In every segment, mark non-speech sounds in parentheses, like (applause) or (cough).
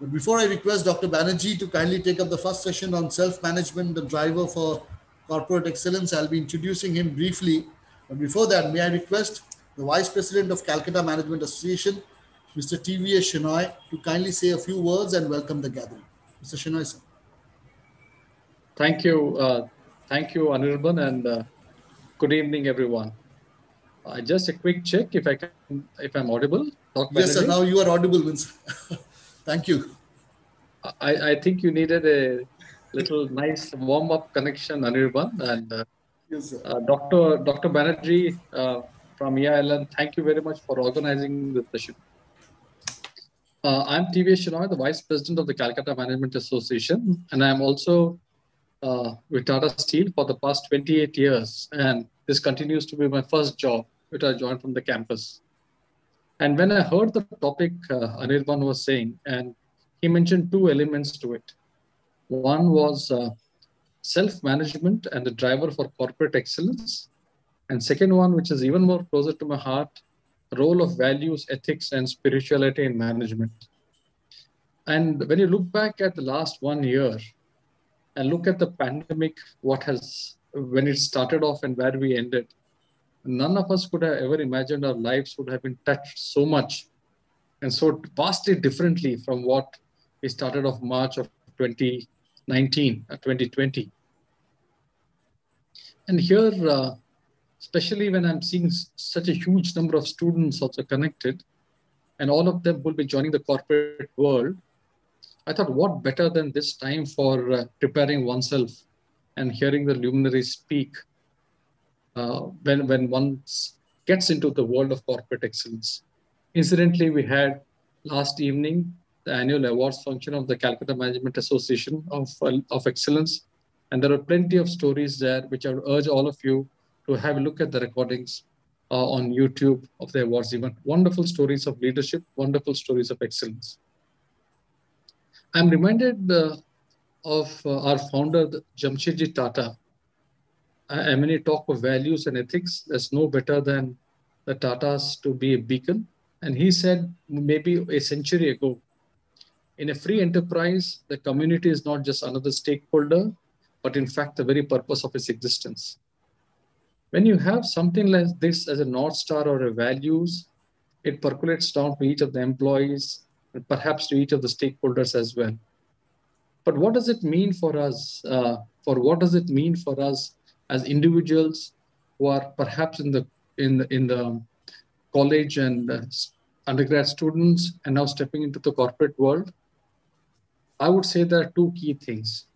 But before I request Dr. Banerjee to kindly take up the first session on self-management, the driver for corporate excellence, I'll be introducing him briefly. But before that, may I request the Vice President of Calcutta Management Association, Mr. TVS Shenoy, to kindly say a few words and welcome the gathering. Mr. Shenoy, sir. Thank you. Uh, thank you, Anirban, and uh, good evening, everyone. Uh, just a quick check if I can, if I'm audible. Talk yes, sir. Now you are audible, Vince. (laughs) Thank you. I, I think you needed a little nice warm up connection, Anirban. And uh, yes, uh, Dr. Dr. Banerjee uh, from EILN, thank you very much for organizing this session. Uh, I'm TVS Shenoy, the Vice President of the Calcutta Management Association, and I'm also uh, with Tata Steel for the past 28 years. And this continues to be my first job, which I joined from the campus. And when I heard the topic uh, Anirban was saying, and he mentioned two elements to it. One was uh, self-management and the driver for corporate excellence. And second one, which is even more closer to my heart, role of values, ethics, and spirituality in management. And when you look back at the last one year and look at the pandemic, what has, when it started off and where we ended, none of us could have ever imagined our lives would have been touched so much and so vastly differently from what we started off March of 2019, uh, 2020. And here, uh, especially when I'm seeing such a huge number of students also connected, and all of them will be joining the corporate world, I thought, what better than this time for uh, preparing oneself and hearing the luminaries speak when, when one gets into the world of corporate excellence. Incidentally, we had last evening the annual awards function of the Calcutta Management Association of, of Excellence. And there are plenty of stories there, which I would urge all of you to have a look at the recordings uh, on YouTube of the awards event. Wonderful stories of leadership, wonderful stories of excellence. I'm reminded uh, of uh, our founder, Jamshedji Tata, when you talk of values and ethics, there's no better than the Tatas to be a beacon. And he said maybe a century ago, in a free enterprise, the community is not just another stakeholder, but in fact, the very purpose of its existence. When you have something like this as a North Star or a values, it percolates down to each of the employees and perhaps to each of the stakeholders as well. But what does it mean for us? Uh, for what does it mean for us as individuals who are perhaps in the in the, in the college and undergrad students and now stepping into the corporate world i would say there are two key things.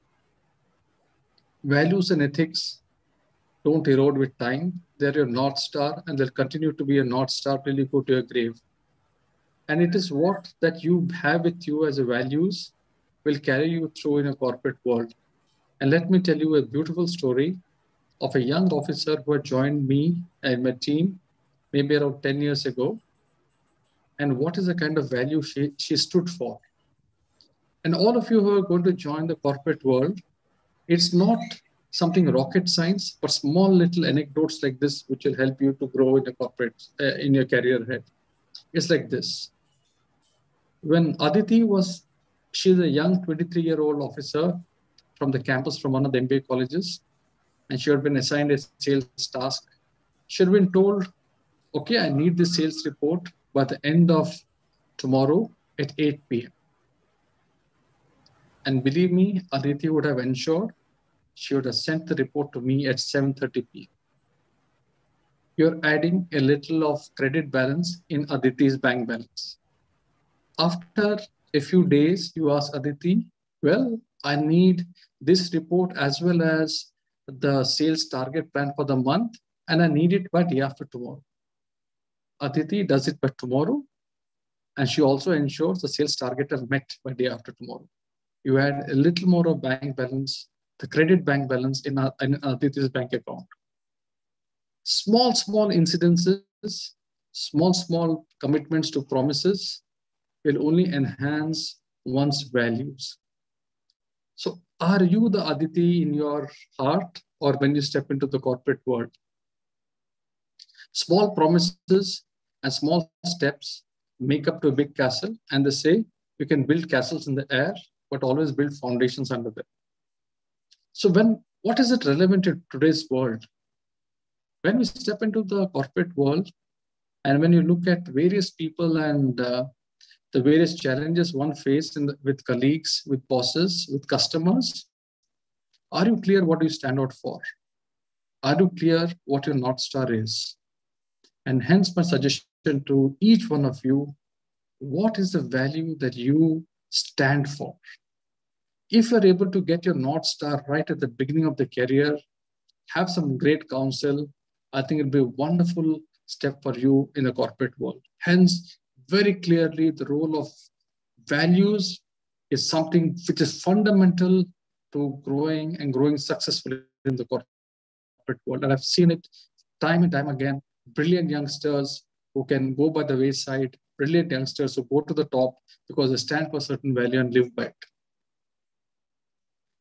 Values and ethics don't erode with time. They're your north star and they'll continue to be a north star till you go to your grave. And it is what that you have with you as a values will carry you through in a corporate world. And let me tell you a beautiful story of a young officer who had joined me and my team maybe around 10 years ago and what is the kind of value she, she stood for. And all of you who are going to join the corporate world, it's not something rocket science, but small little anecdotes like this, which will help you to grow in the corporate, uh, in your career ahead. It's like this. When Aditi was, she's a young 23 year old officer from the campus from one of the MBA colleges and she had been assigned a sales task. She had been told, okay, I need this sales report by the end of tomorrow at 8 p.m. And believe me, Aditi would have ensured she would have sent the report to me at 7.30 p.m. You're adding a little of credit balance in Aditi's bank balance. After a few days, you ask Aditi, well, I need this report as well as the sales target plan for the month and I need it by day after tomorrow. Aditi does it by tomorrow and she also ensures the sales target are met by day after tomorrow. You add a little more of bank balance, the credit bank balance in, in Aditi's bank account. Small, small incidences, small, small commitments to promises will only enhance one's values. So are you the Aditi in your heart or when you step into the corporate world? Small promises and small steps make up to a big castle and they say You can build castles in the air, but always build foundations under them. So when what is it relevant in today's world? When we step into the corporate world, and when you look at various people and uh, the various challenges one faced the, with colleagues, with bosses, with customers, are you clear what you stand out for? Are you clear what your North Star is? And hence my suggestion to each one of you, what is the value that you stand for? If you're able to get your North Star right at the beginning of the career, have some great counsel, I think it'll be a wonderful step for you in the corporate world. Hence, very clearly, the role of values is something which is fundamental to growing and growing successfully in the corporate world. And I've seen it time and time again. Brilliant youngsters who can go by the wayside, brilliant youngsters who go to the top because they stand for certain value and live by it.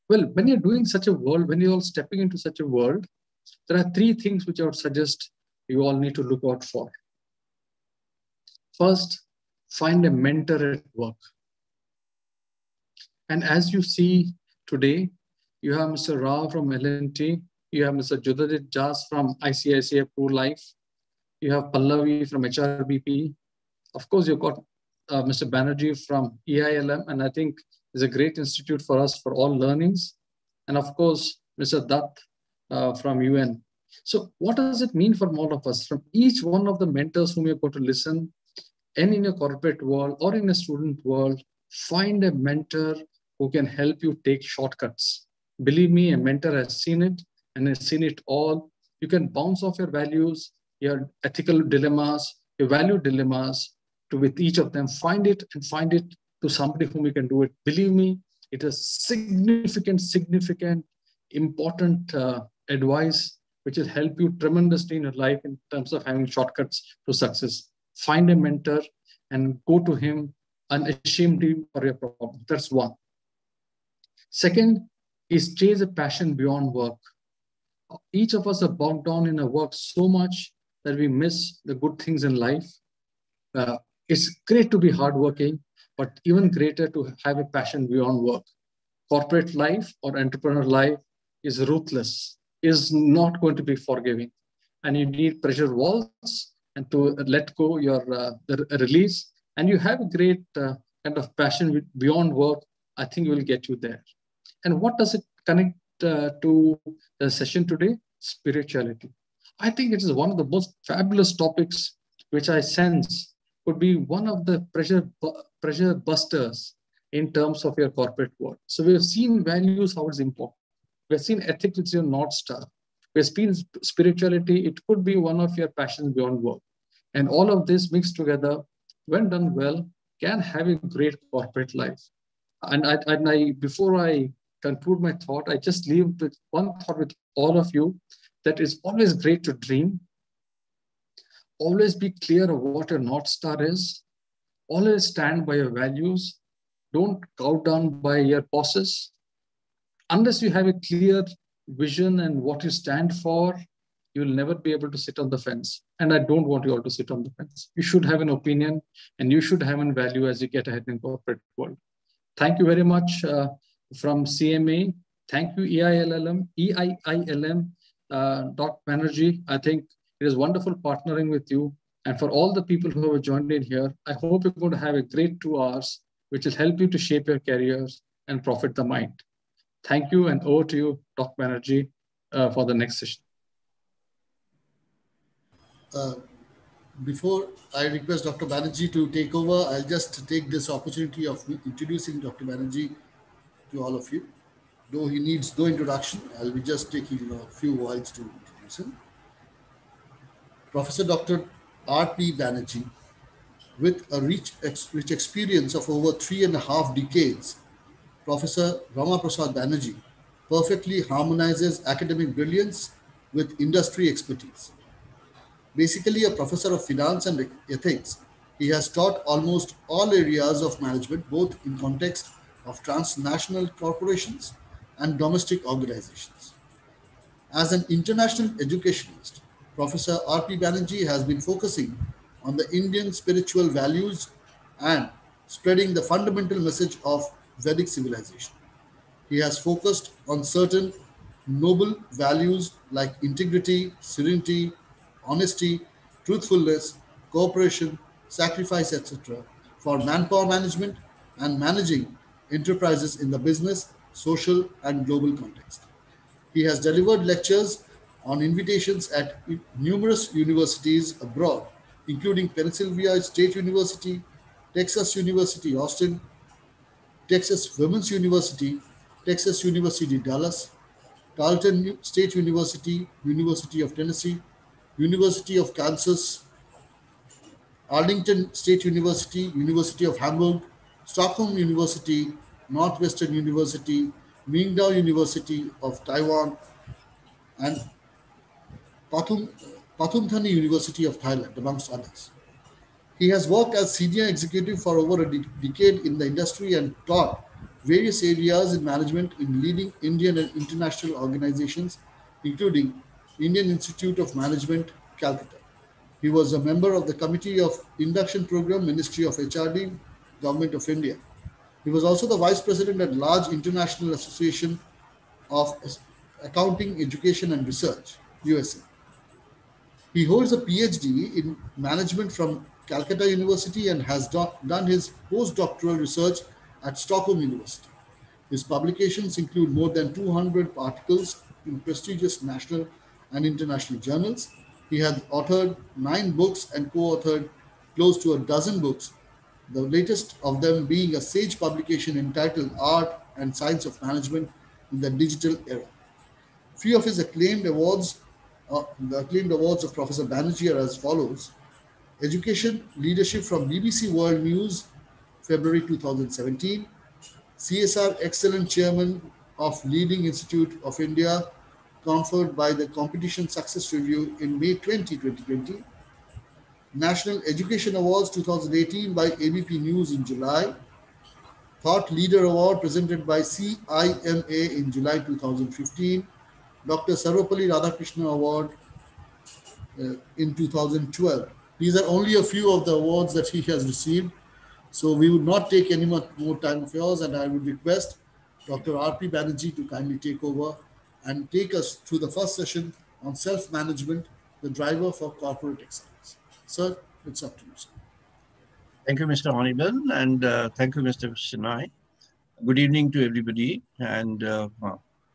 Well, when you're doing such a world, when you're all stepping into such a world, there are three things which I would suggest you all need to look out for. First, find a mentor at work. And as you see today, you have Mr. Rao from L&T, you have Mr. Judhajit Das from ICICI Pru Life, you have Pallavi from HRBP. Of course, you've got uh, Mr. Banerjee from EILM, and I think is a great institute for us for all learnings. And of course, Mr. Dutt uh, from UN. So what does it mean for all of us? From each one of the mentors whom you're going to listen, and in a corporate world or in a student world, find a mentor who can help you take shortcuts. Believe me, a mentor has seen it and has seen it all. You can bounce off your values, your ethical dilemmas, your value dilemmas to with each of them. Find it and find it to somebody whom you can do it. Believe me, it is significant, significant, important uh, advice which will help you tremendously in your life in terms of having shortcuts to success. Find a mentor and go to him unashamedly for your problem. That's one. Second is chase a passion beyond work. Each of us are bogged down in our work so much that we miss the good things in life. Uh, it's great to be hardworking, but even greater to have a passion beyond work. Corporate life or entrepreneur life is ruthless, is not going to be forgiving. And you need pressure walls and to let go your uh, release. And you have a great uh, kind of passion beyond work. I think will get you there. And what does it connect uh, to the session today? Spirituality. I think it is one of the most fabulous topics which I sense could be one of the pressure pressure busters in terms of your corporate world. So we have seen values, how it's important. We have seen ethics, is your North Star. Spirituality, it could be one of your passions beyond work. And all of this mixed together, when done well, can have a great corporate life. And I, and I before I conclude my thought, I just leave with one thought with all of you that it's always great to dream. Always be clear of what your North Star is. Always stand by your values. Don't cow down by your bosses. Unless you have a clear vision and what you stand for, you'll never be able to sit on the fence. And I don't want you all to sit on the fence. You should have an opinion and you should have a value as you get ahead in corporate world. Thank you very much uh, from CMA. Thank you, EILLM, EIILM, uh, Dr. Banerjee. I think it is wonderful partnering with you. And for all the people who have joined in here, I hope you're going to have a great two hours, which will help you to shape your careers and profit the mind. Thank you, and over to you, Dr. Banerjee, uh, for the next session. Uh, before I request Dr. Banerjee to take over, I'll just take this opportunity of introducing Dr. Banerjee to all of you. Though he needs no introduction, I'll be just taking a few words to introduce him. Professor Dr. R.P. Banerjee, with a rich, rich experience of over three and a half decades, Professor Rama Prasad Banerjee perfectly harmonizes academic brilliance with industry expertise. Basically, a professor of finance and ethics, he has taught almost all areas of management, both in context of transnational corporations and domestic organizations. As an international educationist, Professor R.P. Banerjee has been focusing on the Indian spiritual values and spreading the fundamental message of Vedic civilization. He has focused on certain noble values like integrity, serenity, honesty, truthfulness, cooperation, sacrifice, etc., for manpower management and managing enterprises in the business, social, and global context. He has delivered lectures on invitations at numerous universities abroad, including Pennsylvania State University, Texas University, Austin, Texas Women's University, Texas University, Dallas, Tarleton State University, University of Tennessee, University of Kansas, Arlington State University, University of Hamburg, Stockholm University, Northwestern University, Mingdao University of Taiwan, and Pathum, Pathumthani University of Thailand, amongst others. He has worked as senior executive for over a de decade in the industry and taught various areas in management in leading Indian and international organizations, including Indian Institute of Management, Calcutta. He was a member of the Committee of Induction Program, Ministry of HRD, Government of India. He was also the Vice President at Large International Association of Accounting, Education and Research, USA. He holds a PhD in management from Calcutta University and has do done his postdoctoral research at Stockholm University. His publications include more than 200 articles in prestigious national and international journals. He has authored nine books and co-authored close to a dozen books, the latest of them being a Sage publication entitled Art and Science of Management in the Digital Era. Few of his acclaimed awards, uh, the acclaimed awards of Professor Banerjee are as follows. Education Leadership from BBC World News, February 2017. CSR Excellent Chairman of Leading Institute of India, conferred by the Competition Success Review in May 20, 2020. National Education Awards 2018 by ABP News in July. Thought Leader Award presented by CIMA in July 2015. Dr. Sarvepalli Radhakrishna Award uh, in 2012. These are only a few of the awards that he has received. So we would not take any more, more time of yours and I would request Dr. R.P. Banerjee to kindly take over and take us through the first session on self-management, the driver for corporate excellence. Sir, it's up to you, sir. Thank you, Mr. Anirban, and uh, thank you, Mr. Shenoy. Good evening to everybody. And uh,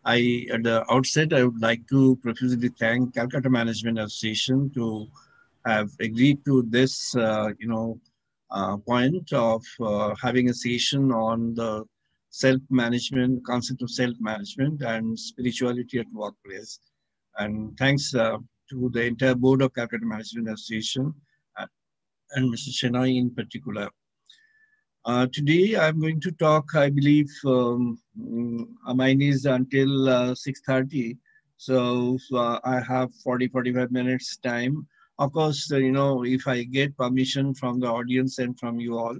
I, at the outset, I would like to profusely thank Calcutta Management Association to have agreed to this, uh, you know, uh, point of uh, having a session on the self-management, concept of self-management and spirituality at workplace. And thanks uh, to the entire board of Calcutta Management Association uh, and Mr. Shenoy in particular. Uh, today, I'm going to talk, I believe, um, mine is until 6.30. So I have 40, 45 minutes time of course, uh, you know, if I get permission from the audience and from you all,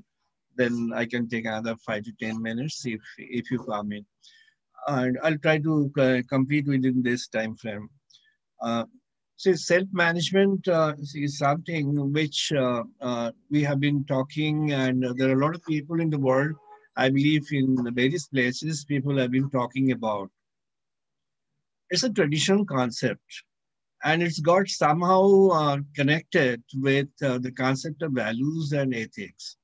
then I can take another five to 10 minutes if, if you permit. And I'll try to uh, complete within this time frame. Uh, so self-management uh, is something which uh, uh, we have been talking and there are a lot of people in the world, I believe in various places, people have been talking about. It's a traditional concept and it's got somehow uh, connected with uh, the concept of values and ethics.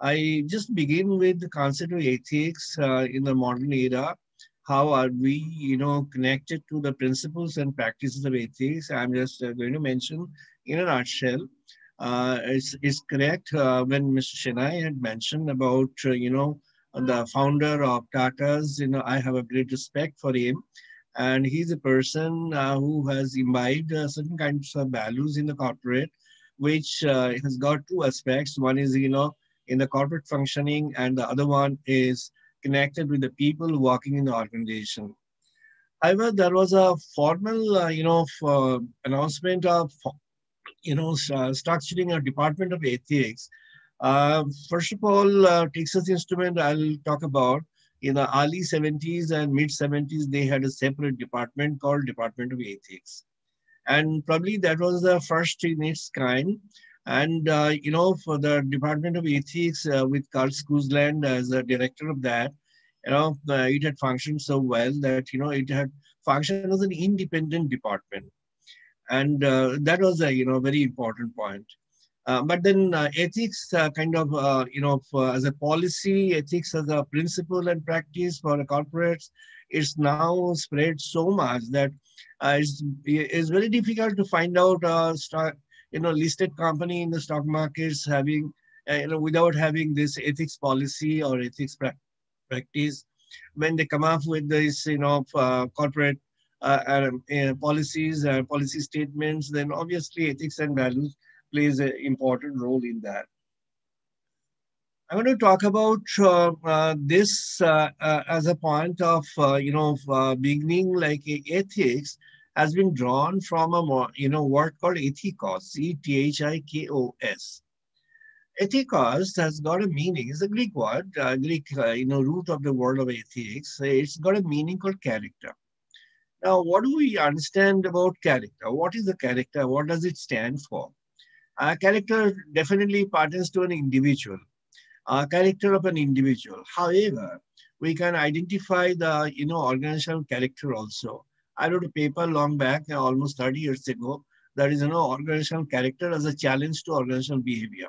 I just begin with the concept of ethics uh, in the modern era. How are we, you know, connected to the principles and practices of ethics? I'm just uh, going to mention in a nutshell. Uh, it's, it's correct uh, when Mr. Shenoy had mentioned about, you know, the founder of Tata's, you know, I have a great respect for him and he's a person uh, who has imbibed uh, certain kinds of values in the corporate which uh, has got two aspects. One is you know in the corporate functioning and the other one is connected with the people working in the organization. However there was a formal uh, you know uh, announcement of you know uh, structuring a department of ethics first of all texas instrument i'll talk about in the early 70s and mid 70s, they had a separate department called Department of Ethics. And probably that was the first in its kind. And, uh, you know, for the Department of Ethics uh, with Carl Skooglund as the director of that, you know, the, it had functioned so well that, you know, it had functioned as an independent department. And uh, that was a, you know, very important point. Uh, but then uh, ethics uh, kind of, uh, you know, for, as a policy, ethics as a principle and practice for the corporates, it's now spread so much that uh, it's, it's very difficult to find out stock, you know, listed company in the stock markets having, you know, without having this ethics policy or ethics pra practice. When they come up with this, you know, corporate uh, uh, policies, uh, policy statements, then obviously ethics and values plays an important role in that. I'm going to talk about uh, uh, this uh, as a point of, you know, beginning like ethics has been drawn from a, you know, word called ethikos, C-T-H-I-K-O-S. Ethikos has got a meaning. It's a Greek word, uh, Greek, uh, you know, root of the word of ethics. It's got a meaning called character. Now, what do we understand about character? What is the character? What does it stand for? A character definitely pertains to an individual, a character of an individual. However, we can identify the you know organizational character also. I wrote a paper long back, almost 30 years ago, that is you know organizational character as a challenge to organizational behavior.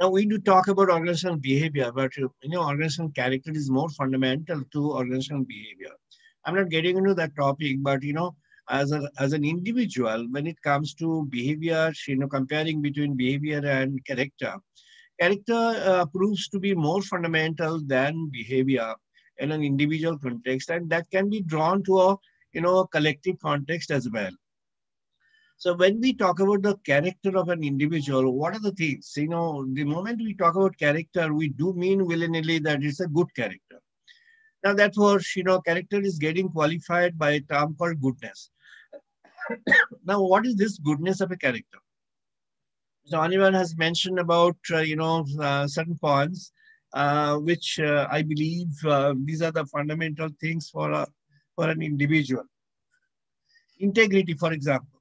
Now we do talk about organizational behavior, but you know organizational character is more fundamental to organizational behavior. I'm not getting into that topic, but you know, as a, as an individual, when it comes to behavior, you know, comparing between behavior and character, character uh, proves to be more fundamental than behavior in an individual context, and that can be drawn to a you know collective context as well. So when we talk about the character of an individual, what are the things? You know, the moment we talk about character, we do mean willy-nilly that it's a good character. Now that was, you know, character is getting qualified by a term called goodness. Now, what is this goodness of a character? So anyone has mentioned about, uh, you know, uh, certain points, uh, which uh, I believe uh, these are the fundamental things for, a, for an individual. Integrity, for example.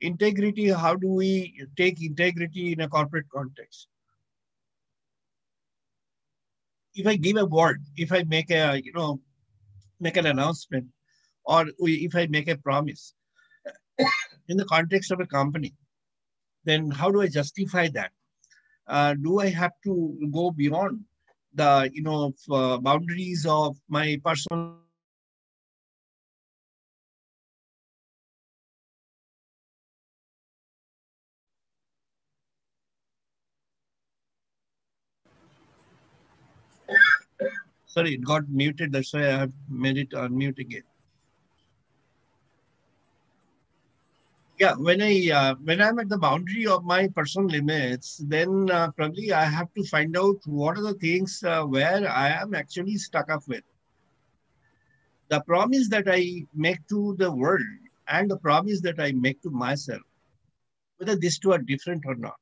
Integrity, how do we take integrity in a corporate context? if I give a word, if I make a, you know, make an announcement, or if I make a promise in the context of a company, then how do I justify that? Uh, do I have to go beyond the, you know, uh, boundaries of my personal Sorry, it got muted. That's why I have made it unmute again. Yeah, when I uh, when I'm at the boundary of my personal limits, then uh, probably I have to find out what are the things uh, where I am actually stuck up with. The promise that I make to the world and the promise that I make to myself, whether these two are different or not.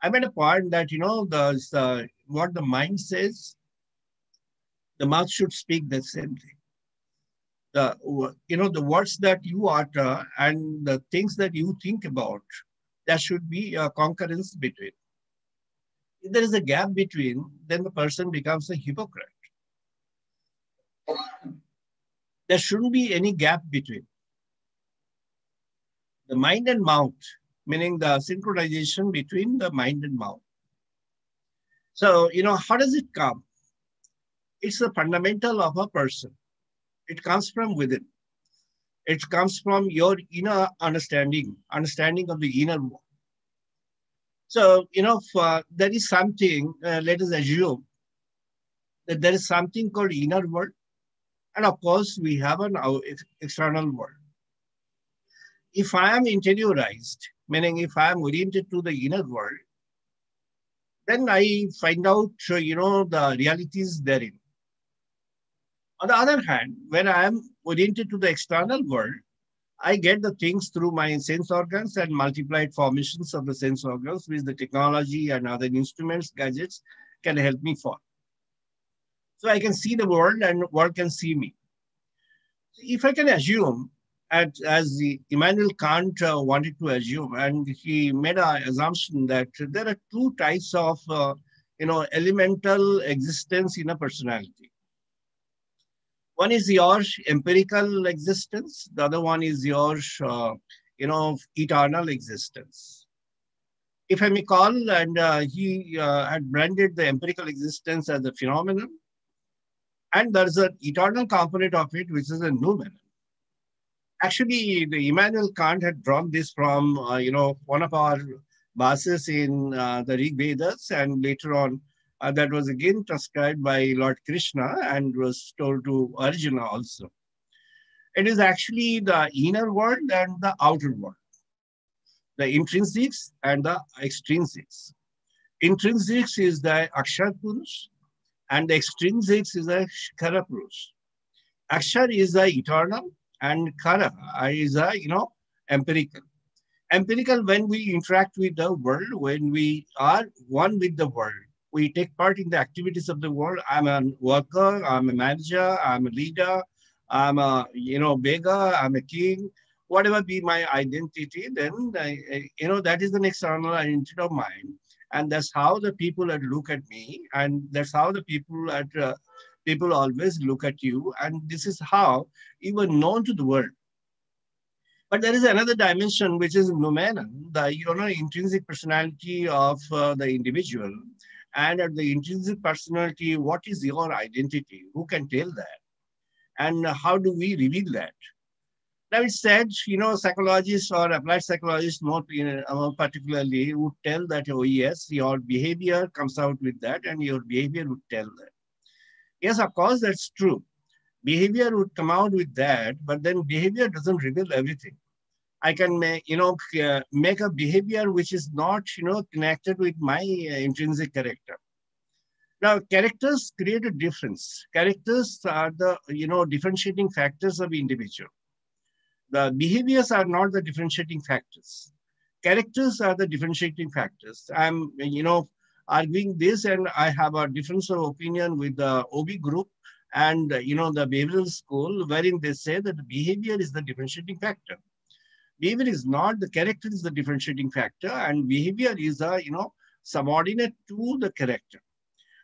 I'm at a point that you know the what the mind says the mouth should speak the same thing. The, you know, the words that you utter and the things that you think about, there should be a concurrence between. If there is a gap between, then the person becomes a hypocrite. There shouldn't be any gap between. The mind and mouth, meaning the synchronization between the mind and mouth. So, you know, how does it come? It's the fundamental of a person. It comes from within. It comes from your inner understanding, understanding of the inner world. So, you know, for, there is something, uh, let us assume that there is something called inner world. And of course, we have an external world. If I am interiorized, meaning if I am oriented to the inner world, then I find out, you know, the realities therein. On the other hand, when I am oriented to the external world, I get the things through my sense organs and multiplied formations of the sense organs, which the technology and other instruments, gadgets can help me for. So I can see the world and world can see me. If I can assume as, as the Immanuel Kant uh, wanted to assume, and he made an assumption that there are two types of, uh, you know, elemental existence in a personality. One is your empirical existence. The other one is your, uh, you know, eternal existence. If I may call, and uh, he uh, had branded the empirical existence as a phenomenon, and there's an eternal component of it, which is a noumenon actually, the Immanuel Kant had drawn this from, uh, you know, one of our bases in uh, the Rig Vedas, and later on, uh, that was again transcribed by Lord Krishna and was told to Arjuna also. It is actually the inner world and the outer world, the intrinsics and the extrinsics. Intrinsics is the Akshar Purush, and the extrinsics is the Kshar Purush. Akshar is the eternal, and kshar is the, you know empirical empirical when we interact with the world when we are one with the world we take part in the activities of the world. I'm a worker i'm a manager i'm a leader i'm a you know beggar i'm a king. Whatever be my identity then I, you know that is the external identity of mine. And that's how the people that look at me and that's how the people at uh, people always look at you. And this is how you were known to the world. But there is another dimension which is noumenon the you know intrinsic personality of uh, the individual and at the intrinsic personality what is your identity who can tell that and how do we reveal that now it's said, you know, psychologists or applied psychologists, uh, particularly, would tell that, oh yes, your behavior comes out with that and your behavior would tell that. Yes, of course, that's true. Behavior would come out with that, but then behavior doesn't reveal everything. I can make, you know, uh, make a behavior which is not, you know, connected with my uh, intrinsic character. Now, characters create a difference. Characters are the, you know, differentiating factors of individual. The behaviors are not the differentiating factors. Characters are the differentiating factors. I'm, you know, arguing this and I have a difference of opinion with the OB group and you know the behavioral school wherein they say that behavior is the differentiating factor. Behavior is not, the character is the differentiating factor and behavior is a, you know, subordinate to the character.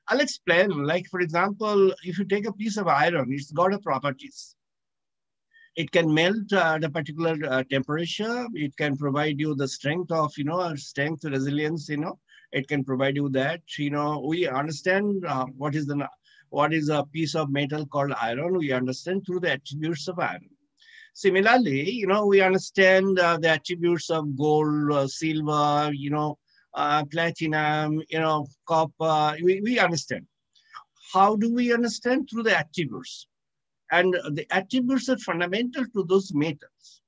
I'll explain, like for example, if you take a piece of iron, it's got a properties. It can melt at a particular uh, temperature. It can provide you the strength of, you know, strength, resilience, you know, it can provide you that. You know, we understand uh, what is the what is a piece of metal called iron. We understand through the attributes of iron. Similarly, you know, we understand uh, the attributes of gold, uh, silver, you know, uh, platinum, you know, copper. We, we understand. How do we understand? Through the attributes. And the attributes are fundamental to those metals.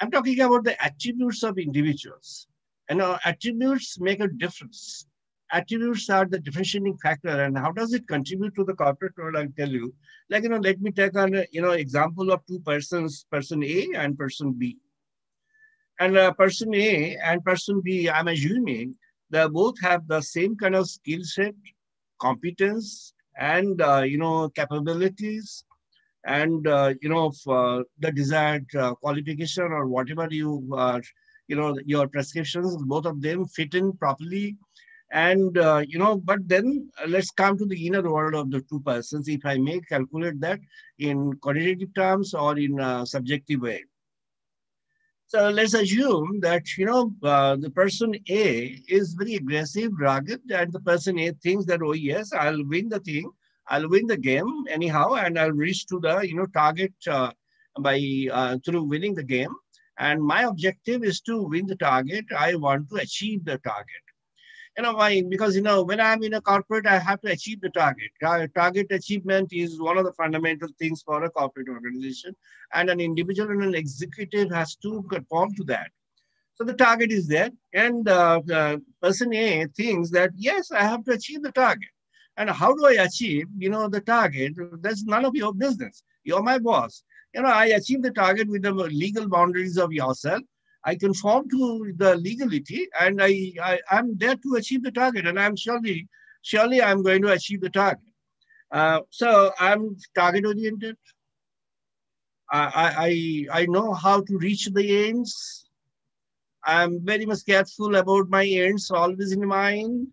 I'm talking about the attributes of individuals. And our attributes make a difference. Attributes are the differentiating factor. And how does it contribute to the corporate world? I'll tell you. Like, you know, let me take an, you know, example of two persons, person A and person B. And uh, person A and person B, I'm assuming they both have the same kind of skill set, competence, and, uh, you know, capabilities and uh, you know uh, the desired uh, qualification or whatever you are you know, your prescriptions, both of them fit in properly. And, uh, you know, but then uh, let's come to the inner world of the two persons, if I may calculate that in quantitative terms or in a subjective way. So let's assume that, you know, uh, the person A is very aggressive, rugged, and the person A thinks that, oh, yes, I'll win the thing. I'll win the game anyhow, and I'll reach to the, you know, target uh, by uh, through winning the game. And my objective is to win the target. I want to achieve the target. You know why? Because you know when I'm in a corporate, I have to achieve the target. Target achievement is one of the fundamental things for a corporate organization, and an individual and an executive has to conform to that. So the target is there, and uh, uh, person A thinks that yes, I have to achieve the target. And how do I achieve, you know, the target? That's none of your business. You're my boss you know, I achieve the target with the legal boundaries of yourself. I conform to the legality and I, I, am there to achieve the target and I'm surely, surely I'm going to achieve the target. Uh, so I'm target oriented. I, I, I know how to reach the ends. I'm very much careful about my ends, always in mind.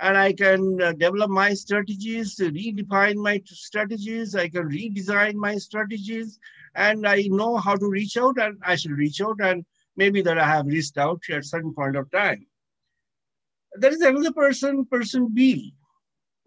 And I can uh, develop my strategies, redefine my strategies. I can redesign my strategies. And I know how to reach out and I should reach out. And maybe that I have reached out to at certain point of time. There is another person, person B,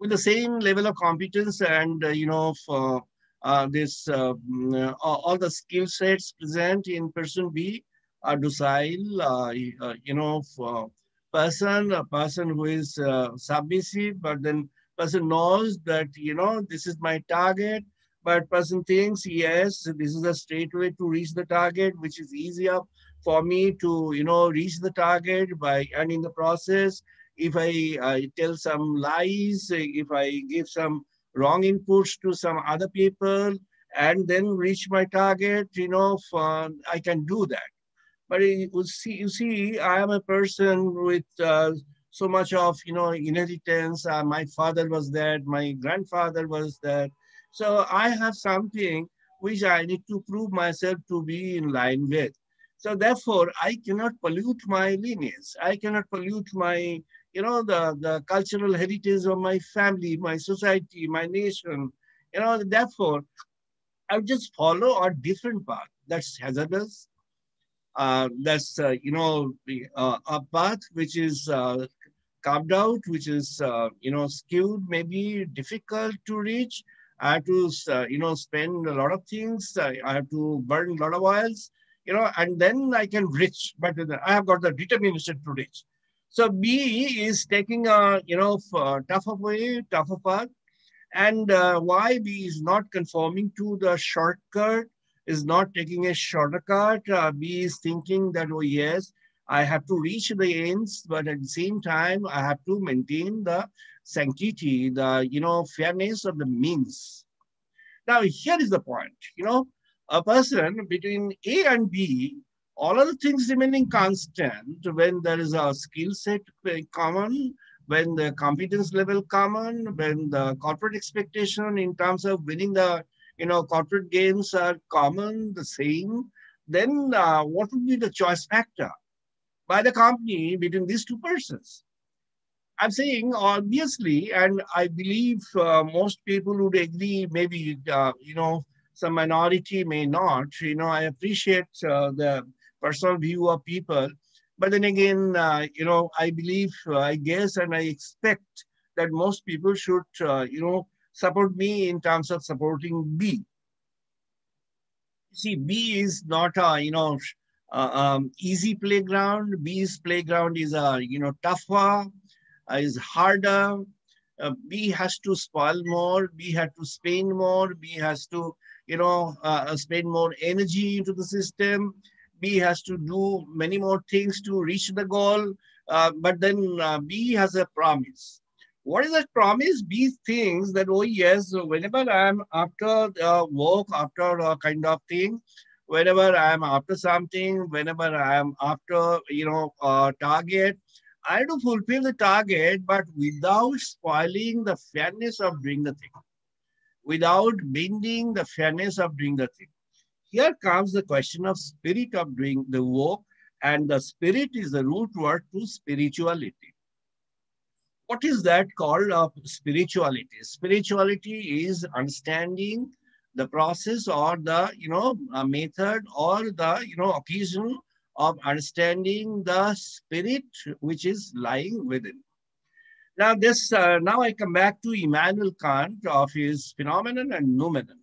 with the same level of competence and, uh, you know, for, uh, this uh, mm, uh, all the skill sets present in person B are docile, uh, you know, for person, a person who is submissive, but then person knows that, you know, this is my target, but person thinks, yes, this is a straight way to reach the target, which is easier for me to, you know, reach the target by, and in the process, if I, I tell some lies, if I give some wrong inputs to some other people and then reach my target, you know, for, I can do that. But you see, you see, I am a person with uh, so much of, you know, inheritance. Uh, my father was that, my grandfather was that. So I have something which I need to prove myself to be in line with. So therefore, I cannot pollute my lineage. I cannot pollute my you know, the, the cultural heritage of my family, my society, my nation. You know, therefore, I just follow a different path. That's hazardous. Uh, that's, uh, you know, uh, a path which is uh, carved out, which is, uh, you know, skewed, maybe difficult to reach. I have to, uh, you know, spend a lot of things. I have to burn a lot of oils, you know, and then I can reach. But I have got the determination to reach. So B is taking a, you know, tougher way, tougher path. And uh, why B is not conforming to the shortcut, is not taking a shortcut. Uh, B is thinking that, oh yes, I have to reach the ends, but at the same time, I have to maintain the sanctity, the, you know, fairness of the means. Now, here is the point, you know, a person between A and B all other things remaining constant when there is a skill set common, when the competence level common, when the corporate expectation in terms of winning the you know corporate games are common, the same, then uh, what would be the choice factor by the company between these two persons? I'm saying obviously, and I believe uh, most people would agree, maybe, uh, you know, some minority may not. You know, I appreciate uh, the personal view of people. But then again, uh, you know, I believe, uh, I guess, and I expect that most people should, you know, support me in terms of supporting B. See, B is not a, you know, uh, um, easy playground. B's playground is a, you know, tougher, uh, is harder. B has to spoil more. B has to spend more. B has to, you know, spend more energy into the system. B has to do many more things to reach the goal. Uh, but then uh, B has a promise. What is that promise? B thinks that, oh yes, whenever I'm after uh, work, after a kind of thing, whenever I'm after something, whenever I'm after, you know, a target, I to fulfill the target, but without spoiling the fairness of doing the thing, without bending the fairness of doing the thing here comes the question of spirit of doing the work, and the spirit is the root word to spirituality. What is that called of spirituality? Spirituality is understanding the process or the you know method or the you know occasion of understanding the spirit which is lying within. Now this uh, now I come back to Immanuel Kant of his phenomenon and noumenon.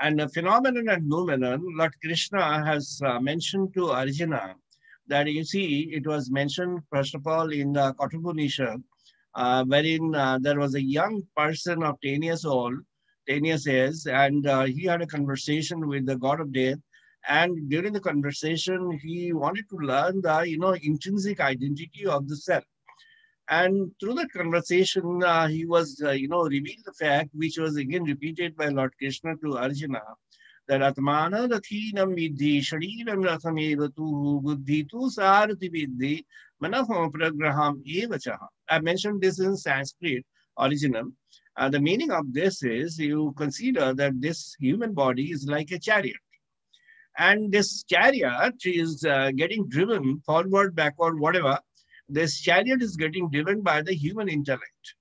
And the phenomenon and noumenon, Lord Krishna has uh, mentioned to Arjuna that you see, it was mentioned, first of all, in the Kathopanishad, uh, wherein uh, there was a young person of 10 years old, 10 years is, and uh, he had a conversation with the god of death. And during the conversation, he wanted to learn the, you know, intrinsic identity of the self. And through that conversation, uh, he was, uh, you know, revealed the fact, which was again repeated by Lord Krishna to Arjuna, that Atmana Rathinam Vidhi Shariram Ratham tu Buddhi tu Sarati Vidhi Manaham Pragraham Evachaha. I mentioned this in Sanskrit original. Uh, the meaning of this is you consider that this human body is like a chariot. And this chariot is uh, getting driven forward, backward, whatever. This chariot is getting driven by the human intellect.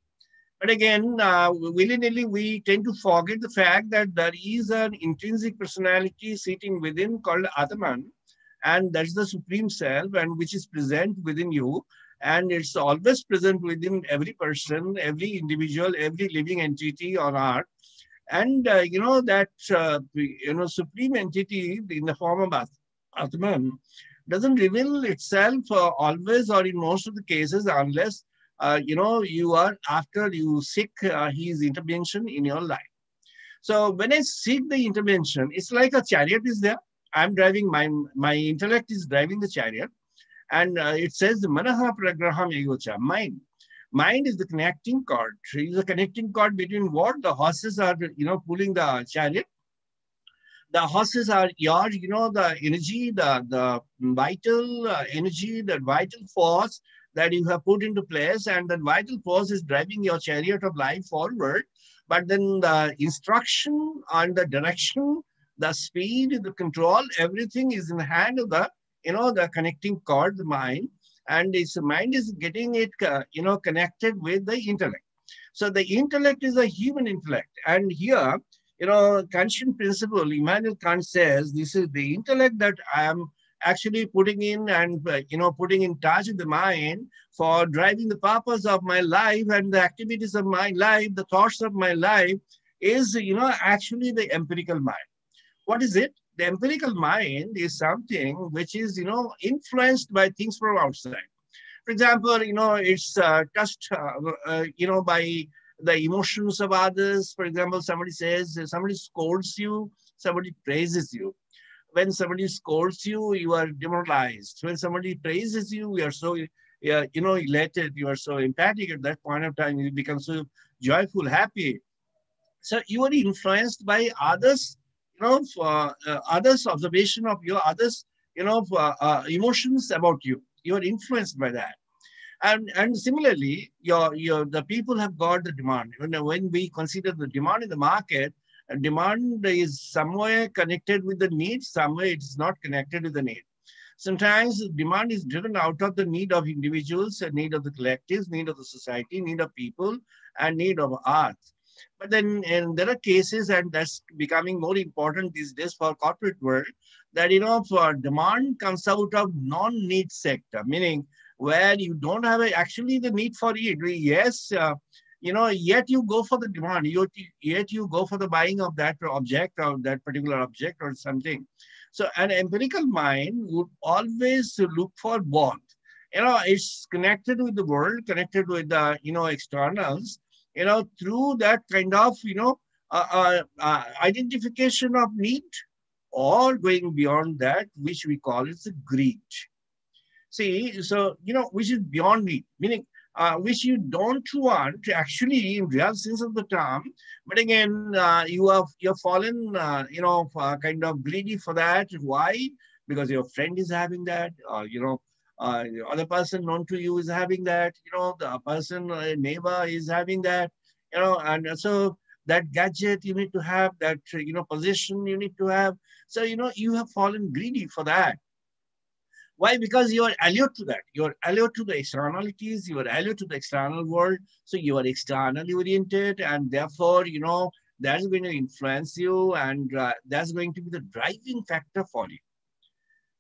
But again, uh, willy-nilly, we tend to forget the fact that there is an intrinsic personality sitting within called Atman, and that's the supreme self, and which is present within you, and it's always present within every person, every individual, every living entity on earth. And uh, you know that uh, you know supreme entity in the form of Atman doesn't reveal itself uh, always or in most of the cases unless uh, you know, you are after you seek uh, his intervention in your life. So when I seek the intervention, it's like a chariot is there. I'm driving my my intellect is driving the chariot, and uh, it says manaha pragraham yocha mind. Mind is the connecting cord. Is the connecting cord between what the horses are, you know, pulling the chariot. The horses are your, you know, the energy, the the vital uh, energy, the vital force that you have put into place and the vital force is driving your chariot of life forward. But then the instruction and the direction, the speed, the control, everything is in the hand of the, you know, the connecting cord, the mind. And its mind is getting it, uh, you know, connected with the intellect. So the intellect is a human intellect. And here, you know, Kantian principle, Immanuel Kant says, this is the intellect that I am actually putting in and uh, you know putting in touch with the mind for driving the purpose of my life and the activities of my life the thoughts of my life is you know actually the empirical mind. What is it? The empirical mind is something which is you know influenced by things from outside. For example you know it's uh, touched uh, uh, you know by the emotions of others for example somebody says somebody scolds you somebody praises you when somebody scolds you, you are demoralized. When somebody praises you, you are so, you know, elated, you are so empathic at that point of time, you become so joyful, happy. So you are influenced by others, you know, for, uh, others' observation of your others, you know, uh, emotions about you. You are influenced by that. And, and similarly, your, your, the people have got the demand. When, when we consider the demand in the market, uh, demand is somewhere connected with the need, somewhere it is not connected with the need. Sometimes demand is driven out of the need of individuals, uh, need of the collectives, need of the society, need of people, and need of art. But then and there are cases, and that's becoming more important these days for corporate world, that you know, for demand comes out of non-need sector, meaning where you don't have a, actually the need for it. Yes, uh, you know, yet you go for the demand, you, yet you go for the buying of that object or that particular object or something. So an empirical mind would always look for both. You know, it's connected with the world, connected with the, you know, externals, you know, through that kind of, you know, uh, uh, uh, identification of need or going beyond that, which we call it the greed. See, so, you know, which is beyond me, meaning uh, which you don't want to actually in real sense of the term. But again, uh, you have you've fallen, uh, you know, kind of greedy for that. Why? Because your friend is having that, or you know, uh, the other person known to you is having that. You know, the person uh, neighbor is having that. You know, and so that gadget you need to have, that you know position you need to have. So you know, you have fallen greedy for that. Why? Because you are alert to that. You are alert to the externalities. You are alert to the external world. So you are externally oriented, and therefore, you know, that's going to influence you, and uh, that's going to be the driving factor for you.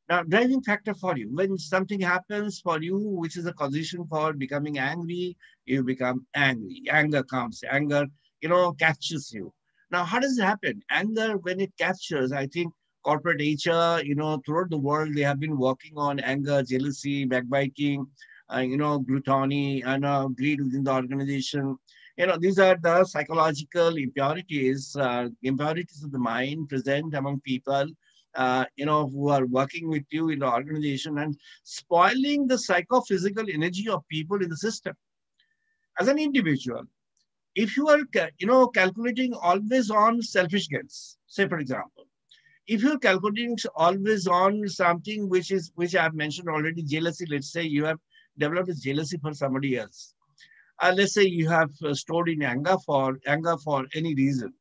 Now, driving factor for you, when something happens for you, which is a condition for becoming angry, you become angry. Anger comes, anger, you know, captures you. Now, how does it happen? Anger, when it captures, I think corporate HR, you know, throughout the world, they have been working on anger, jealousy, backbiting, uh, you know, gluttony, and uh, greed within the organization. You know, these are the psychological impurities, uh, impurities of the mind present among people, uh, you know, who are working with you in the organization and spoiling the psychophysical energy of people in the system. As an individual, if you are, you know, calculating always on selfish gains, say for example, if you're calculating always on something which is which I've mentioned already, jealousy, let's say you have developed a jealousy for somebody else. Uh, let's say you have uh, stored in anger for anger for any reason.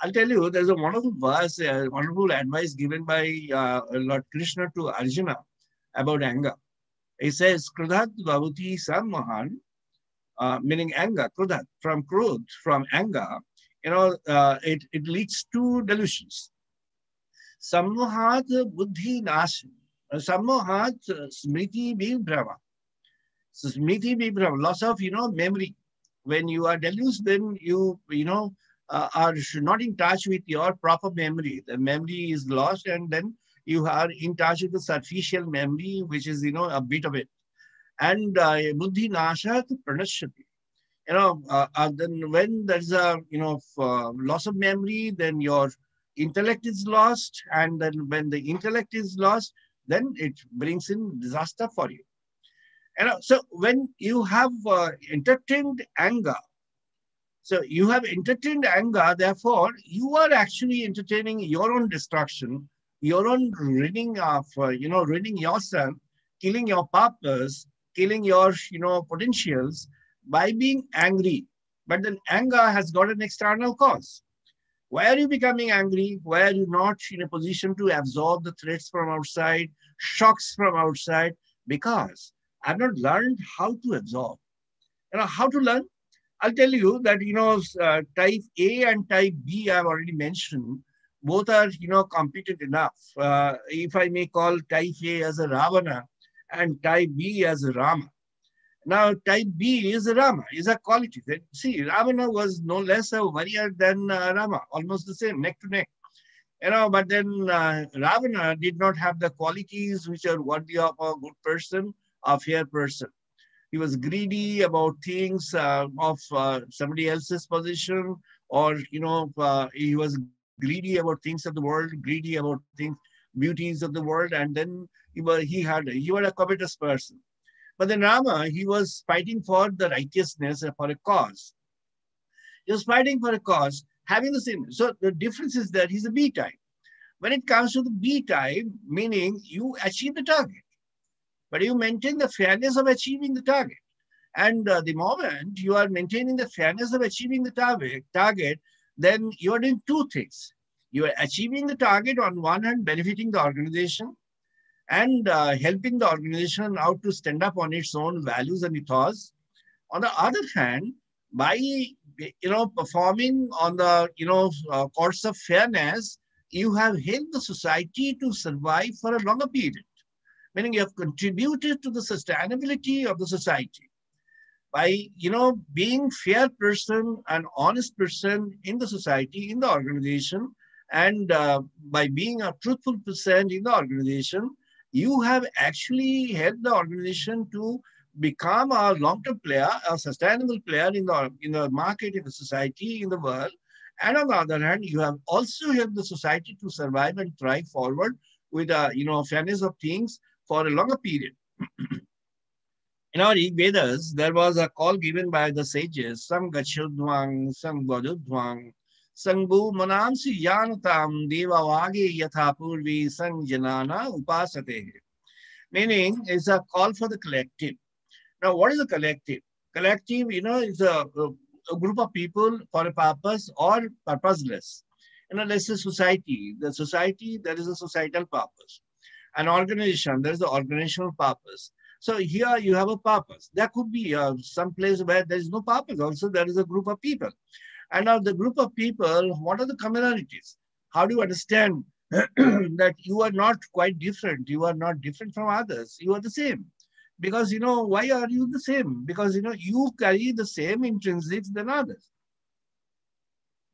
I'll tell you, there's a wonderful verse, wonderful advice given by uh, Lord Krishna to Arjuna about anger. He says, Krodhat Bhavati Sammahan, uh, meaning anger, Krodhat, from krodh, from anger, you know, uh, it, it leads to delusions. Sammohat buddhi nasham. Sammohat smriti vibhrava. Smriti vibhrava, loss of, you know, memory. When you are deluged, then you, you know, uh, are not in touch with your proper memory. The memory is lost and then you are in touch with the superficial memory, which is, you know, a bit of it. And uh, nashat pranashati. You know, uh, uh, then when there's a, you know, uh, loss of memory, then your intellect is lost. And then when the intellect is lost, then it brings in disaster for you. You know, so when you have uh, entertained anger, so you have entertained anger, therefore you are actually entertaining your own destruction, your own ridding of, uh, you know, ridding yourself, killing your purpose, killing your, you know, potentials by being angry. But then anger has got an external cause. Why are you becoming angry? Why are you not in a position to absorb the threats from outside, shocks from outside? Because I've not learned how to absorb. You know, how to learn? I'll tell you that, you know, uh, type A and type B, I've already mentioned, both are, you know, competent enough. Uh, if I may call type A as a Ravana and type B as a Rama. Now, type B is Rama, is a quality. See, Ravana was no less a warrior than uh, Rama, almost the same, neck to neck. You know, but then uh, Ravana did not have the qualities which are worthy of a good person, a fair person. He was greedy about things uh, of uh, somebody else's position, or you know, uh, he was greedy about things of the world, greedy about things, beauties of the world, and then he was he had he was a covetous person. But then Rama, he was fighting for the righteousness and for a cause. He was fighting for a cause, having the same. So the difference is that he's a B type. When it comes to the B type, meaning you achieve the target but you maintain the fairness of achieving the target. And uh, the moment you are maintaining the fairness of achieving the target, target, then you are doing two things. You are achieving the target on one hand, benefiting the organization and uh, helping the organization out to stand up on its own values and ethos. On the other hand, by you know performing on the you know uh, course of fairness, you have helped the society to survive for a longer period meaning you have contributed to the sustainability of the society by you know being fair person and honest person in the society in the organization and uh, by being a truthful person in the organization you have actually helped the organization to become a long-term player a sustainable player in the in the market in the society in the world and on the other hand you have also helped the society to survive and thrive forward with a you know fairness of things for a longer period. (clears throat) In our Vedas, there was a call given by the sages, Sam Gachudvang, Sam Bodudvang, Upasate. Meaning, it's a call for the collective. Now, what is a collective? Collective, you know, is a, a group of people for a purpose or purposeless. You know, let's say society. The society, there is a societal purpose an organization, there is the organizational purpose. So here you have a purpose. There could be uh, some place where there is no purpose. Also, there is a group of people. And of the group of people, what are the commonalities? How do you understand (clears throat) that you are not quite different? You are not different from others. You are the same. Because, you know, why are you the same? Because, you know, you carry the same intrinsics than others.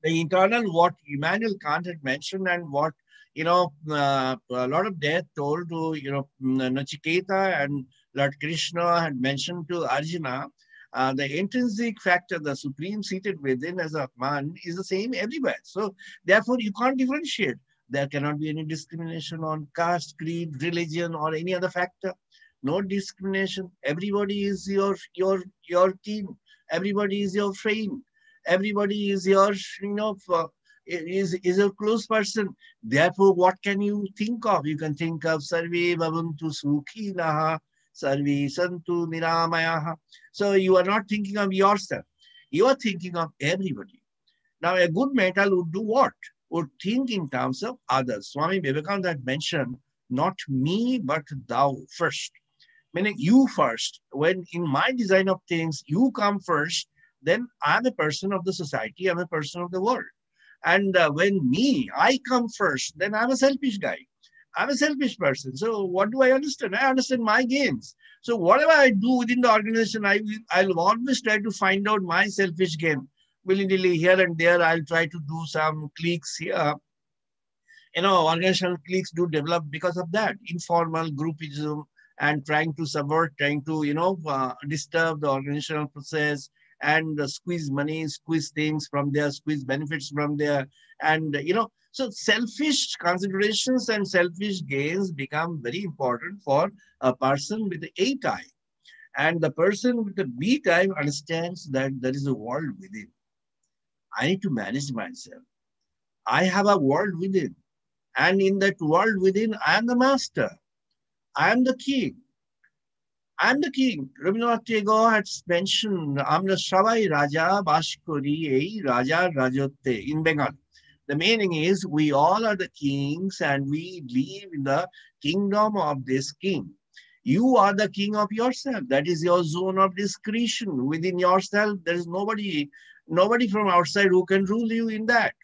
The internal, what Immanuel Kant had mentioned and what you know, uh, a lot of death told to, you know, Nachiketa and Lord Krishna had mentioned to Arjuna, uh, the intrinsic factor, the supreme seated within as a man is the same everywhere. So therefore you can't differentiate. There cannot be any discrimination on caste, creed, religion, or any other factor. No discrimination. Everybody is your your your team. Everybody is your friend. Everybody is your you know is, is a close person. Therefore, what can you think of? You can think of Sarve Bhavantu Sukhinaha, Sarve Santu Niramayaha. So you are not thinking of yourself. You are thinking of everybody. Now, a good mental would do what? Would think in terms of others. Swami Vivekananda mentioned, not me, but thou first. Meaning you first. When in my design of things, you come first, then I'm a person of the society, I'm a person of the world. And uh, when me, I come first, then I'm a selfish guy. I'm a selfish person. So what do I understand? I understand my gains. So whatever I do within the organization, I will, I'll always try to find out my selfish gain. Willy-nilly here and there, I'll try to do some cliques here. You know, organizational cliques do develop because of that. Informal groupism and trying to subvert, trying to, you know, uh, disturb the organizational process, and squeeze money, squeeze things from there, squeeze benefits from there. And, you know, so selfish considerations and selfish gains become very important for a person with the A type. And the person with the B type understands that there is a world within. I need to manage myself. I have a world within. And in that world within, I am the master. I am the king. I'm the king. Rabindranath Tagore had mentioned Amra Savai Raja Bashkori Ei Raja Rajotte in Bengal. The meaning is we all are the kings and we live in the kingdom of this king. You are the king of yourself. That is your zone of discretion. Within yourself, there is nobody, nobody from outside who can rule you in that.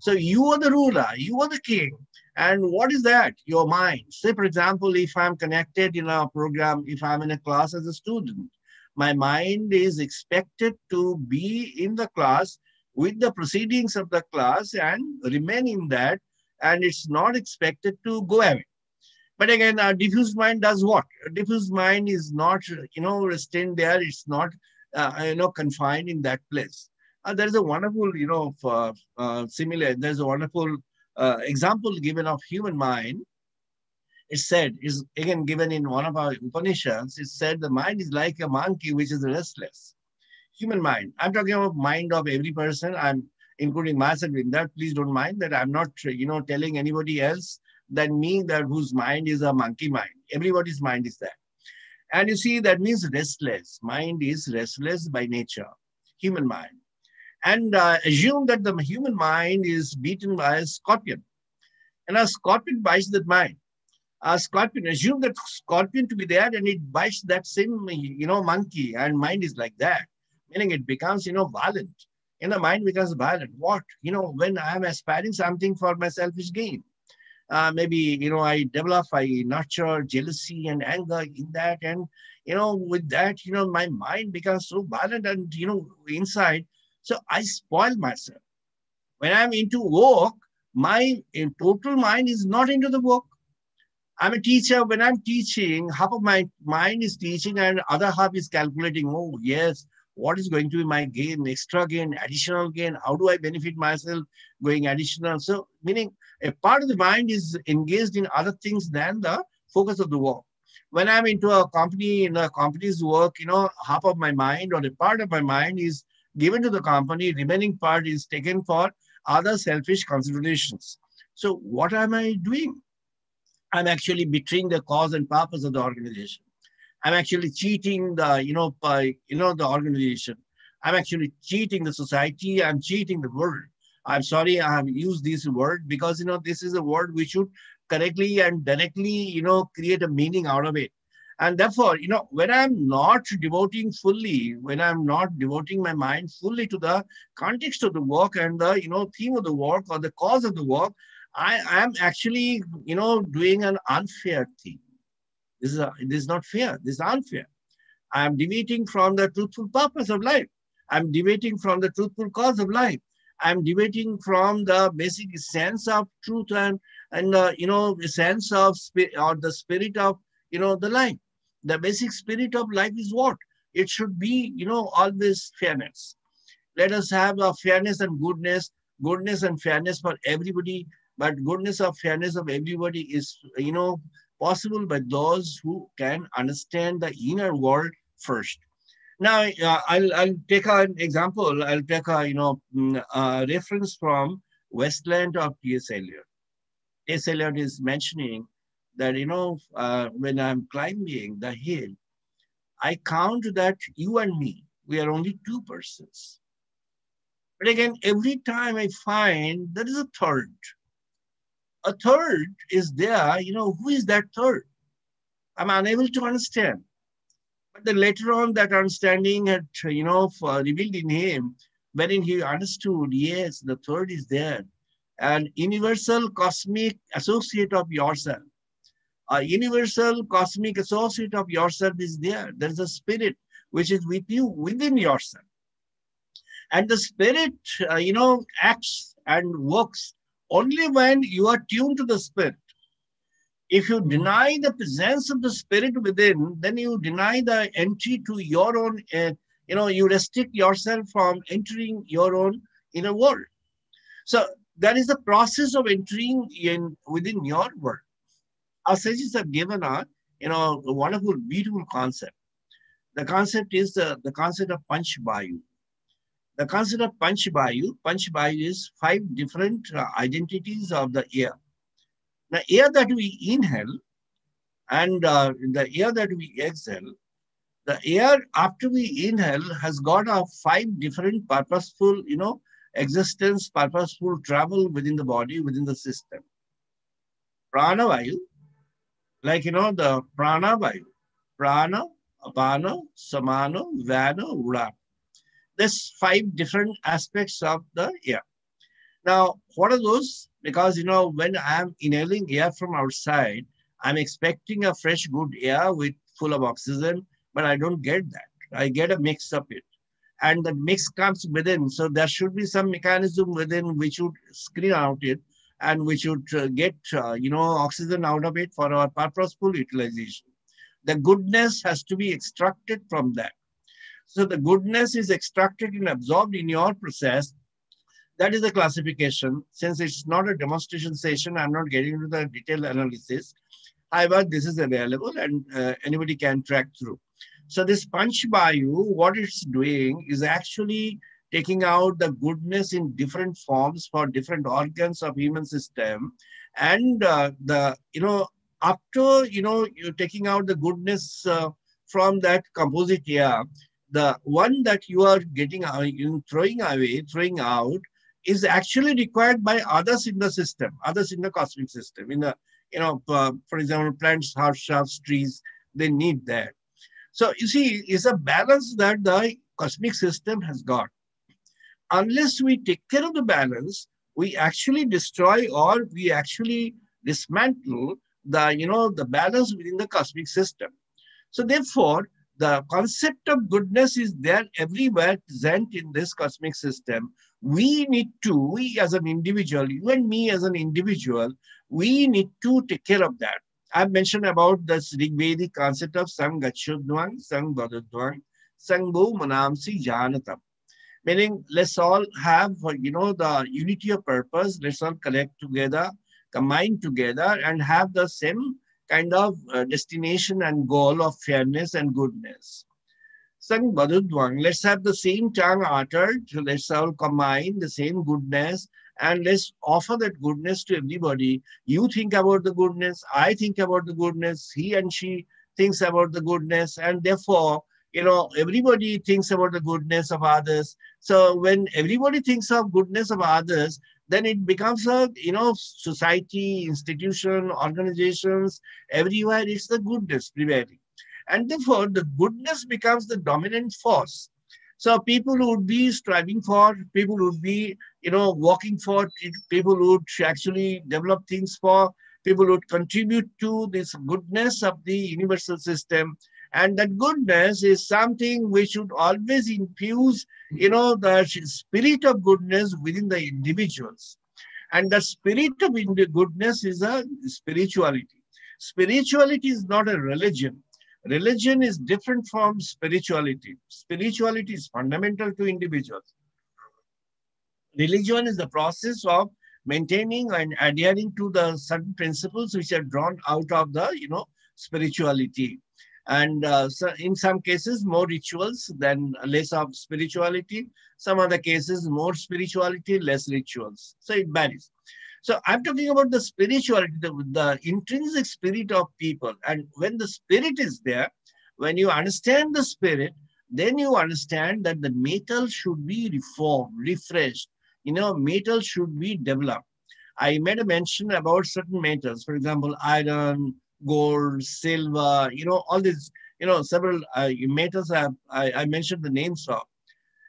So you are the ruler, you are the king. And what is that? Your mind. Say, for example, if I'm connected in a program, if I'm in a class as a student, my mind is expected to be in the class with the proceedings of the class and remain in that, and it's not expected to go away. But again, a diffused mind does what? A diffused mind is not, you know, restrained there. It's not, uh, you know, confined in that place. Uh, there's a wonderful, you know, uh, uh, similar, there's a wonderful uh, example given of human mind, it said, is again given in one of our Upanishads, it said the mind is like a monkey which is restless. Human mind. I'm talking about mind of every person. I'm including myself in that. Please don't mind that I'm not, you know, telling anybody else than me that whose mind is a monkey mind. Everybody's mind is that. And you see, that means restless. Mind is restless by nature, human mind and uh, assume that the human mind is beaten by a scorpion. And a scorpion bites that mind. A scorpion, assume that scorpion to be there and it bites that same, you know, monkey and mind is like that. Meaning it becomes, you know, violent. And the mind becomes violent. What? You know, when I'm aspiring something for my selfish gain. Uh, maybe, you know, I develop, I nurture jealousy and anger in that. And, you know, with that, you know, my mind becomes so violent and, you know, inside so I spoil myself. When I'm into work, my total mind is not into the work. I'm a teacher. When I'm teaching, half of my mind is teaching and other half is calculating, oh, yes, what is going to be my gain, extra gain, additional gain? How do I benefit myself going additional? So meaning a part of the mind is engaged in other things than the focus of the work. When I'm into a company, in a company's work, you know, half of my mind or a part of my mind is given to the company, remaining part is taken for other selfish considerations. So what am I doing? I'm actually betraying the cause and purpose of the organization. I'm actually cheating the, you know, by, you know, the organization. I'm actually cheating the society. I'm cheating the world. I'm sorry I have used this word because, you know, this is a word we should correctly and directly, you know, create a meaning out of it. And therefore, you know, when I'm not devoting fully, when I'm not devoting my mind fully to the context of the work and the, you know, theme of the work or the cause of the work, I am actually, you know, doing an unfair thing. This is, a, this is not fair. This is unfair. I'm deviating from the truthful purpose of life. I'm deviating from the truthful cause of life. I'm deviating from the basic sense of truth and, and uh, you know, the sense of or the spirit of, you know, the life the basic spirit of life is what? It should be, you know, always fairness. Let us have a fairness and goodness, goodness and fairness for everybody, but goodness of fairness of everybody is, you know, possible by those who can understand the inner world first. Now, uh, I'll, I'll take an example. I'll take a, you know, mm, a reference from Waste Land of T.S. Eliot. T.S. Eliot is mentioning that, you know, uh, when I'm climbing the hill, I count that you and me, we are only two persons. But again, every time I find there is a third. A third is there, you know, who is that third? I'm unable to understand. But then later on, that understanding had, you know, revealed in him, wherein he understood, yes, the third is there. An universal cosmic associate of yourself. A universal cosmic associate of yourself is there. There is a spirit which is with you within yourself. And the spirit, uh, you know, acts and works only when you are tuned to the spirit. If you deny the presence of the spirit within, then you deny the entry to your own, uh, you know, you restrict yourself from entering your own inner world. So that is the process of entering in within your world. Our sages have given a, you know, a wonderful, beautiful concept. The concept is the, the concept of Panch Vayu. The concept of Panch Vayu, is five different uh, identities of the air. The air that we inhale and uh, the air that we exhale, the air after we inhale has got a five different purposeful, you know, existence, purposeful travel within the body, within the system. Prana Vayu, like, you know, the Prana Vayu, Prana, Apana, Samana, Vyana, Udana. There's five different aspects of the air. Now, what are those? Because, you know, when I'm inhaling air from outside, I'm expecting a fresh, good air with full of oxygen, but I don't get that. I get a mix of it. And the mix comes within. So there should be some mechanism within which would screen out it and which would uh, get, uh, you know, oxygen out of it for our purposeful utilization. The goodness has to be extracted from that. So the goodness is extracted and absorbed in your process. That is the classification. Since it's not a demonstration session, I'm not getting into the detailed analysis. However, this is available and uh, anybody can track through. So this Panch Vayu, what it's doing is actually taking out the goodness in different forms for different organs of human system. And uh, the, you know, after, you know, you're taking out the goodness uh, from that composite air, the one that you are getting throwing away, throwing out, is actually required by others in the system, others in the cosmic system. In the, you know, for example, plants, heart trees, they need that. So you see, it's a balance that the cosmic system has got. Unless we take care of the balance, we actually destroy or we actually dismantle the, you know, the balance within the cosmic system. So therefore, the concept of goodness is there everywhere present in this cosmic system. We need to, we as an individual, you and me as an individual, we need to take care of that. I've mentioned about the Rigvedic concept of Sang Gachudvang, Sang Badudvang, Sang Bo Manamsi Janatam. Meaning, let's all have, you know, the unity of purpose. Let's all collect together, combine together, and have the same kind of uh, destination and goal of fairness and goodness. Sang Badudvang, let's have the same tongue uttered. Let's all combine the same goodness and let's offer that goodness to everybody. You think about the goodness, I think about the goodness, he and she thinks about the goodness, and therefore, you know, everybody thinks about the goodness of others. So when everybody thinks of goodness of others, then it becomes a, you know, society, institution, organizations, everywhere it's the goodness prevailing. And therefore, the goodness becomes the dominant force. So people would be striving for, people would be, you know, working for, people would actually develop things for, people would contribute to this goodness of the universal system. And that goodness is something we should always infuse, you know, the spirit of goodness within the individuals. And the spirit of goodness is a spirituality. Spirituality is not a religion. Religion is different from spirituality. Spirituality is fundamental to individuals. Religion is the process of maintaining and adhering to the certain principles which are drawn out of the, you know, spirituality. And uh, so in some cases, more rituals than less of spirituality. Some other cases, more spirituality, less rituals. So it varies. So I'm talking about the spirituality, the, the intrinsic spirit of people. And when the spirit is there, when you understand the spirit, then you understand that the metal should be reformed, refreshed. You know, metal should be developed. I made a mention about certain metals, for example, iron, gold, silver, you know, all these, you know, several uh, metals I, I, I mentioned the names of.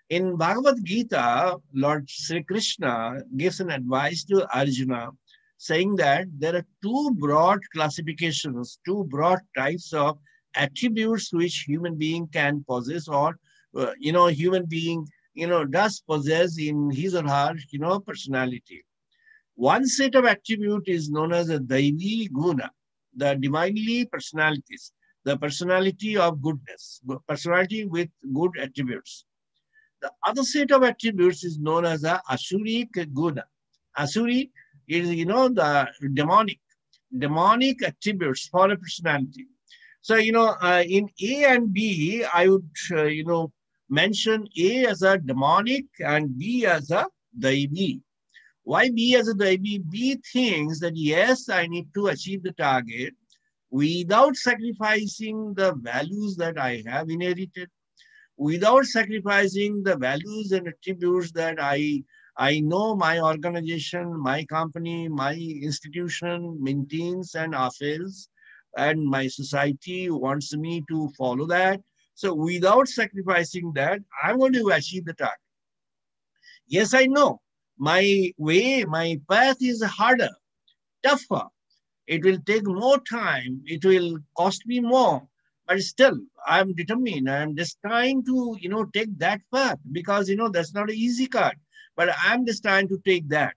In Bhagavad Gita, Lord Sri Krishna gives an advice to Arjuna saying that there are two broad classifications, two broad types of attributes which human being can possess or, uh, you know, human being, you know, does possess in his or her, you know, personality. One set of attribute is known as a Daivi Guna, the divinely personalities, the personality of goodness, personality with good attributes. The other set of attributes is known as a Asuric Guna. Asuri is, you know, the demonic, demonic attributes for a personality. So, you know, uh, in A and B, I would, uh, you know, mention A as a demonic and B as a Daivi. Why B as a Daivi? B thinks that, yes, I need to achieve the target without sacrificing the values that I have inherited, without sacrificing the values and attributes that I I know my organization, my company, my institution maintains and offers, and my society wants me to follow that. So without sacrificing that, I'm going to achieve the target. Yes, I know my way, my path is harder, tougher. It will take more time. It will cost me more. But still, I'm determined. I'm just trying to, you know, take that path because, you know, that's not an easy cut. But I'm just trying to take that.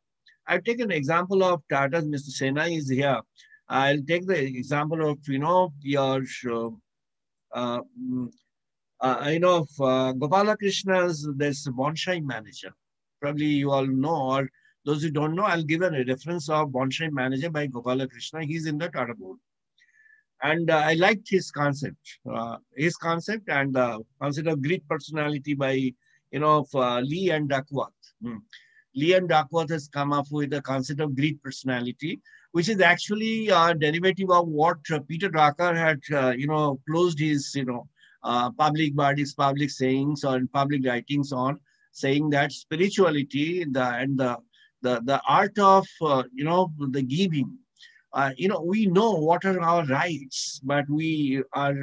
I'll take an example of Tata's, Mr. Sena is here. I'll take the example of, you know, your, uh, mm, uh, you know, of, uh, Gopala Krishna's, a bonsai manager. Probably you all know, or those who don't know, I'll give a reference of bonsai manager by Gopala Krishna. He's in the Tata board. And uh, I liked his concept, uh, his concept and the concept of great personality by, you know, of, uh, Lee and Duckworth. Hmm. Lee and Duckworth has come up with the concept of great personality, which is actually a derivative of what uh, Peter Drucker had, uh, you know, closed his, you know, uh, public bodies, public sayings or public writings on, saying that spirituality the, and the, the, the art of, uh, you know, the giving, uh, you know, we know what are our rights, but we are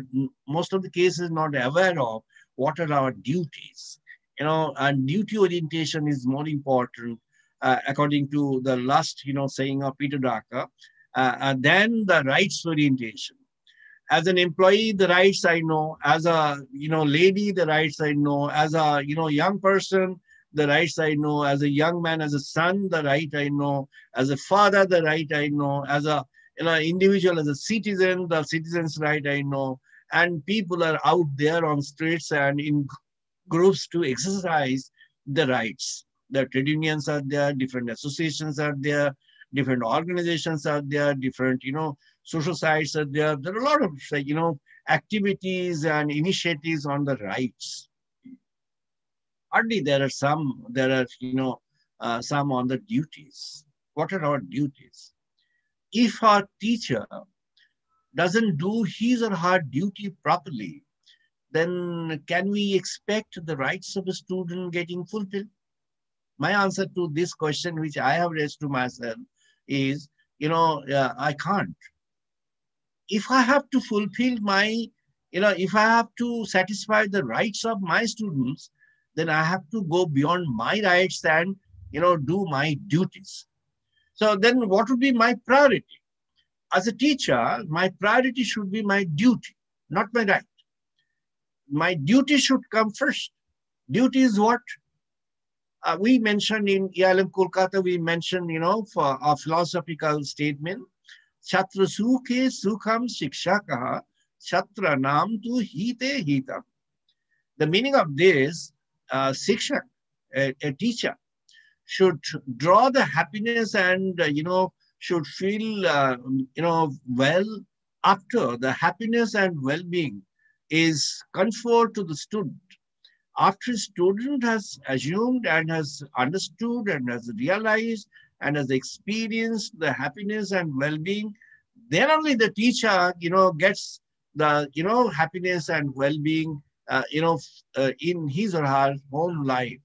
most of the cases not aware of what are our duties you know, and duty orientation is more important, uh, according to the last, you know, saying of Peter Drucker, uh, than the rights orientation. As an employee, the rights I know. As a, you know, lady, the rights I know. As a, you know, young person, the rights I know. As a young man, as a son, the right I know. As a father, the right I know. As a, you know, individual, as a citizen, the citizen's right I know. And people are out there on streets and in groups to exercise the rights. The trade unions are there, different associations are there, different organizations are there, different, you know, social sites are there. There are a lot of, you know, activities and initiatives on the rights. Hardly there are some, there are, you know, uh, some on the duties. What are our duties? If our teacher doesn't do his or her duty properly, then can we expect the rights of a student getting fulfilled? My answer to this question, which I have raised to myself, is, you know, uh, I can't. If I have to fulfill my, you know, if I have to satisfy the rights of my students, then I have to go beyond my rights and, you know, do my duties. So then what would be my priority? As a teacher, my priority should be my duty, not my right my duty should come first. Duty is what? Uh, we mentioned in EIILM Kolkata, we mentioned, you know, for a philosophical statement, Chatra Sukhe Sukham Shikshakaha, Chatra Nam tu Hite Hita. The meaning of this, uh, a, a teacher, should draw the happiness and, uh, you know, should feel, uh, you know, well after the happiness and well-being is conferred to the student. After a student has assumed and has understood and has realized and has experienced the happiness and well-being, then only the teacher, you know, gets the, you know, happiness and well-being uh, you know, uh, in his or her home life.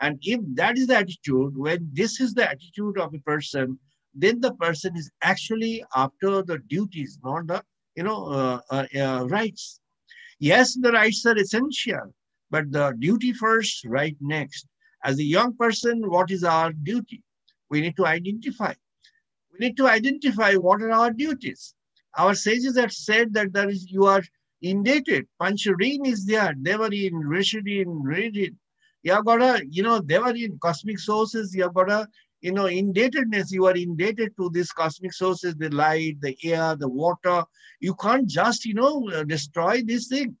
And if that is the attitude, when this is the attitude of a person, then the person is actually after the duties, not the, you know, uh, uh, uh, rights. Yes, the rights are essential, but the duty first, right next. As a young person, what is our duty? We need to identify. We need to identify what are our duties. Our sages have said that there is you are indebted. Pancharin is there. Devarin, Rishirin, Redin. You have got a, you know, Devarin, cosmic sources, you have got a, you know, indebtedness. You are indebted to these cosmic sources, the light, the air, the water. You can't just, you know, destroy this thing.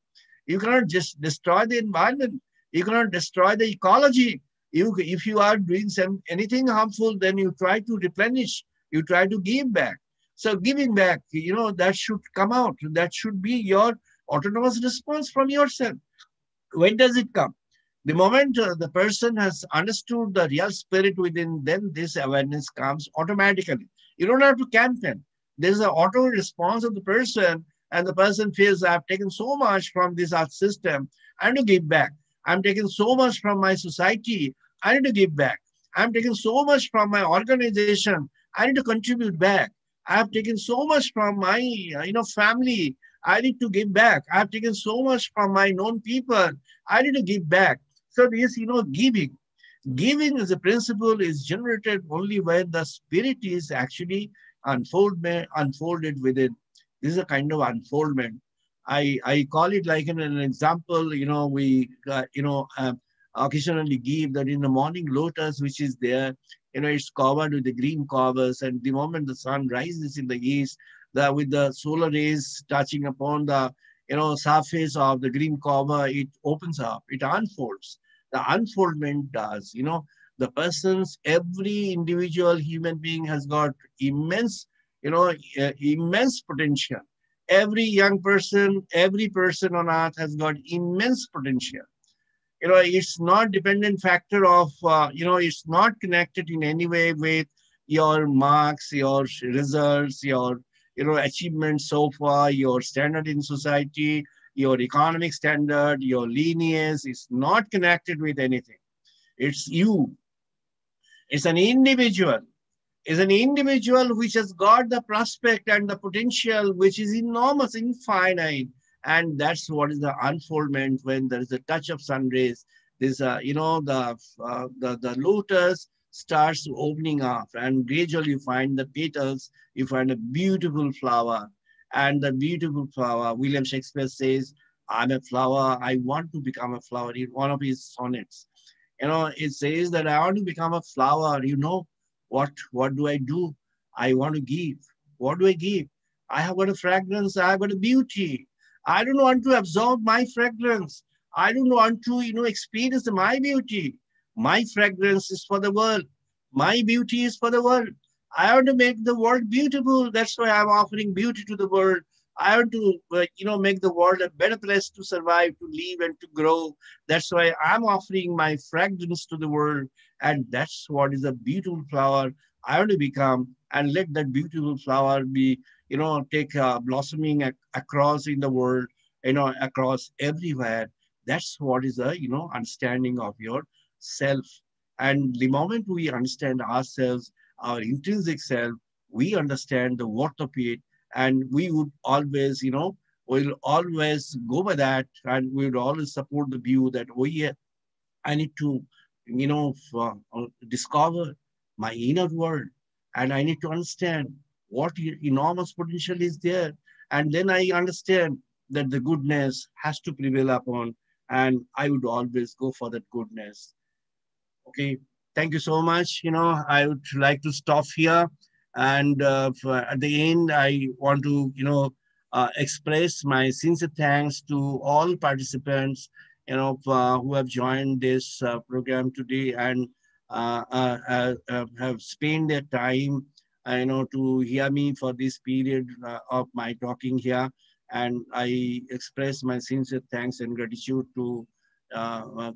You cannot just destroy the environment. You cannot destroy the ecology. You, if you are doing some, anything harmful, then you try to replenish. You try to give back. So giving back, you know, that should come out. That should be your autonomous response from yourself. When does it come? The moment uh, the person has understood the real spirit within them, this awareness comes automatically. You don't have to campaign. There's an auto response of the person, and the person feels I've taken so much from this art system. I need to give back. I'm taking so much from my society. I need to give back. I'm taking so much from my organization. I need to contribute back. I have taken so much from my you know family. I need to give back. I have taken so much from my known people. I need to give back. So this, you know, giving. Giving as a principle is generated only when the spirit is actually unfolded, unfolded within. This is a kind of unfoldment. I, I call it like an, an example, you know, we, uh, you know, uh, occasionally give that in the morning lotus, which is there, you know, it's covered with the green covers. And the moment the sun rises in the east, the, with the solar rays touching upon the, you know, surface of the green cover, it opens up, it unfolds. The unfoldment does, you know, the person's, every individual human being has got immense, you know, immense potential. Every young person, every person on earth has got immense potential you know, it's not dependent factor of, uh, you know, it's not connected in any way with your marks, your results, your, you know, achievements so far, your standard in society, your economic standard, your lineage is not connected with anything. It's you. It's an individual. It's an individual which has got the prospect and the potential which is enormous, infinite, and that's what is the unfoldment when there is a touch of sun rays. This, uh, you know, the, uh, the, the lotus starts opening up and gradually you find the petals, you find a beautiful flower. And the beautiful flower, William Shakespeare says, I'm a flower, I want to become a flower in one of his sonnets. You know, it says that I want to become a flower, you know, what, what do I do? I want to give. What do I give? I have got a fragrance, I have got a beauty. I don't want to absorb my fragrance. I don't want to, you know, experience my beauty. My fragrance is for the world. My beauty is for the world. I want to make the world beautiful. That's why I'm offering beauty to the world. I want to, uh, you know, make the world a better place to survive, to live, and to grow. That's why I'm offering my fragrance to the world. And that's what is a beautiful flower I want to become. And let that beautiful flower be you know, take uh, blossoming ac across in the world, you know, across everywhere. That's what is a, you know, understanding of your self. And the moment we understand ourselves, our intrinsic self, we understand the worth of it. And we would always, you know, will always go by that. And we would always support the view that, oh yeah, I need to, you know, uh, discover my inner world. And I need to understand what enormous potential is there. And then I understand that the goodness has to prevail upon, and I would always go for that goodness. Okay, thank you so much. You know, I would like to stop here. And uh, at the end, I want to, you know, uh, express my sincere thanks to all participants, you know, uh, who have joined this uh, program today and uh, have spent their time you know, to hear me for this period of my talking here. And I express my sincere thanks and gratitude to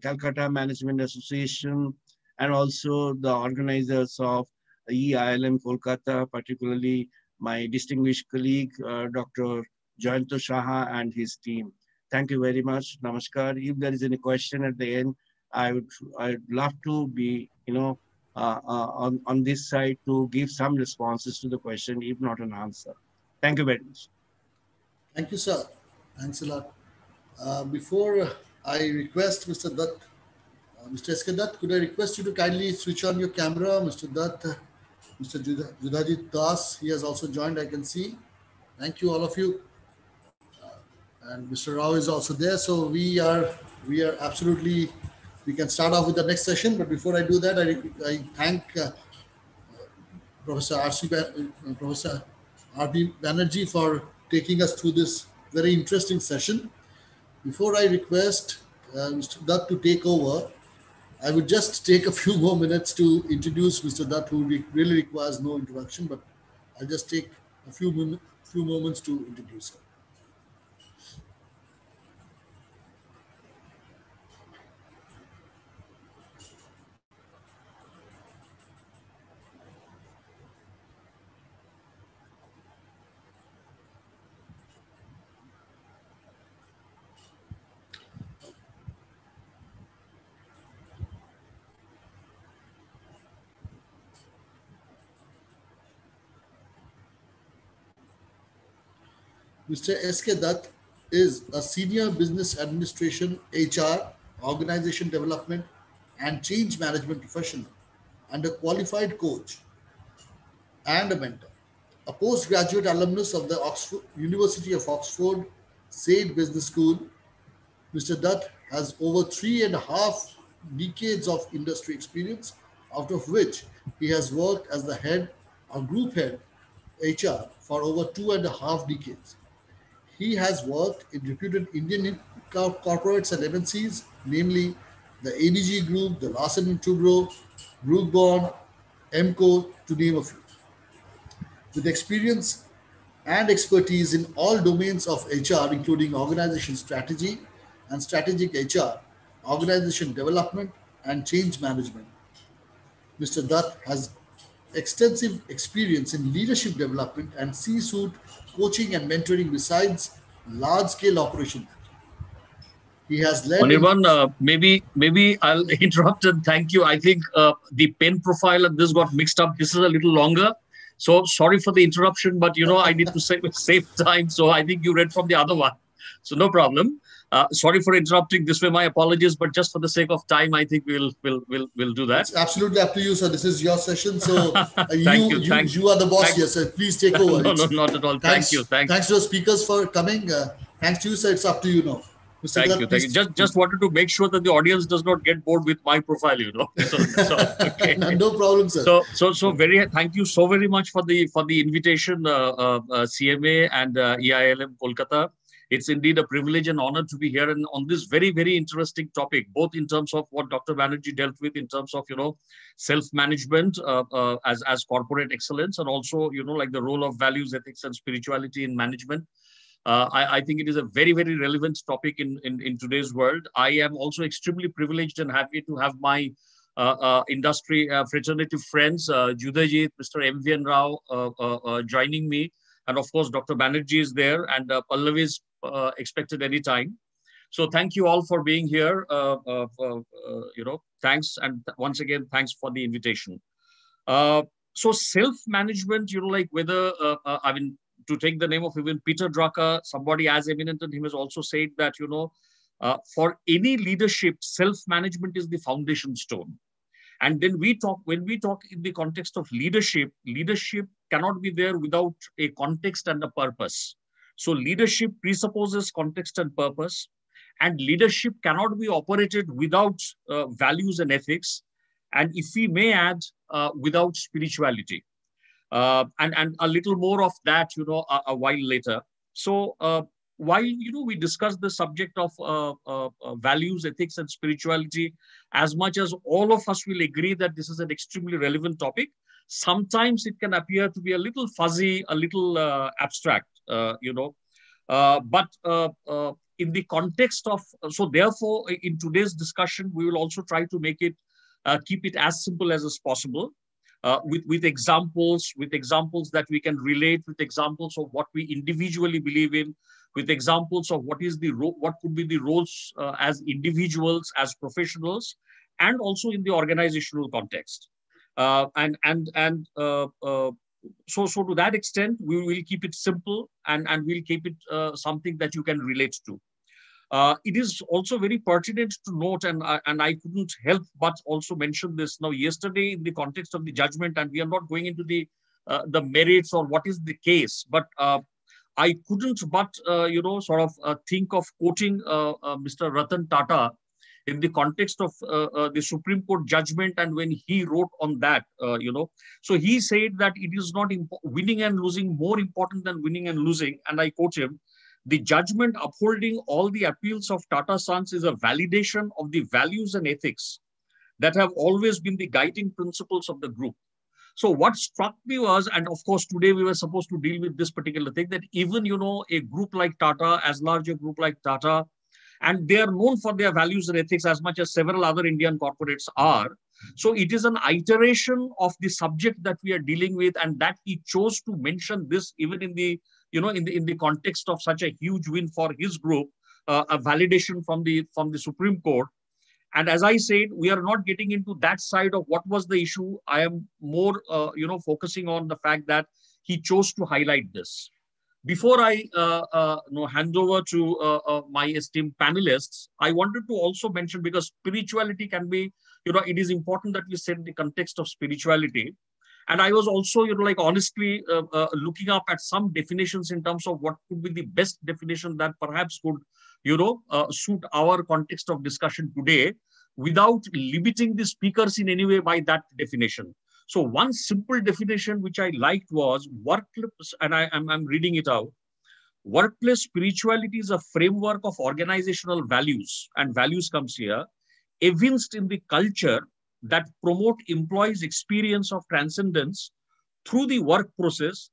Calcutta Management Association and also the organizers of EIILM Kolkata, particularly my distinguished colleague, uh, Dr. Joyanto Shaha and his team. Thank you very much. Namaskar. If there is any question at the end, I would I'd love to be, you know, uh, uh, on, on this side to give some responses to the question, if not an answer. Thank you very much. Thank you, sir. Thanks a lot. Uh, before I request Mr. Dutt, uh, Mr. S.K. Dutt, could I request you to kindly switch on your camera? Mr. Dutt, uh, Mr. Judhajit Das, he has also joined, I can see. Thank you, all of you. Uh, and Mr. Rao is also there. So we are, we are absolutely, we can start off with the next session. But before I do that, I, I thank uh, Professor R.C. Professor R.B. Banerjee for taking us through this very interesting session. Before I request uh, Mr. Dutt to take over, I would just take a few (laughs) more minutes to introduce Mr. Dutt, who really requires no introduction, but I'll just take a few, few moments to introduce him. Mr. S.K. Dutt is a senior business administration, HR, organization development, and change management professional and a qualified coach and a mentor. A postgraduate alumnus of the Oxford, University of Oxford Said Business School, Mr. Dutt has over three and a half decades of industry experience, out of which he has worked as the head or group head HR for over two and a half decades. He has worked in reputed Indian corporates and MNCs, namely the ABG Group, the Larsen & Toubro, Brooke Bond, Emco, to name a few. With experience and expertise in all domains of HR, including organization strategy and strategic HR, organization development, and change management. Mr. Dutt has extensive experience in leadership development and C-suite coaching and mentoring besides large-scale operations. He has led. Anirban, uh, maybe maybe I'll (laughs) interrupt and thank you. I think uh, the pen profile of this got mixed up. This is a little longer. So sorry for the interruption, but you know I need to (laughs) save, save time. So I think you read from the other one. So no problem. Uh, sorry for interrupting this way. My apologies, but just for the sake of time, I think we'll we'll we'll we'll do that. It's absolutely up to you, sir. This is your session, so (laughs) uh, you, you, you, you, are the boss thank here, sir. Please take over. (laughs) no, no, not at all. Thanks, thank you. Thanks. Thanks to the speakers for coming. Uh, thanks to you, sir. It's up to you now. Mr. Thank you. Thank you. Just just wanted to make sure that the audience does not get bored with my profile. You know. (laughs) So, so, okay. no problem, sir. So so so very thank you so very much for the for the invitation, uh, uh, uh CMA and uh, EIILM Kolkata it's indeed a privilege and honor to be here and on this very, very interesting topic, both in terms of what Dr. Banerjee dealt with in terms of, you know, self-management uh, uh, as, as corporate excellence and also, you know, like the role of values, ethics, and spirituality in management. Uh, I, I, think it is a very, very relevant topic in, in, in, today's world. I am also extremely privileged and happy to have my uh, uh, industry uh, fraternity friends, uh, Judhajit, Mr. MVN Rao, uh, joining me. And of course, Dr. Banerjee is there and uh, Pallavi is uh, expected anytime. So thank you all for being here. Uh, uh, you know, thanks. And once again, thanks for the invitation. so self-management, you know, like whether, I mean, to take the name of even Peter Drucker, somebody as eminent and him has also said that, you know, uh, for any leadership, self-management is the foundation stone. And then we talk, when we talk in the context of leadership, leadership cannot be there without a context and a purpose. So leadership presupposes context and purpose, and leadership cannot be operated without uh, values and ethics, and if we may add, uh, without spirituality. Uh, and, and a little more of that, you know, a, a while later. So uh, while, you know, we discuss the subject of uh, uh, values, ethics, and spirituality, as much as all of us will agree that this is an extremely relevant topic, sometimes it can appear to be a little fuzzy, a little abstract. Uh, you know. Uh, but uh, in the context of, so therefore, in today's discussion, we will also try to make it, keep it as simple as, is possible. Uh, with, with examples, with examples that we can relate, with examples of what we individually believe in, with examples of what is the ro- what could be the roles uh, as individuals, as professionals, and also in the organizational context. Uh, and and and uh, uh, so so to that extent, we will keep it simple and and we'll keep it uh, something that you can relate to. Uh, it is also very pertinent to note, and, uh, and I couldn't help but also mention this now yesterday in the context of the judgment, and we are not going into the uh, the merits or what is the case, but I couldn't but uh, you know sort of uh, think of quoting uh, uh, Mr. Ratan Tata in the context of uh, the Supreme Court judgment, and when he wrote on that, you know, so he said that it is not winning and losing more important than winning and losing, and I quote him the judgment upholding all the appeals of Tata Sons is a validation of the values and ethics that have always been the guiding principles of the group. So what struck me was, and of course today we were supposed to deal with this particular thing, that even you know a group like Tata, as large a group like Tata, and they are known for their values and ethics as much as several other Indian corporates are. So it is an iteration of the subject that we are dealing with, and that he chose to mention this even in the you know, in the in the context of such a huge win for his group, uh, a validation from the from the Supreme Court. And as I said, we are not getting into that side of what was the issue. I am more, uh, you know, focusing on the fact that he chose to highlight this. Before I uh, uh, hand over to uh, uh, my esteemed panelists, I wanted to also mention because spirituality can be, you know, it is important that we set the context of spirituality. And I was also, you know, like honestly uh, looking up at some definitions in terms of what could be the best definition that perhaps could, you know, uh, suit our context of discussion today without limiting the speakers in any way by that definition. So one simple definition which I liked was workplace, and I, I'm, I'm reading it out. Workplace spirituality is a framework of organizational values, and values comes here, evinced in the culture that promote employees' experience of transcendence through the work process,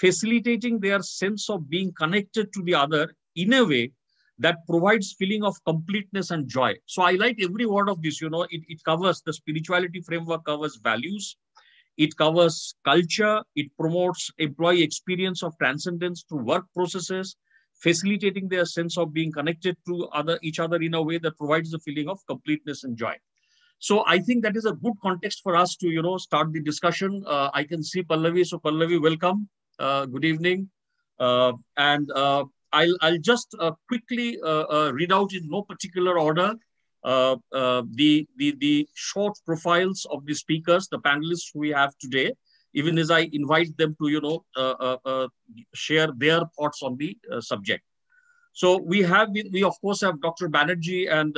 facilitating their sense of being connected to the other in a way that provides feeling of completeness and joy. So I like every word of this, you know, it, it covers the spirituality framework covers values, it covers culture, it promotes employee experience of transcendence through work processes, facilitating their sense of being connected to other each other in a way that provides the feeling of completeness and joy. So I think that is a good context for us to, you know, start the discussion. Uh, I can see Pallavi. So Pallavi, welcome. Uh, good evening. Uh, and uh, I'll, I'll just uh, quickly uh, read out in no particular order the, the, the short profiles of the speakers, the panelists we have today, even as I invite them to, you know, share their thoughts on the subject. So we have, we of course have Dr. Banerjee and,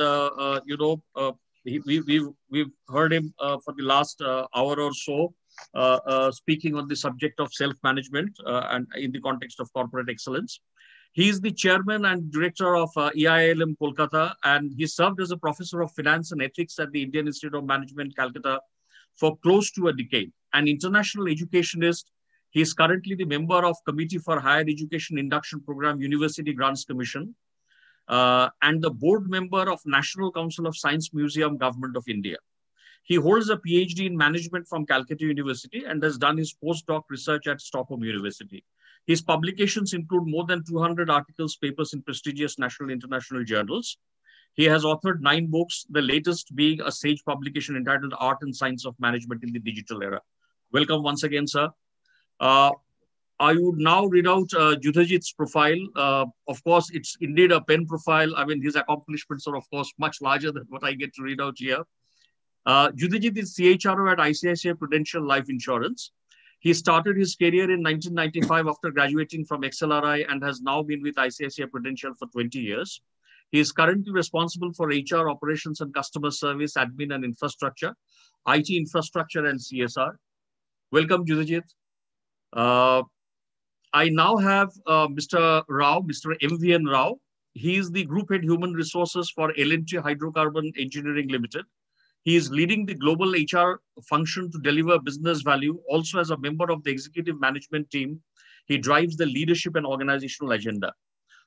you know, we, we've, we've heard him uh, for the last uh, hour or so uh, uh speaking on the subject of self-management uh, and in the context of corporate excellence. He is the chairman and director of uh, EIILM Kolkata, and he served as a professor of finance and ethics at the Indian Institute of Management, Calcutta, for close to a decade. An international educationist, he is currently the member of Committee for Higher Education Induction Program, University Grants Commission, uh, and the board member of National Council of Science Museum, Government of India. He holds a PhD in management from Calcutta University and has done his postdoc research at Stockholm University. His publications include more than 200 articles, papers in prestigious national and international journals. He has authored nine books, the latest being a Sage publication entitled Art and Science of Management in the Digital Era. Welcome once again, sir. Uh, I would now read out uh, Judhajit's profile. Uh, of course, it's indeed a pen profile. I mean, his accomplishments are, of course, much larger than what I get to read out here. Uh, Yudhajit is CHRO at ICICI Prudential Life Insurance. He started his career in 1995 after graduating from XLRI and has now been with ICICI Prudential for 20 years. He is currently responsible for HR operations and customer service, admin and infrastructure, IT infrastructure and CSR. Welcome, Judhajit. Uh, I now have uh, Mr. Rao, Mr. MVN Rao. He is the Group Head Human Resources for L&T Hydrocarbon Engineering Limited. He is leading the global HR function to deliver business value. Also, as a member of the executive management team, he drives the leadership and organizational agenda.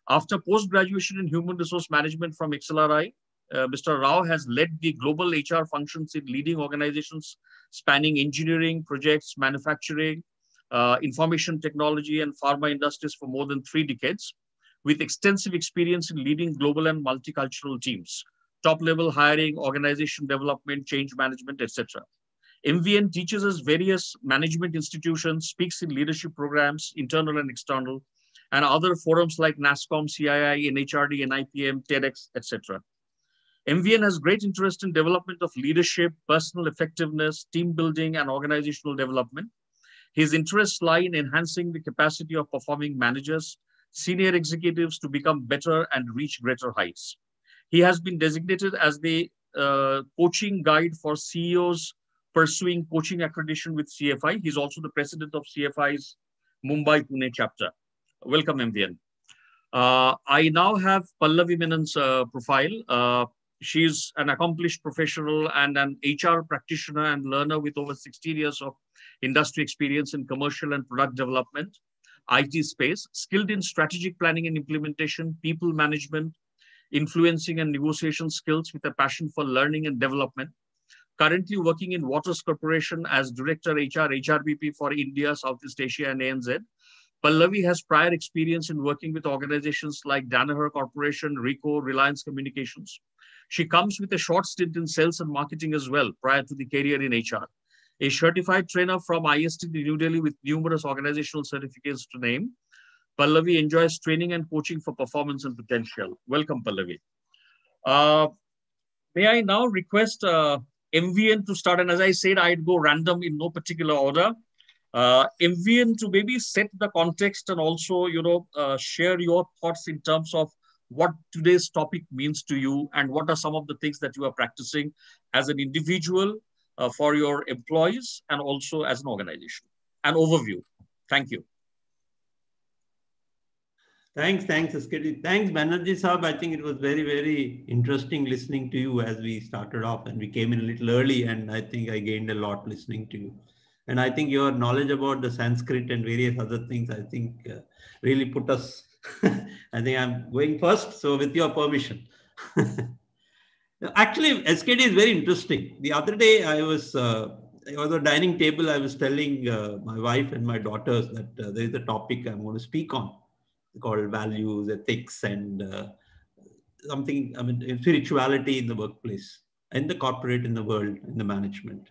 After post-graduation in human resource management from XLRI, uh, Mr. Rao has led the global HR functions in leading organizations spanning engineering, projects, manufacturing, uh, information technology and pharma industries for more than three decades. with extensive experience in leading global and multicultural teams, top level hiring, organization development, change management, etc. MVN teaches us various management institutions, speaks in leadership programs, internal and external, and other forums like NASSCOM, CII, NHRD, NIPM, TEDx, etc. MVN has great interest in development of leadership, personal effectiveness, team building, and organizational development. His interests lie in enhancing the capacity of performing managers, senior executives to become better and reach greater heights. He has been designated as the uh, coaching guide for CEOs pursuing coaching accreditation with CFI. He's also the president of CFI's Mumbai Pune chapter. Welcome, MVN. Uh, I now have Pallavi Menon's uh, profile. Uh, she's an accomplished professional and an HR practitioner and learner with over 16 years of industry experience in commercial and product development, IT space, skilled in strategic planning and implementation, people management, influencing and negotiation skills with a passion for learning and development currently working in Waters Corporation as Director HR, HRBP for India, Southeast Asia, and ANZ. Pallavi has prior experience in working with organizations like Danaher Corporation, Ricoh, Reliance Communications. She comes with a short stint in sales and marketing as well prior to the career in HR. A certified trainer from IST New Delhi with numerous organizational certificates to name. Pallavi enjoys training and coaching for performance and potential. Welcome, Pallavi. Uh, may I now request uh, MVN to start. And as I said, I'd go random in no particular order. Uh, MVN to maybe set the context and also, you know, uh, share your thoughts in terms of what today's topic means to you and what are some of the things that you are practicing as an individual uh, for your employees and also as an organization. An overview. Thank you. Thanks, thanks, SKD. Thanks, Banerjee Saab. I think it was very, very interesting listening to you as we started off and we came in a little early and I think I gained a lot listening to you. And I think your knowledge about the Sanskrit and various other things, I think uh, really put us, (laughs) I think I'm going first. So with your permission. (laughs) Actually, SKD is very interesting. The other day I was, uh, on the dining table, I was telling uh, my wife and my daughters that uh, there is a topic I'm going to speak on called values, ethics, and uh, something, I mean, spirituality in the workplace, in the corporate, in the world, in the management.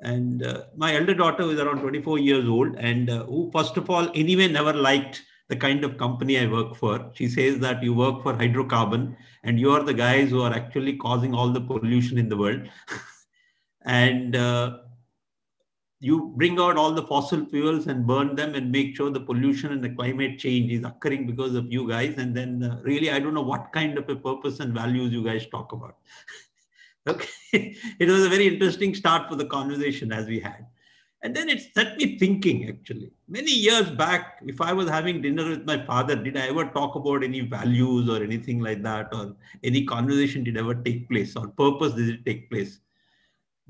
And uh, my elder daughter is around 24 years old, and uh, who, first of all, anyway, never liked the kind of company I work for. She says that you work for hydrocarbon, and you are the guys who are actually causing all the pollution in the world. (laughs) and uh, you bring out all the fossil fuels and burn them and make sure the pollution and the climate change is occurring because of you guys. And then uh, really, I don't know what kind of a purpose and values you guys talk about. (laughs) okay. it was a very interesting start for the conversation as we had. And then it set me thinking actually. Many years back, if I was having dinner with my father, did I ever talk about any values or anything like that? Or any conversation did ever take place or purpose did it take place?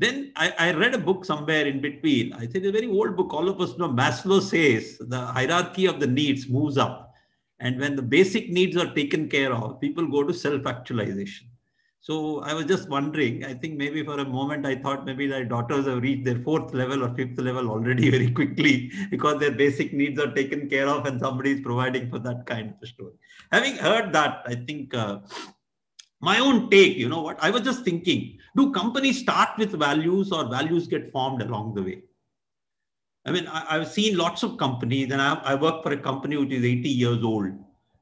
Then I, I, read a book somewhere in between. I think a very old book. All of us know Maslow says the hierarchy of the needs moves up. And when the basic needs are taken care of, people go to self-actualization. So I was just wondering, I think maybe for a moment I thought maybe my daughters have reached their fourth level or fifth level already (laughs) very quickly because their basic needs are taken care of and somebody is providing for that kind of a story. Having heard that, I think uh, my own take, you know what, I was just thinking, do companies start with values or values get formed along the way? I mean, I, have seen lots of companies and I, I work for a company which is 80 years old.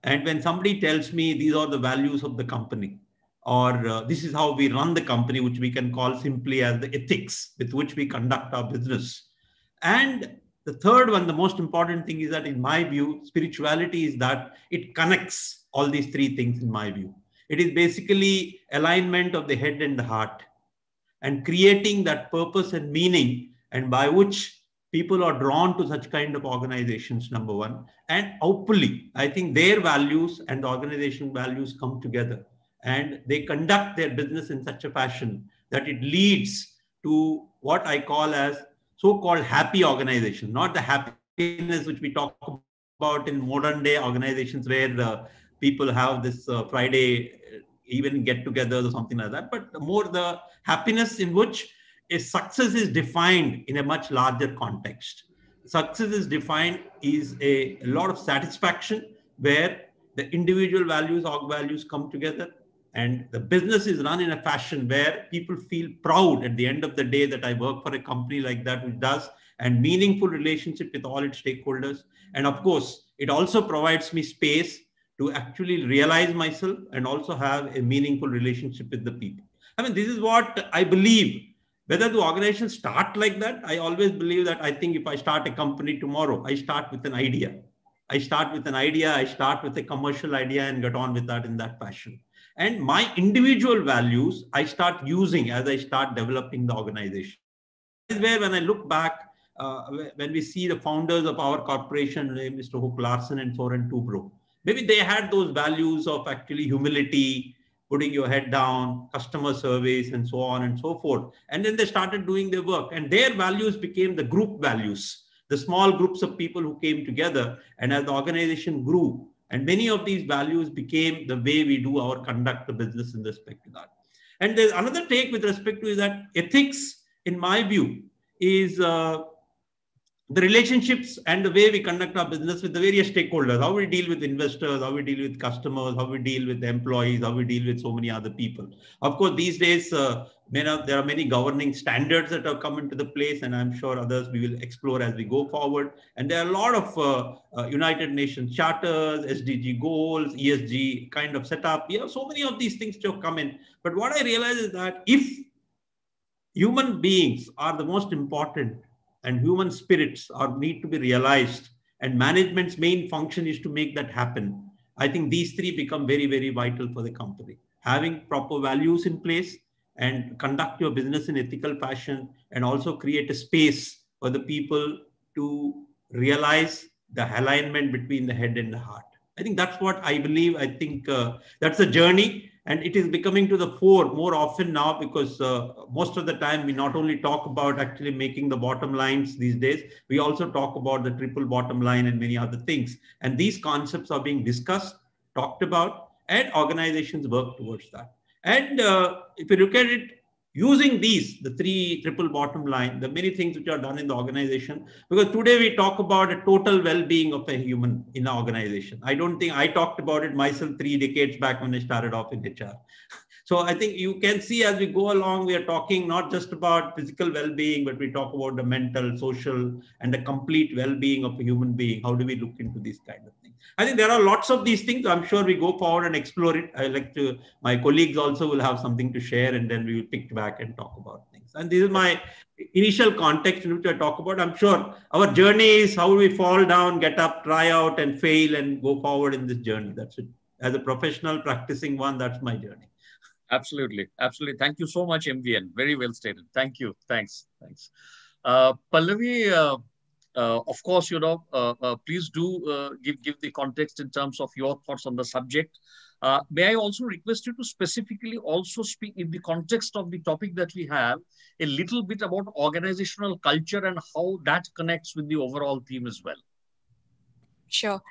And when somebody tells me these are the values of the company, or uh, this is how we run the company, which we can call simply as the ethics with which we conduct our business. And the third one, the most important thing is that in my view, spirituality is that it connects all these three things in my view. It is basically alignment of the head and the heart and creating that purpose and meaning and by which people are drawn to such kind of organizations, number one. And hopefully, I think their values and the organization values come together and they conduct their business in such a fashion that it leads to what I call as so-called happy organization, not the happiness which we talk about in modern day organizations where people have this uh, Friday even get-togethers or something like that, but more the happiness in which a success is defined in a much larger context. Success is defined is a, a lot of satisfaction where the individual values, org values come together and the business is run in a fashion where people feel proud at the end of the day that I work for a company like that, which does and meaningful relationship with all its stakeholders. And of course, it also provides me space to actually realize myself and also have a meaningful relationship with the people. I mean, this is what I believe. Whether the organization start like that, I always believe that I think if I start a company tomorrow, I start with an idea. I start with an idea, I start with a commercial idea and get on with that in that fashion. And my individual values, I start using as I start developing the organization. This is where when I look back, uh, when we see the founders of our corporation, Mr. Holck-Larsen and Soren Toubro, maybe they had those values of actually humility, putting your head down, customer service, and so on and so forth. And then they started doing their work, and their values became the group values, the small groups of people who came together. And as the organization grew, and many of these values became the way we do our conduct the business in respect to that. And there's another take with respect to is that ethics, in my view, is uh, the relationships and the way we conduct our business with the various stakeholders, how we deal with investors, how we deal with customers, how we deal with employees, how we deal with so many other people. Of course, these days, uh, there are many governing standards that have come into the place, and I'm sure others we will explore as we go forward. And there are a lot of uh, uh, United Nations charters, SDG goals, ESG kind of setup. We have so many of these things to come in. But what I realize is that if human beings are the most important and human spirits are need to be realized and management's main function is to make that happen. I think these three become very very vital for the company. Having proper values in place and conduct your business in ethical fashion and also create a space for the people to realize the alignment between the head and the heart. I think that's what i believe. I think uh, that's a journey and it is becoming to the fore more often now because uh, most of the time we not only talk about actually making the bottom lines these days we also talk about the triple bottom line and many other things. And these concepts are being discussed talked about and organizations work towards that. And uh, if you look at it using these, the three triple bottom line, the many things which are done in the organization, because today we talk about a total well-being of a human in the organization. I don't think I talked about it myself three decades back when I started off in HR. (laughs) So I think you can see as we go along, we are talking not just about physical well-being, but we talk about the mental, social, and the complete well-being of a human being. How do we look into these kind of? I think there are lots of these things. I'm sure we go forward and explore it. I like to, my colleagues also will have something to share, and then we will pick back and talk about things. And this is my initial context in which I talk about. I'm sure our journey is how we fall down, get up, try out, and fail, and go forward in this journey. That's it. As a professional practicing one, that's my journey. Absolutely. Absolutely. Thank you so much, MVN. Very well stated. Thank you. Thanks. Thanks. Uh, Pallavi, uh, of course, you know, uh, uh, please do uh, give, give the context in terms of your thoughts on the subject. may I also request you to specifically also speak in the context of the topic that we have a little bit about organizational culture and how that connects with the overall theme as well. Sure.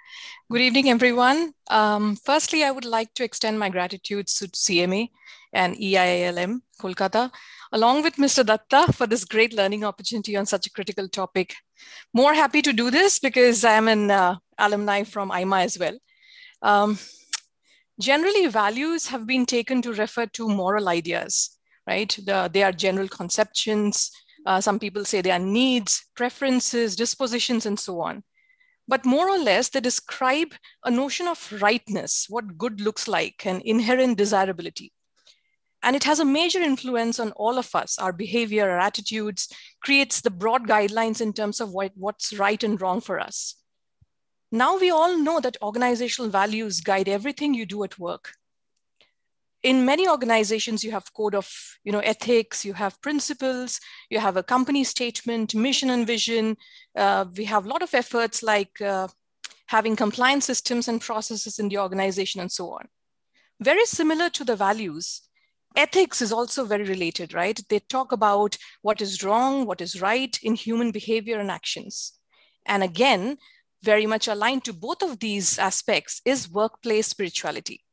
Good evening, everyone. Um, firstly, I would like to extend my gratitude to CMA and EIILM Kolkata, along with Mr. Datta for this great learning opportunity on such a critical topic. More happy to do this because I'm an uh, alumni from IMA as well. Um, generally, values have been taken to refer to moral ideas, right? The, they are general conceptions. Uh, some people say they are needs, preferences, dispositions, and so on but more or less they describe a notion of rightness, what good looks like, and inherent desirability. And it has a major influence on all of us. Our behavior, our attitudes creates the broad guidelines in terms of what, what's right and wrong for us. Now we all know that organizational values guide everything you do at work in many organizations you have code of you know ethics you have principles you have a company statement mission and vision uh, we have a lot of efforts like uh, having compliance systems and processes in the organization and so on very similar to the values ethics is also very related right they talk about what is wrong what is right in human behavior and actions and again very much aligned to both of these aspects is workplace spirituality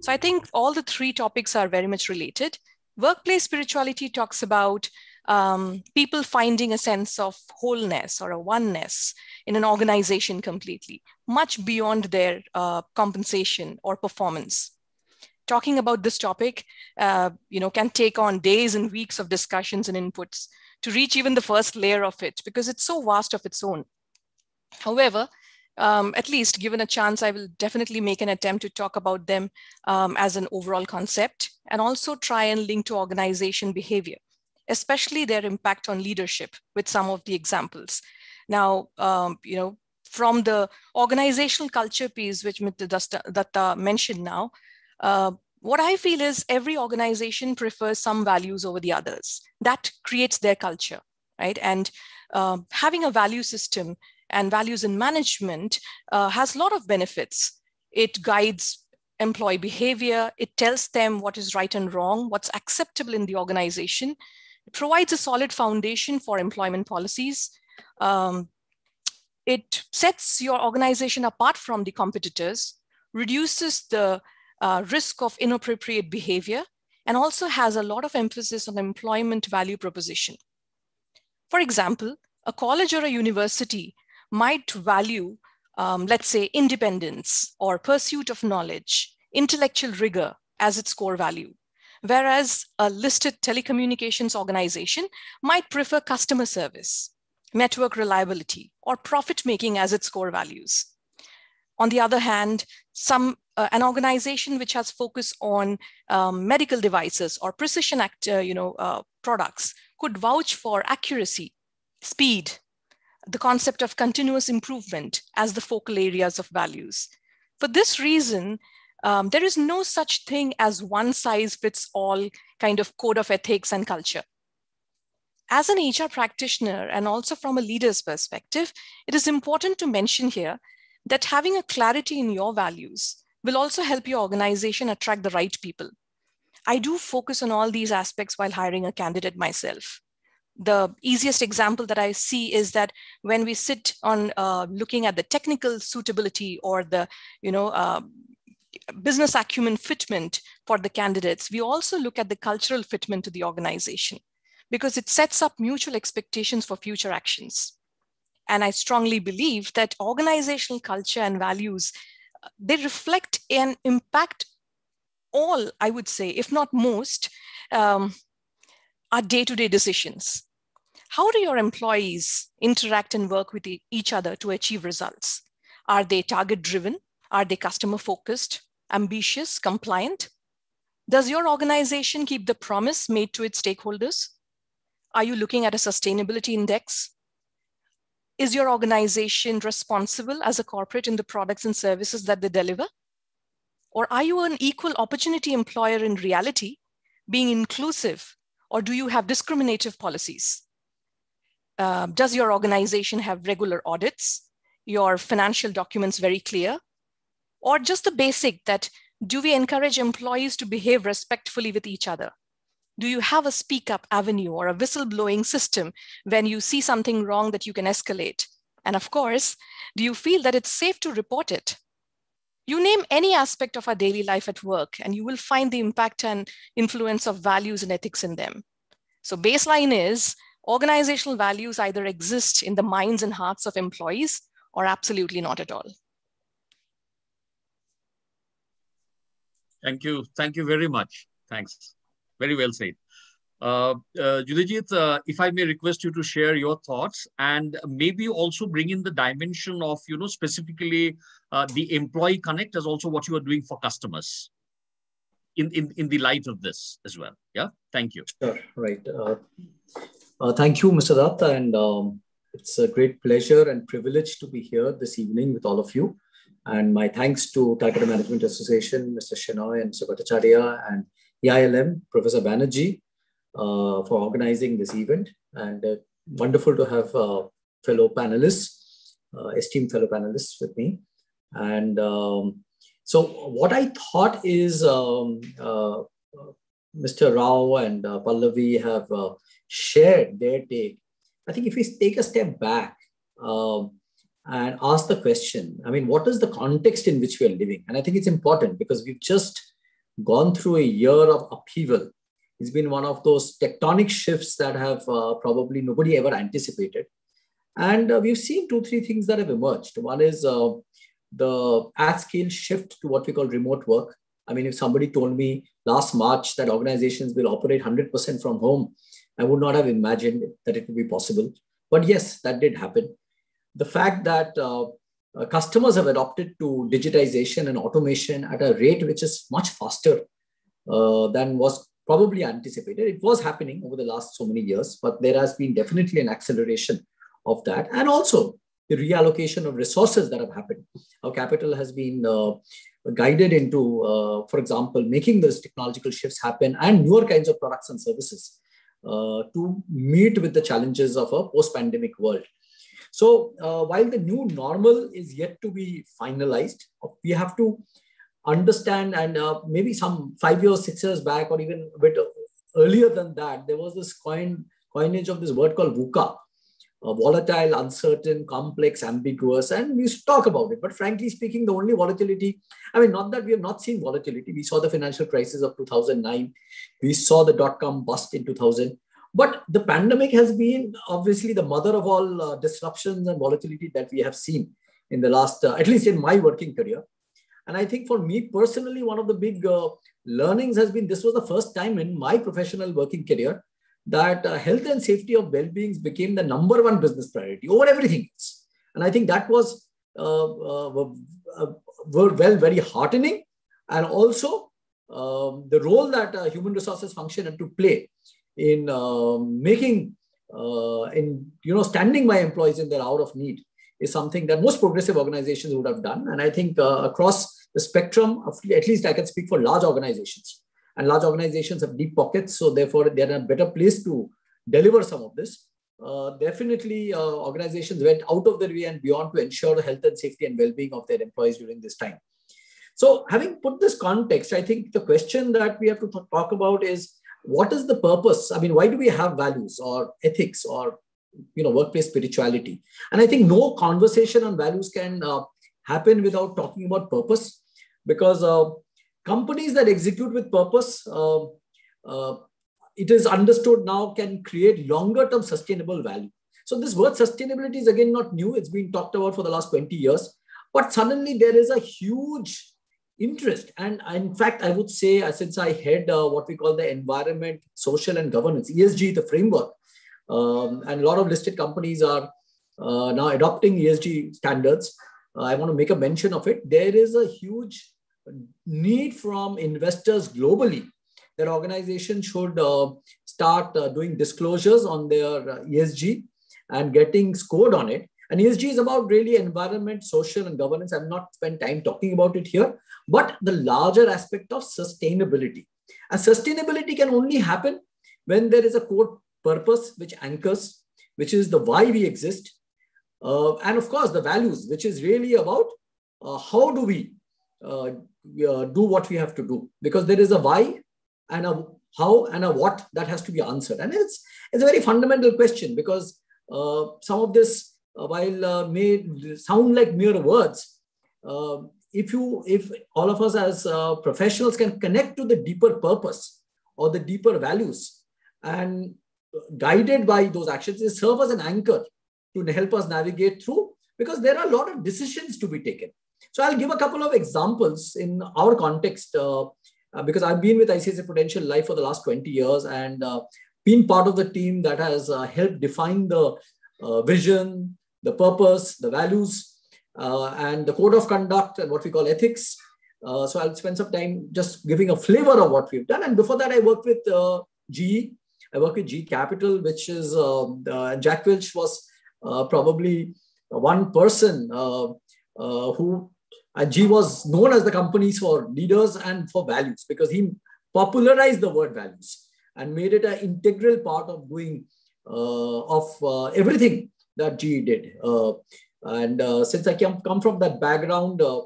so I think all the three topics are very much related. Workplace spirituality talks about um, people finding a sense of wholeness or a oneness in an organization completely, much beyond their uh, compensation or performance. Talking about this topic, uh, you know, can take on days and weeks of discussions and inputs to reach even the first layer of it because it's so vast of its own. However, um, at least given a chance, I will definitely make an attempt to talk about them um, as an overall concept and also try and link to organization behavior, especially their impact on leadership with some of the examples. Now, um, you know, from the organizational culture piece, which Mr. Datta mentioned now, uh, what I feel is every organization prefers some values over the others. That creates their culture, right? And uh, having a value system and values in management uh, has a lot of benefits. It guides employee behavior, it tells them what is right and wrong, what's acceptable in the organization. It provides a solid foundation for employment policies. Um, it sets your organization apart from the competitors, reduces the uh, risk of inappropriate behavior, and also has a lot of emphasis on employment value proposition. For example, a college or a university might value, um, let's say, independence or pursuit of knowledge, intellectual rigor as its core value. Whereas a listed telecommunications organization might prefer customer service, network reliability, or profit making as its core values. On the other hand, some uh, an organization which has focus on um, medical devices or precision act, uh, you know, uh, products could vouch for accuracy, speed, the concept of continuous improvement as the focal areas of values. For this reason, um, there is no such thing as one size fits all kind of code of ethics and culture. As an HR practitioner and also from a leader's perspective, it is important to mention here that having a clarity in your values will also help your organization attract the right people. I do focus on all these aspects while hiring a candidate myself the easiest example that I see is that when we sit on uh, looking at the technical suitability or the, you know, uh, business acumen fitment for the candidates, we also look at the cultural fitment to the organization because it sets up mutual expectations for future actions. And I strongly believe that organizational culture and values, they reflect and impact all, I would say, if not most, um, our day-to-day decisions how do your employees interact and work with each other to achieve results? Are they target driven? Are they customer focused, ambitious, compliant? Does your organization keep the promise made to its stakeholders? Are you looking at a sustainability index? Is your organization responsible as a corporate in the products and services that they deliver? Or are you an equal opportunity employer in reality, being inclusive, or do you have discriminative policies? uh, does your organization have regular audits? Your financial documents very clear? Or just the basic that do we encourage employees to behave respectfully with each other? Do you have a speak up avenue or a whistleblowing system when you see something wrong that you can escalate? And of course, do you feel that it's safe to report it? You name any aspect of our daily life at work, and you will find the impact and influence of values and ethics in them. So, baseline is organizational values either exist in the minds and hearts of employees or absolutely not at all. Thank you. Thank you very much. Thanks. Very well said. Uh, uh, uh, if I may request you to share your thoughts and maybe also bring in the dimension of, you know, specifically uh, the employee connect as also what you are doing for customers in, in, in the light of this as well. Yeah, thank you. Sure, right. Uh, uh, thank you, Mr. Datta, and um, it's a great pleasure and privilege to be here this evening with all of you. And my thanks to Calcutta Management Association, Mr. Shenoy and Mr. Bhattacharya, and EIILM, Professor Banerjee, uh, for organizing this event. And uh, wonderful to have uh, fellow panelists, uh, esteemed fellow panelists with me. And um, so, what I thought is um, uh, Mr. Rao and Pallavi have shared their take. I think if we take a step back um, and ask the question, I mean, what is the context in which we are living? And I think it's important because we've just gone through a year of upheaval It's been one of those tectonic shifts that have uh, probably nobody ever anticipated. And uh, we've seen two, three things that have emerged. One is uh, the at scale shift to what we call remote work. I mean, if somebody told me last March that organizations will operate 100% from home, I would not have imagined that it would be possible. But yes, that did happen. The fact that uh, customers have adopted to digitization and automation at a rate which is much faster uh, than was probably anticipated. It was happening over the last so many years, but there has been definitely an acceleration of that. And also the reallocation of resources that have happened. Our capital has been uh, guided into, uh, for example, making those technological shifts happen and newer kinds of products and services uh, to meet with the challenges of a post-pandemic world. So uh, while the new normal is yet to be finalized, we have to understand and uh, maybe some five years, six years back, or even a bit earlier than that, there was this coin coinage of this word called VUCA, uh, volatile, uncertain, complex, ambiguous, and we used to talk about it. But frankly speaking, the only volatility, I mean, not that we have not seen volatility. We saw the financial crisis of 2009. We saw the dot-com bust in 2000. But the pandemic has been obviously the mother of all uh, disruptions and volatility that we have seen in the last, uh, at least in my working career. And I think for me personally, one of the big uh, learnings has been this was the first time in my professional working career that uh, health and safety of well-being became the number one business priority over everything else. And I think that was uh, uh, were well very heartening, and also um, the role that human resources function had to play in um, making in you know standing by employees in their hour of need is something that most progressive organizations would have done. And I think across the spectrum, of, at least I can speak for large organizations, and large organizations have deep pockets, so therefore they're in a better place to deliver some of this. Uh, definitely, uh, organizations went out of their way and beyond to ensure the health and safety and well-being of their employees during this time. So, having put this context, I think the question that we have to talk about is what is the purpose? I mean, why do we have values or ethics or you know workplace spirituality? And I think no conversation on values can uh, happen without talking about purpose, because uh, companies that execute with purpose, uh, uh, it is understood now can create longer term sustainable value. So this word sustainability is again not new. It's been talked about for the last 20 years, but suddenly there is a huge interest. And in fact, I would say uh, since I head uh, what we call the environment, social and governance, ESG, the framework, um, and a lot of listed companies are uh, now adopting ESG standards. Uh, I want to make a mention of it. There is a huge need from investors globally that organizations should uh, start uh, doing disclosures on their ESG and getting scored on it. And ESG is about really environment, social, and governance. I've not spent time talking about it here, but the larger aspect of sustainability. And sustainability can only happen when there is a core purpose which anchors, which is the why we exist. Uh, and of course, the values, which is really about uh, how do we uh, uh, do what we have to do because there is a why and a how and a what that has to be answered and it's it's a very fundamental question because uh, some of this while uh, may sound like mere words uh, if you if all of us as professionals can connect to the deeper purpose or the deeper values and guided by those actions they serve as an anchor to help us navigate through because there are a lot of decisions to be taken. So I'll give a couple of examples in our context uh, uh, because I've been with ICICI Prudential Life for the last 20 years and uh, been part of the team that has uh, helped define the uh, vision, the purpose, the values, uh, and the code of conduct and what we call ethics. so I'll spend some time just giving a flavor of what we've done. And before that, I worked with GE. I worked with GE Capital, which is Jack Welch was probably one person who and GE was known as the companies for leaders and for values because he popularized the word values and made it an integral part of doing uh, of uh, everything that GE did. Uh, and uh, since I come, come from that background, uh,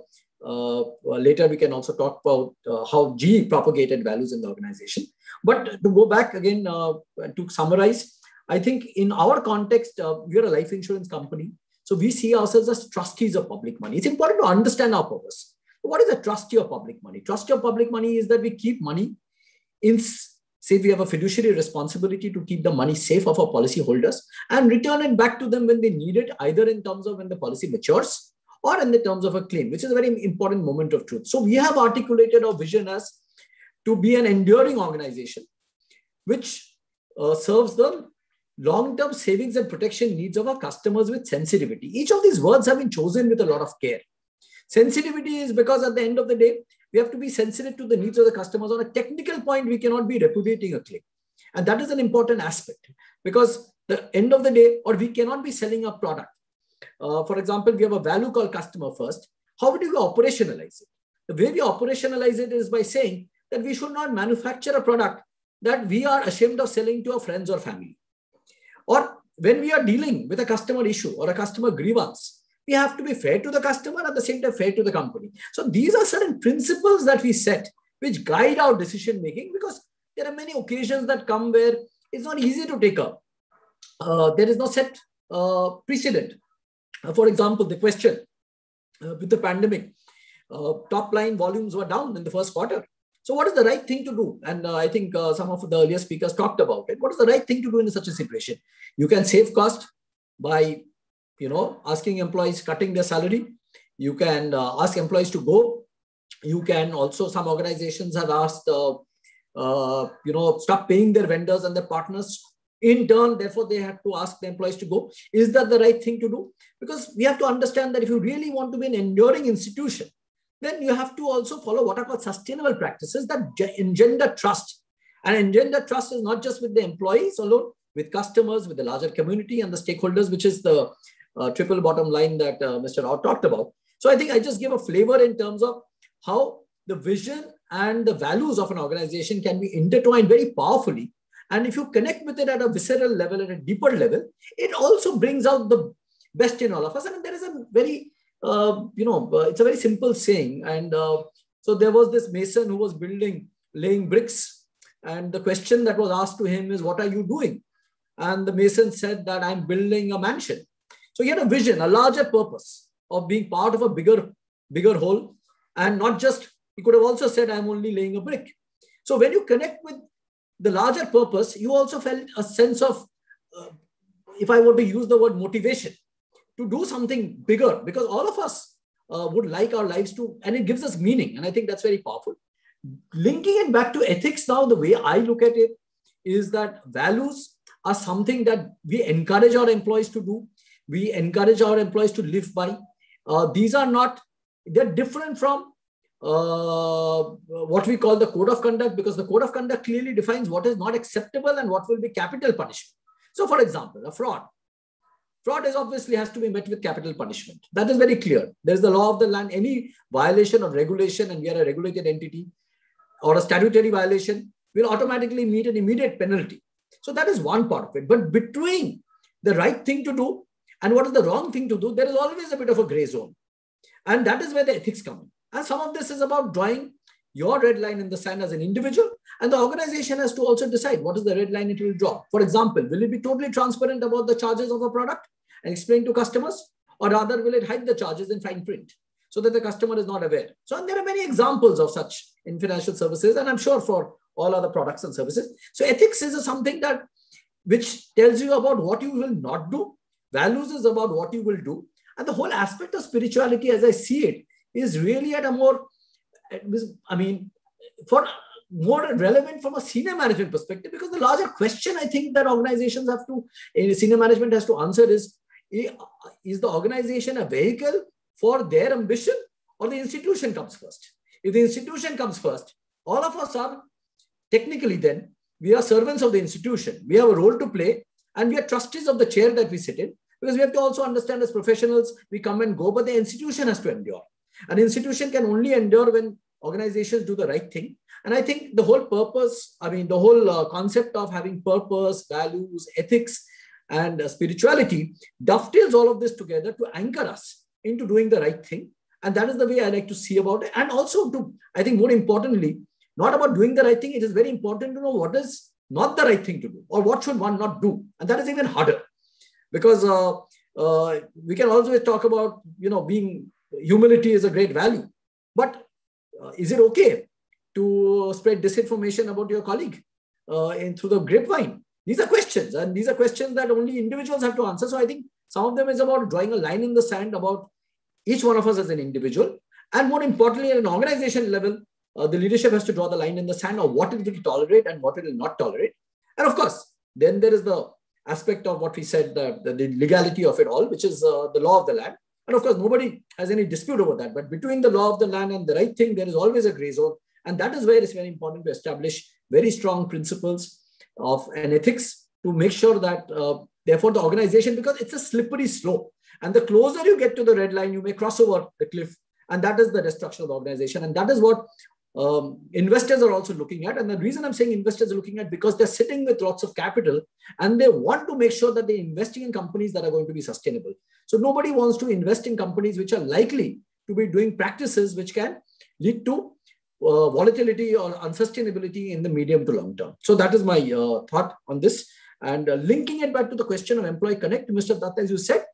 later we can also talk about how GE propagated values in the organization. But to go back again to summarize, I think in our context, we are a life insurance company. So we see ourselves as trustees of public money. It's important to understand our purpose. What is a trustee of public money? Trustee of public money is that we keep money in say we have a fiduciary responsibility to keep the money safe of our policyholders and return it back to them when they need it, either in terms of when the policy matures or in the terms of a claim, which is a very important moment of truth. So we have articulated our vision as to be an enduring organization, which uh, serves the long-term savings and protection needs of our customers with sensitivity. Each of these words have been chosen with a lot of care. Sensitivity is because at the end of the day, we have to be sensitive to the needs of the customers. On a technical point, we cannot be repudiating a claim. And that is an important aspect because the end of the day, or we cannot be selling a product. Uh, for example, we have a value called customer first. How would you operationalize it? The way we operationalize it is by saying that we should not manufacture a product that we are ashamed of selling to our friends or family. Or when we are dealing with a customer issue or a customer grievance, we have to be fair to the customer at the same time fair to the company. So these are certain principles that we set which guide our decision making because there are many occasions that come where it's not easy to take up. Uh, there is no set uh, precedent. Uh, for example, the question uh, with the pandemic, uh, top line volumes were down in the first quarter. So what is the right thing to do? And uh, I think some of the earlier speakers talked about it. What is the right thing to do in such a situation? You can save cost by you know, asking employees cutting their salary. You can uh, ask employees to go. You can also, some organizations have asked, uh, uh, you know, stop paying their vendors and their partners. In turn, therefore, they have to ask the employees to go. Is that the right thing to do? Because we have to understand that if you really want to be an enduring institution, then you have to also follow what are called sustainable practices that engender trust. And engender trust is not just with the employees alone, with customers, with the larger community and the stakeholders, which is the uh, triple bottom line that uh, Mr. Rao talked about. So I think I just give a flavor in terms of how the vision and the values of an organization can be intertwined very powerfully. And if you connect with it at a visceral level, at a deeper level, it also brings out the best in all of us. I mean, there is a very, uh, you know, uh, it's a very simple saying. And uh, so there was this mason who was building, laying bricks. And the question that was asked to him is, What are you doing? And the mason said that I'm building a mansion. So he had a vision, a larger purpose of being part of a bigger, bigger whole. And not just, he could have also said, I'm only laying a brick. So when you connect with the larger purpose, you also felt a sense of, uh, if I were to use the word motivation, to do something bigger, because all of us uh, would like our lives to, and it gives us meaning. And I think that's very powerful. Linking it back to ethics now, the way I look at it is that values are something that we encourage our employees to do we encourage our employees to live by. Uh, these are not, they're different from uh, what we call the code of conduct because the code of conduct clearly defines what is not acceptable and what will be capital punishment. So for example, a fraud. Fraud is obviously has to be met with capital punishment. That is very clear. There is the law of the land. Any violation of regulation, and we are a regulated entity, or a statutory violation will automatically meet an immediate penalty. So that is one part of it. But between the right thing to do and what is the wrong thing to do, there is always a bit of a gray zone. And that is where the ethics come in. And some of this is about drawing your red line in the sand as an individual, and the organization has to also decide what is the red line it will draw. For example, will it be totally transparent about the charges of a product and explain to customers, or rather will it hide the charges in fine print so that the customer is not aware? So, there are many examples of such in financial services, and I'm sure for all other products and services. So, ethics is something that which tells you about what you will not do Values is about what you will do. And the whole aspect of spirituality, as I see it, is really at a more, I mean, for more relevant from a senior management perspective, because the larger question I think that organizations have to, eh, senior management has to answer is, eh, is the organization a vehicle for their ambition or the institution comes first? If the institution comes first, all of us are technically then, we are servants of the institution. We have a role to play and we are trustees of the chair that we sit in. Because we have to also understand as professionals, we come and go, but the institution has to endure. An institution can only endure when organizations do the right thing. And I think the whole purpose, I mean, the whole uh, concept of having purpose, values, ethics, and uh, spirituality dovetails all of this together to anchor us into doing the right thing. And that is the way I like to see about it. And also to, I think more importantly, not about doing the right thing. It is very important to know what is not the right thing to do or what should one not do. And that is even harder because uh, uh, we can always talk about you know being humility is a great value but uh, is it okay to spread disinformation about your colleague in through the grapevine? These are questions, and these are questions that only individuals have to answer. So I think some of them is about drawing a line in the sand about each one of us as an individual, and more importantly, at an organization level, uh, the leadership has to draw the line in the sand of what it will tolerate and what it will not tolerate. And of course, then there is the aspect of what we said, the, the, the legality of it all, which is uh, the law of the land. And of course, nobody has any dispute over that. But between the law of the land and the right thing, there is always a gray zone. And that is where it's very important to establish very strong principles of an ethics to make sure that, uh, therefore, the organization, because it's a slippery slope. And the closer you get to the red line, you may cross over the cliff. And that is the destruction of the organization. And that is what um, investors are also looking at. And the reason I'm saying investors are looking at because they're sitting with lots of capital and they want to make sure that they're investing in companies that are going to be sustainable. So nobody wants to invest in companies which are likely to be doing practices which can lead to uh, volatility or unsustainability in the medium to long term. So that is my uh, thought on this. And uh, linking it back to the question of employee connect, Mr. Datta, as you said,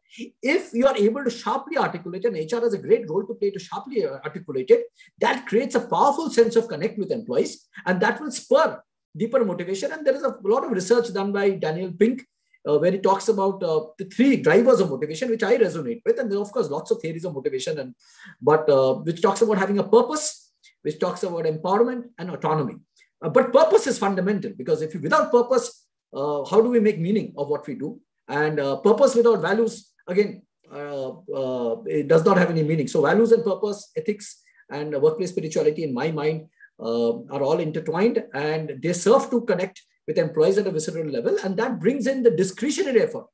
if you are able to sharply articulate, and HR has a great role to play to sharply uh, articulate it, that creates a powerful sense of connect with employees, and that will spur deeper motivation. And there is a lot of research done by Daniel Pink, uh, where he talks about uh, the three drivers of motivation, which I resonate with, and there are of course lots of theories of motivation, and but uh, which talks about having a purpose, which talks about empowerment and autonomy. Uh, but purpose is fundamental because if you without purpose, uh, how do we make meaning of what we do? And uh, purpose without values, again, uh, uh, it does not have any meaning. So values and purpose, ethics, and workplace spirituality, in my mind, uh, are all intertwined, and they serve to connect with employees at a visceral level, and that brings in the discretionary effort,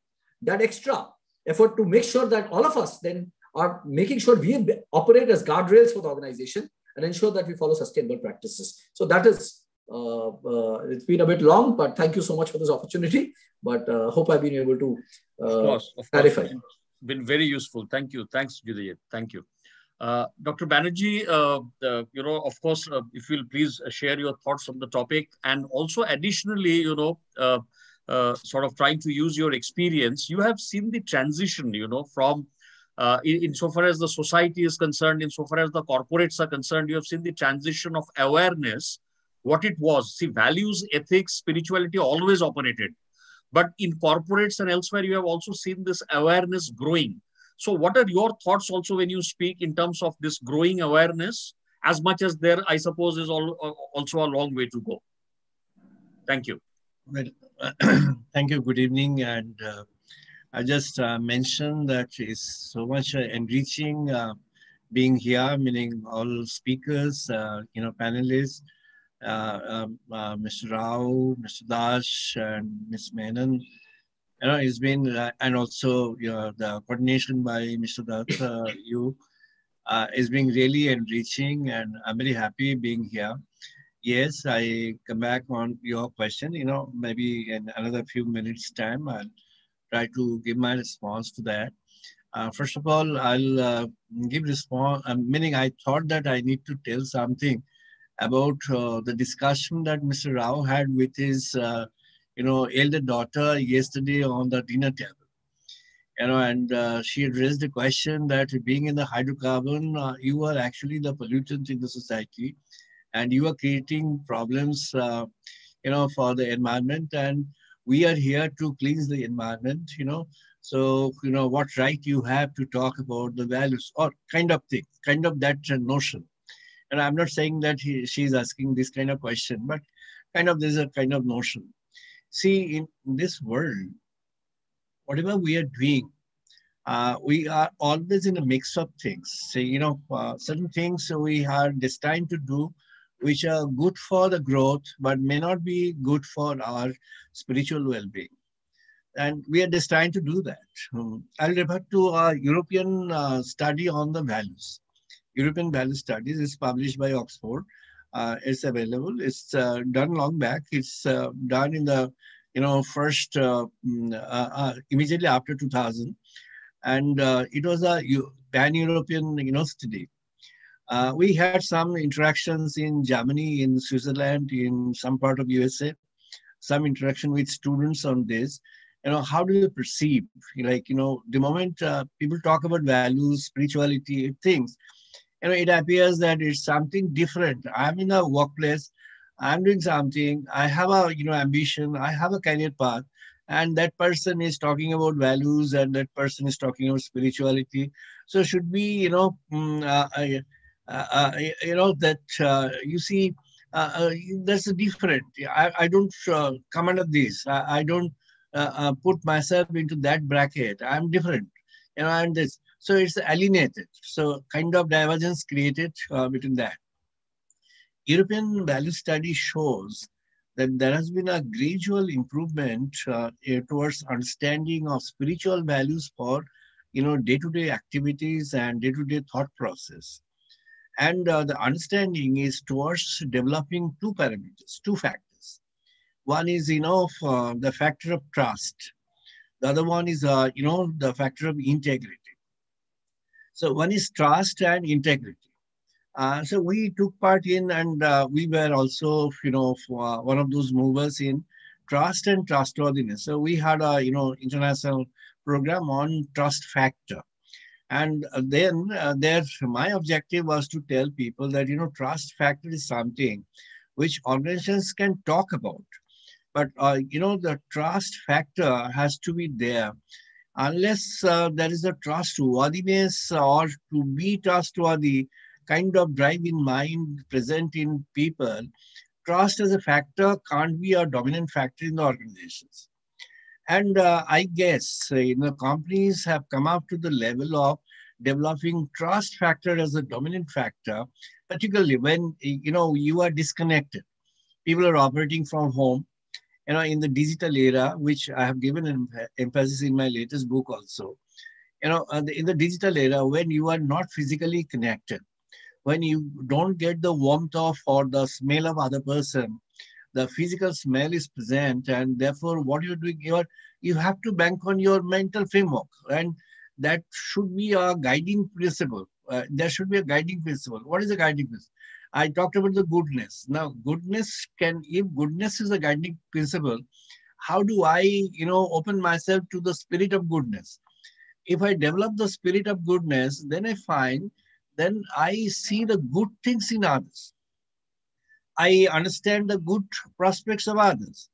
that extra effort to make sure that all of us then are making sure we operate as guardrails for the organization and ensure that we follow sustainable practices. So that is uh, uh, it's been a bit long, but thank you so much for this opportunity. But uh, hope I've been able to of course, of clarify. Course. Been very useful. Thank you. Thanks, Judith. Thank you. Uh, Dr. Banerjee, uh, you know, of course, uh, if you'll please share your thoughts on the topic, and also additionally, you know, sort of trying to use your experience, you have seen the transition, you know, from uh, in, insofar as the society is concerned, insofar as the corporates are concerned, you have seen the transition of awareness what it was. See, values, ethics, spirituality always operated. But in corporates and elsewhere, you have also seen this awareness growing. So, what are your thoughts also when you speak in terms of this growing awareness? As much as there, I suppose, is all, also a long way to go. Thank you. Well, (clears throat) thank you. Good evening. And uh, I just uh, mentioned that it's so much uh, enriching uh, being here, meaning all speakers, uh, you know, panelists, Mr. Rao, Mr. Dash, and Ms. Menon. You know, it's been, uh, and also you know, the coordination by Mr. Datta, you, uh, is being really enriching, and I'm very happy being here. Yes, I come back on your question. You know, maybe in another few minutes' time, I'll try to give my response to that. Uh, first of all, I'll uh, give response, uh, meaning I thought that I need to tell something about uh, the discussion that Mr. Rao had with his, uh, you know, elder daughter yesterday on the dinner table. You know, and uh, she had raised the question that being in the hydrocarbon, uh, you are actually the pollutant in the society, and you are creating problems, uh, you know, for the environment. And we are here to cleanse the environment. You know, so you know what right you have to talk about the values or kind of thing, kind of that notion and I'm not saying that he, she's asking this kind of question, but kind of there's a kind of notion. See, in this world, whatever we are doing, uh, we are always in a mix of things. So, you know, uh, certain things we are destined to do, which are good for the growth, but may not be good for our spiritual well-being. And we are destined to do that. Um, I'll refer to a European uh, study on the values. European Value Studies is published by Oxford. Uh, it's available. It's uh, done long back. It's uh, done in the, you know, first uh, mm, uh, uh, immediately after 2000, and it was a pan-European, you know, study. we had some interactions in Germany, in Switzerland, in some part of USA, some interaction with students on this you know how do you perceive like you know the moment people talk about values spirituality things you know, it appears that it's something different. I'm in a workplace. I'm doing something, I have a you know ambition, I have a career path, and that person is talking about values and that person is talking about spirituality. So should we, you know, mm, uh, uh, uh, you know that uh, you see, uh, uh, a different. I, I don't come under this. I, I don't put myself into that bracket. I'm different, you know, and this. So it's alienated. So kind of divergence created between that. European value study shows that there has been a gradual improvement uh, eh, towards understanding of spiritual values for you know day-to-day activities and day-to-day thought process and uh, the understanding is towards developing two parameters two factors one is you know uh, the factor of trust the other one is uh, you know the factor of integrity so one is trust and integrity uh, so we took part in, and uh, we were also, you know, uh, one of those movers in trust and trustworthiness. So we had a, you know, international program on trust factor. And uh, then uh, there, my objective was to tell people that, you know, trust factor is something which organizations can talk about. But, uh, you know, the trust factor has to be there. Unless there is a trustworthiness or to be trustworthy, kind of drive in mind present in people, trust as a factor can't be a dominant factor in the organizations. And uh, I guess uh, you know companies have come up to the level of developing trust factor as a dominant factor, particularly when you know you are disconnected. People are operating from home, you know, in the digital era, which I have given an emphasis in my latest book also. You know, uh, in the digital era, when you are not physically connected, when you don't get the warmth of or the smell of other person, the physical smell is present, and therefore what you're doing, you're, you have to bank on your mental framework, and that should be a guiding principle. Uh, there should be a guiding principle. What is a guiding principle? I talked about the goodness. Now, goodness can, if goodness is a guiding principle, how do I, you know, open myself to the spirit of goodness? If I develop the spirit of goodness, then I find then I see the good things in others. I understand the good prospects of others.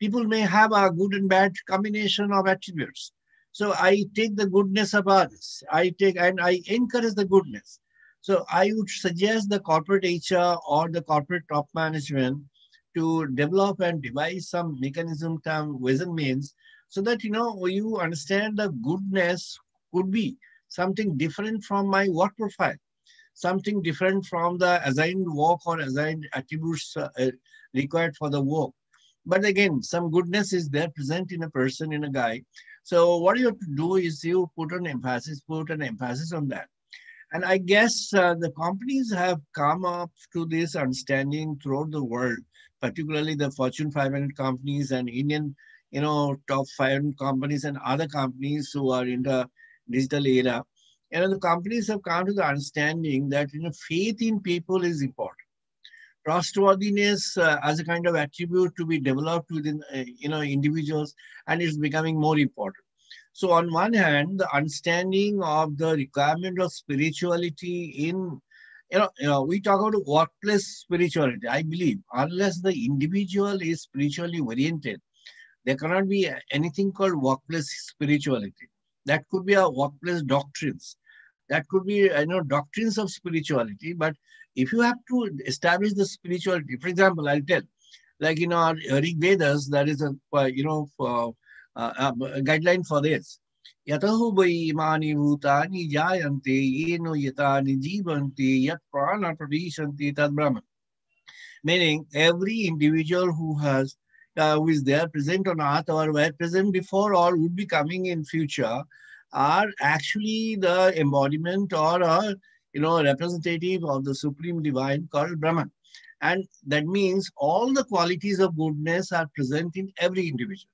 People may have a good and bad combination of attributes. So I take the goodness of others. I take and I encourage the goodness. So I would suggest the corporate HR or the corporate top management to develop and devise some mechanism, term, ways and means, so that you know you understand the goodness could be something different from my work profile, something different from the assigned work or assigned attributes uh, required for the work. But again, some goodness is there present in a person, in a guy. So what you have to do is you put an emphasis, put an emphasis on that. And I guess uh, the companies have come up to this understanding throughout the world, particularly the Fortune 500 companies and Indian, you know, top 500 companies and other companies who are in the digital era. And the companies have come to the understanding that you know, faith in people is important. Trustworthiness uh, as a kind of attribute to be developed within uh, you know individuals, and it's becoming more important. So on one hand, the understanding of the requirement of spirituality in you know, you know, we talk about workplace spirituality. I believe unless the individual is spiritually oriented, there cannot be anything called workplace spirituality. That could be a workplace doctrines. That could be, you know, doctrines of spirituality. But if you have to establish the spirituality, for example, I'll tell, like in our Rig Vedas, there is a, uh, you know, uh, guideline for this. यतः वै इमानि भूतानि जायन्ते येन यतानि जीवन्ते यत् प्राण प्रविशन्ति तद् ब्रह्म meaning every individual who has uh, who is there present on earth or were present before or would be coming in future are actually the embodiment or a you know representative of the supreme divine called Brahman. And that means all the qualities of goodness are present in every individual.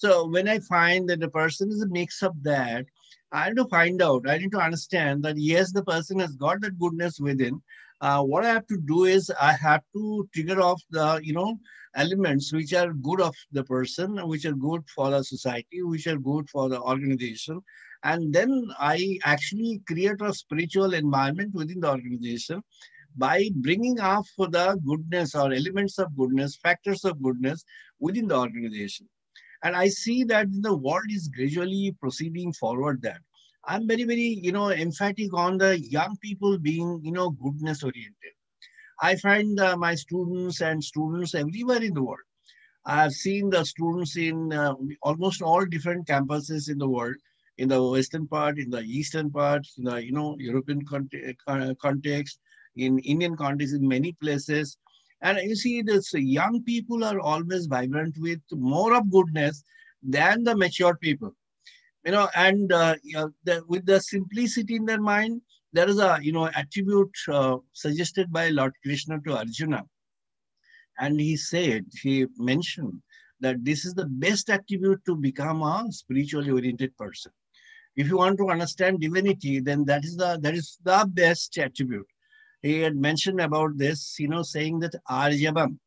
So when I find that the person is a mix of that, I need to find out, I need to understand that yes, the person has got that goodness within. Uh, what I have to do is I have to trigger off the, you know, elements which are good of the person, which are good for the society, which are good for the organization. And then I actually create a spiritual environment within the organization by bringing up for the goodness or elements of goodness, factors of goodness within the organization. And I see that the world is gradually proceeding forward that. I'm very, very, you know, emphatic on the young people being, you know, goodness oriented. I find uh, my students and students everywhere in the world. I've seen the students in uh, almost all different campuses in the world, in the western part, in the eastern part, in the you know European context, in Indian context, in many places. And you see, this young people are always vibrant with more of goodness than the mature people. You know, and uh, you know, the, with the simplicity in their mind, there is a you know attribute uh, suggested by Lord Krishna to Arjuna, and he said he mentioned that this is the best attribute to become a spiritually oriented person. If you want to understand divinity, then that is the that is the best attribute he had mentioned about this, you know, saying that Arjavam,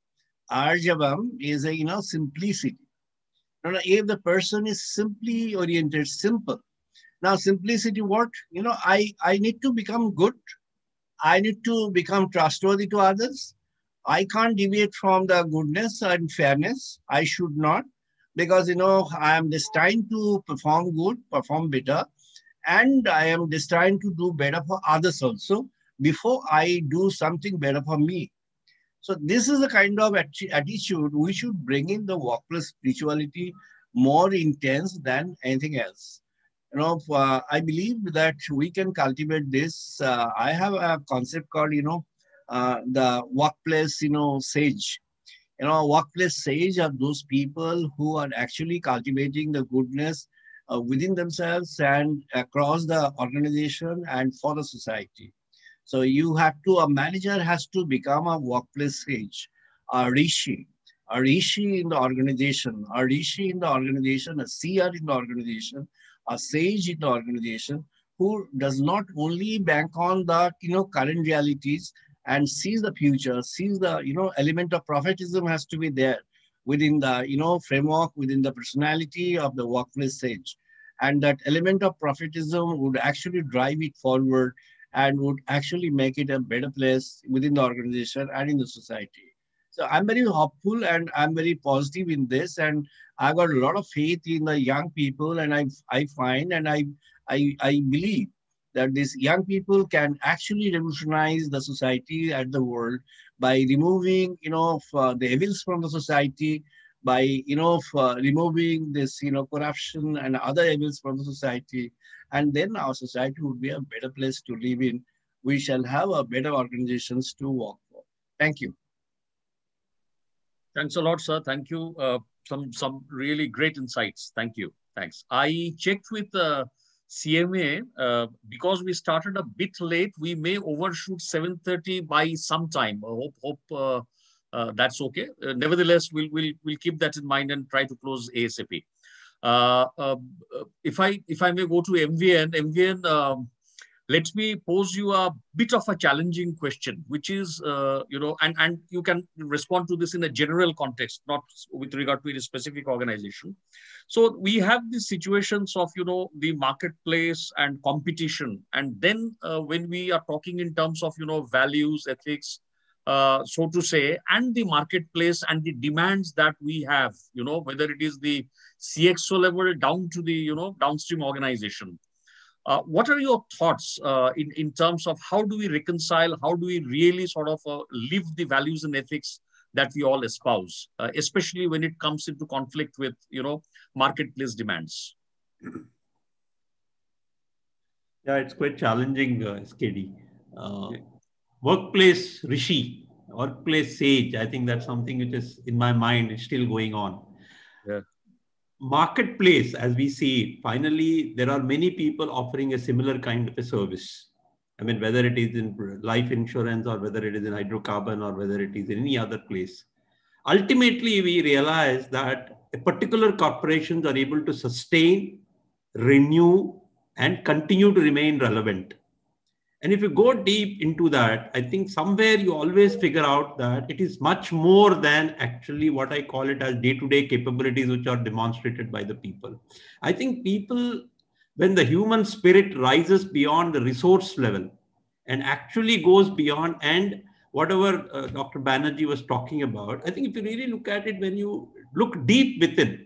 Arjavam is a, you know, simplicity. Now, if the person is simply oriented, simple. Now, simplicity, what? You know, I, I need to become good. I need to become trustworthy to others. I can't deviate from the goodness and fairness. I should not, because, you know, I am destined to perform good, perform better, and I am destined to do better for others also before I do something better for me. So this is the kind of attitude we should bring in the workplace spirituality more intense than anything else. You know, uh, I believe that we can cultivate this. Uh, I have a concept called, you know, uh, the workplace, you know, sage. You know, workplace sage are those people who are actually cultivating the goodness uh, within themselves and across the organization and for the society. So you have to, a manager has to become a workplace sage, a rishi, a rishi in the organization, a rishi in the organization, a seer in the organization, a sage in the organization who does not only bank on the you know current realities and sees the future, sees the you know element of prophetism has to be there within the you know framework, within the personality of the workplace sage. And that element of prophetism would actually drive it forward and would actually make it a better place within the organization and in the society. So I'm very hopeful and I'm very positive in this. And I've got a lot of faith in the young people. And I, I find and I, I, I believe that these young people can actually revolutionize the society and the world by removing, you know, uh, the evils from the society, by, you know, uh, removing this, you know, corruption and other evils from the society, and then our society would be a better place to live in. We shall have a better organizations to work for. Thank you. Thanks a lot, sir. Thank you. Uh, some some really great insights. Thank you. Thanks. I checked with uh, CMA uh, because we started a bit late. We may overshoot 7:30 by some time. I hope hope uh, uh, that's okay. Uh, nevertheless, we'll we'll we'll keep that in mind and try to close ASAP. Uh, uh, if I if I may go to MVN, MVN, um, let me pose you a bit of a challenging question, which is, uh, you know, and, and you can respond to this in a general context, not with regard to a specific organization. So we have these situations of, you know, the marketplace and competition. And then when we are talking in terms of, you know, values, ethics, uh, so to say, and the marketplace and the demands that we have, you know, whether it is the CXO level down to the, you know, downstream organization. Uh, what are your thoughts uh, in, in terms of how do we reconcile, how do we really sort of uh, live the values and ethics that we all espouse, uh, especially when it comes into conflict with, you know, marketplace demands? Yeah, it's quite challenging, uh, SKD. Uh, workplace rishi, workplace sage. I think that's something which is in my mind is still going on. Yeah. Marketplace, as we see, finally there are many people offering a similar kind of a service. I mean, whether it is in life insurance or whether it is in hydrocarbon or whether it is in any other place. Ultimately, we realize that a particular corporations are able to sustain, renew, and continue to remain relevant and if you go deep into that, I think somewhere you always figure out that it is much more than actually what I call it as day to day capabilities, which are demonstrated by the people. I think people, when the human spirit rises beyond the resource level, and actually goes beyond and whatever uh, Dr. Banerjee was talking about, I think if you really look at it, when you look deep within,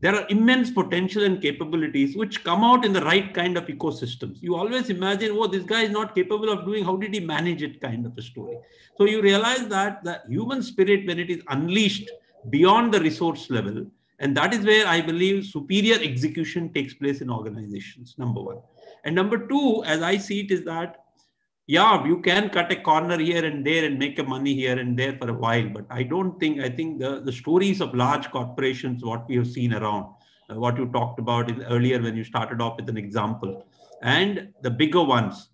there are immense potential and capabilities which come out in the right kind of ecosystems. You always imagine, oh, this guy is not capable of doing, how did he manage it kind of a story. So you realize that the human spirit, when it is unleashed beyond the resource level, and that is where I believe superior execution takes place in organizations, number one. And number two, as I see it, is that yeah, you can cut a corner here and there and make a money here and there for a while. But I don't think, I think the, the stories of large corporations, what we have seen around, uh, what you talked about earlier when you started off with an example, and the bigger ones,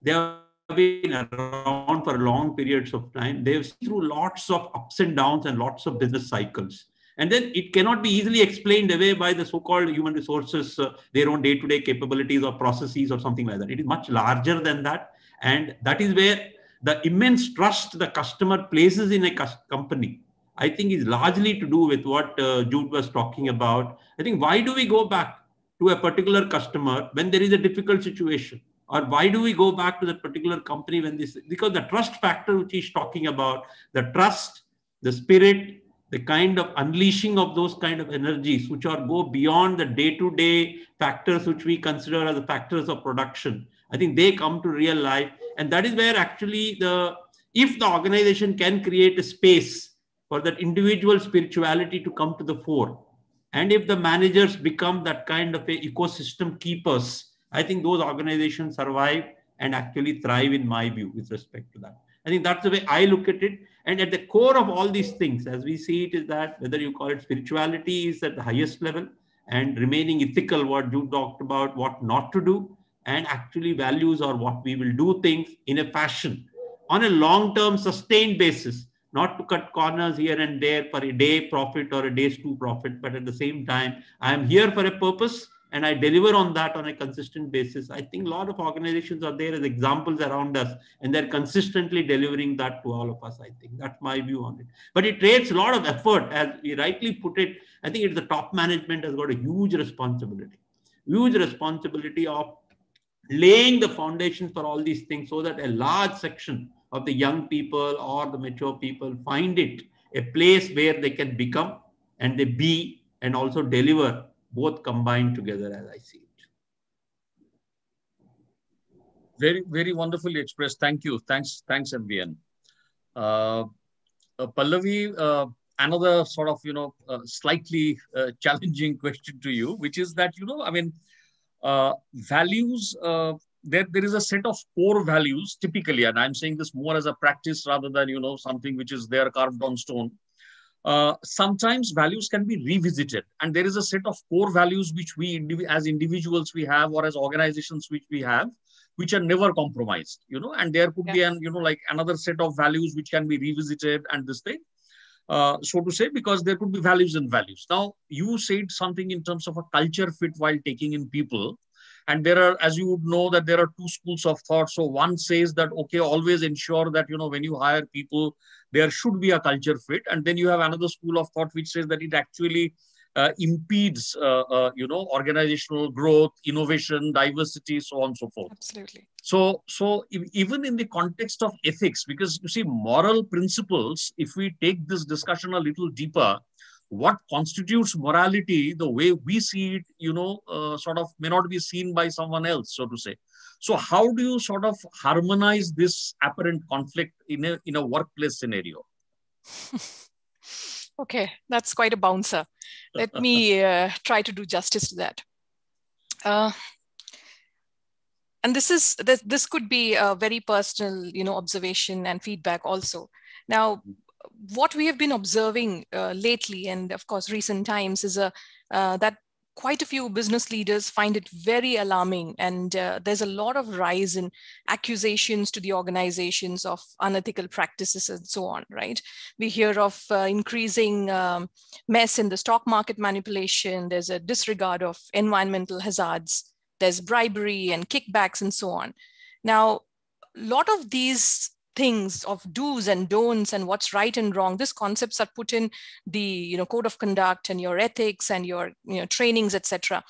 they have been around for long periods of time. They've seen through lots of ups and downs and lots of business cycles. And then it cannot be easily explained away by the so-called human resources, uh, their own day-to-day capabilities or processes or something like that. It is much larger than that and that is where the immense trust the customer places in a company, I think is largely to do with what uh, Jude was talking about. I think why do we go back to a particular customer when there is a difficult situation? Or why do we go back to that particular company when this, because the trust factor which he's talking about, the trust, the spirit, the kind of unleashing of those kind of energies which are go beyond the day-to-day factors which we consider as the factors of production I think they come to real life. And that is where actually the, if the organization can create a space for that individual spirituality to come to the fore, and if the managers become that kind of a ecosystem keepers, I think those organizations survive and actually thrive in my view with respect to that. I think that's the way I look at it. And at the core of all these things, as we see it, is that whether you call it spirituality is at the highest level and remaining ethical, what you talked about, what not to do, and actually values are what we will do things in a fashion on a long-term sustained basis, not to cut corners here and there for a day profit or a day's two profit, but at the same time, I am here for a purpose and I deliver on that on a consistent basis. I think a lot of organizations are there as examples around us, and they're consistently delivering that to all of us. I think that's my view on it. But it takes a lot of effort, as we rightly put it. I think it's the top management has got a huge responsibility, huge responsibility of laying the foundation for all these things so that a large section of the young people or the mature people find it a place where they can become and they be and also deliver both combined together as I see it. Very, very wonderfully expressed. Thank you. Thanks, thanks, MVN. Uh, uh, Pallavi, uh, another sort of, you know, uh, slightly uh, challenging (laughs) question to you, which is that, you know, I mean, uh, values, uh, there, there is a set of core values typically, and I'm saying this more as a practice rather than, you know, something which is there carved on stone. Uh, sometimes values can be revisited and there is a set of core values which we as individuals we have or as organizations which we have which are never compromised you know and there could yeah. be an you know like another set of values which can be revisited and this thing uh, so to say, because there could be values and values. Now, you said something in terms of a culture fit while taking in people. And there are, as you would know, that there are two schools of thought. So one says that, okay, always ensure that, you know, when you hire people, there should be a culture fit. And then you have another school of thought which says that it actually impedes, uh, uh, you know, organizational growth, innovation, diversity, so on and so forth. Absolutely. So, so even in the context of ethics, because you see, moral principles, if we take this discussion a little deeper, what constitutes morality, the way we see it, you know, uh, sort of may not be seen by someone else, so to say. So, how do you sort of harmonize this apparent conflict in a in a workplace scenario? (laughs) Okay, that's quite a bouncer. Let me (laughs) uh, try to do justice to that. Uh, and this is this, this could be a very personal, you know, observation and feedback also. Now, what we have been observing uh, lately, and of course, recent times, is a uh, that quite a few business leaders find it very alarming. And uh, there's a lot of rise in accusations to the organizations of unethical practices and so on, right? We hear of uh, increasing um, mess in the stock market manipulation. There's a disregard of environmental hazards. There's bribery and kickbacks and so on. Now, a lot of these things of do's and don'ts and what's right and wrong these concepts are put in the you know code of conduct and your ethics and your you know trainings etc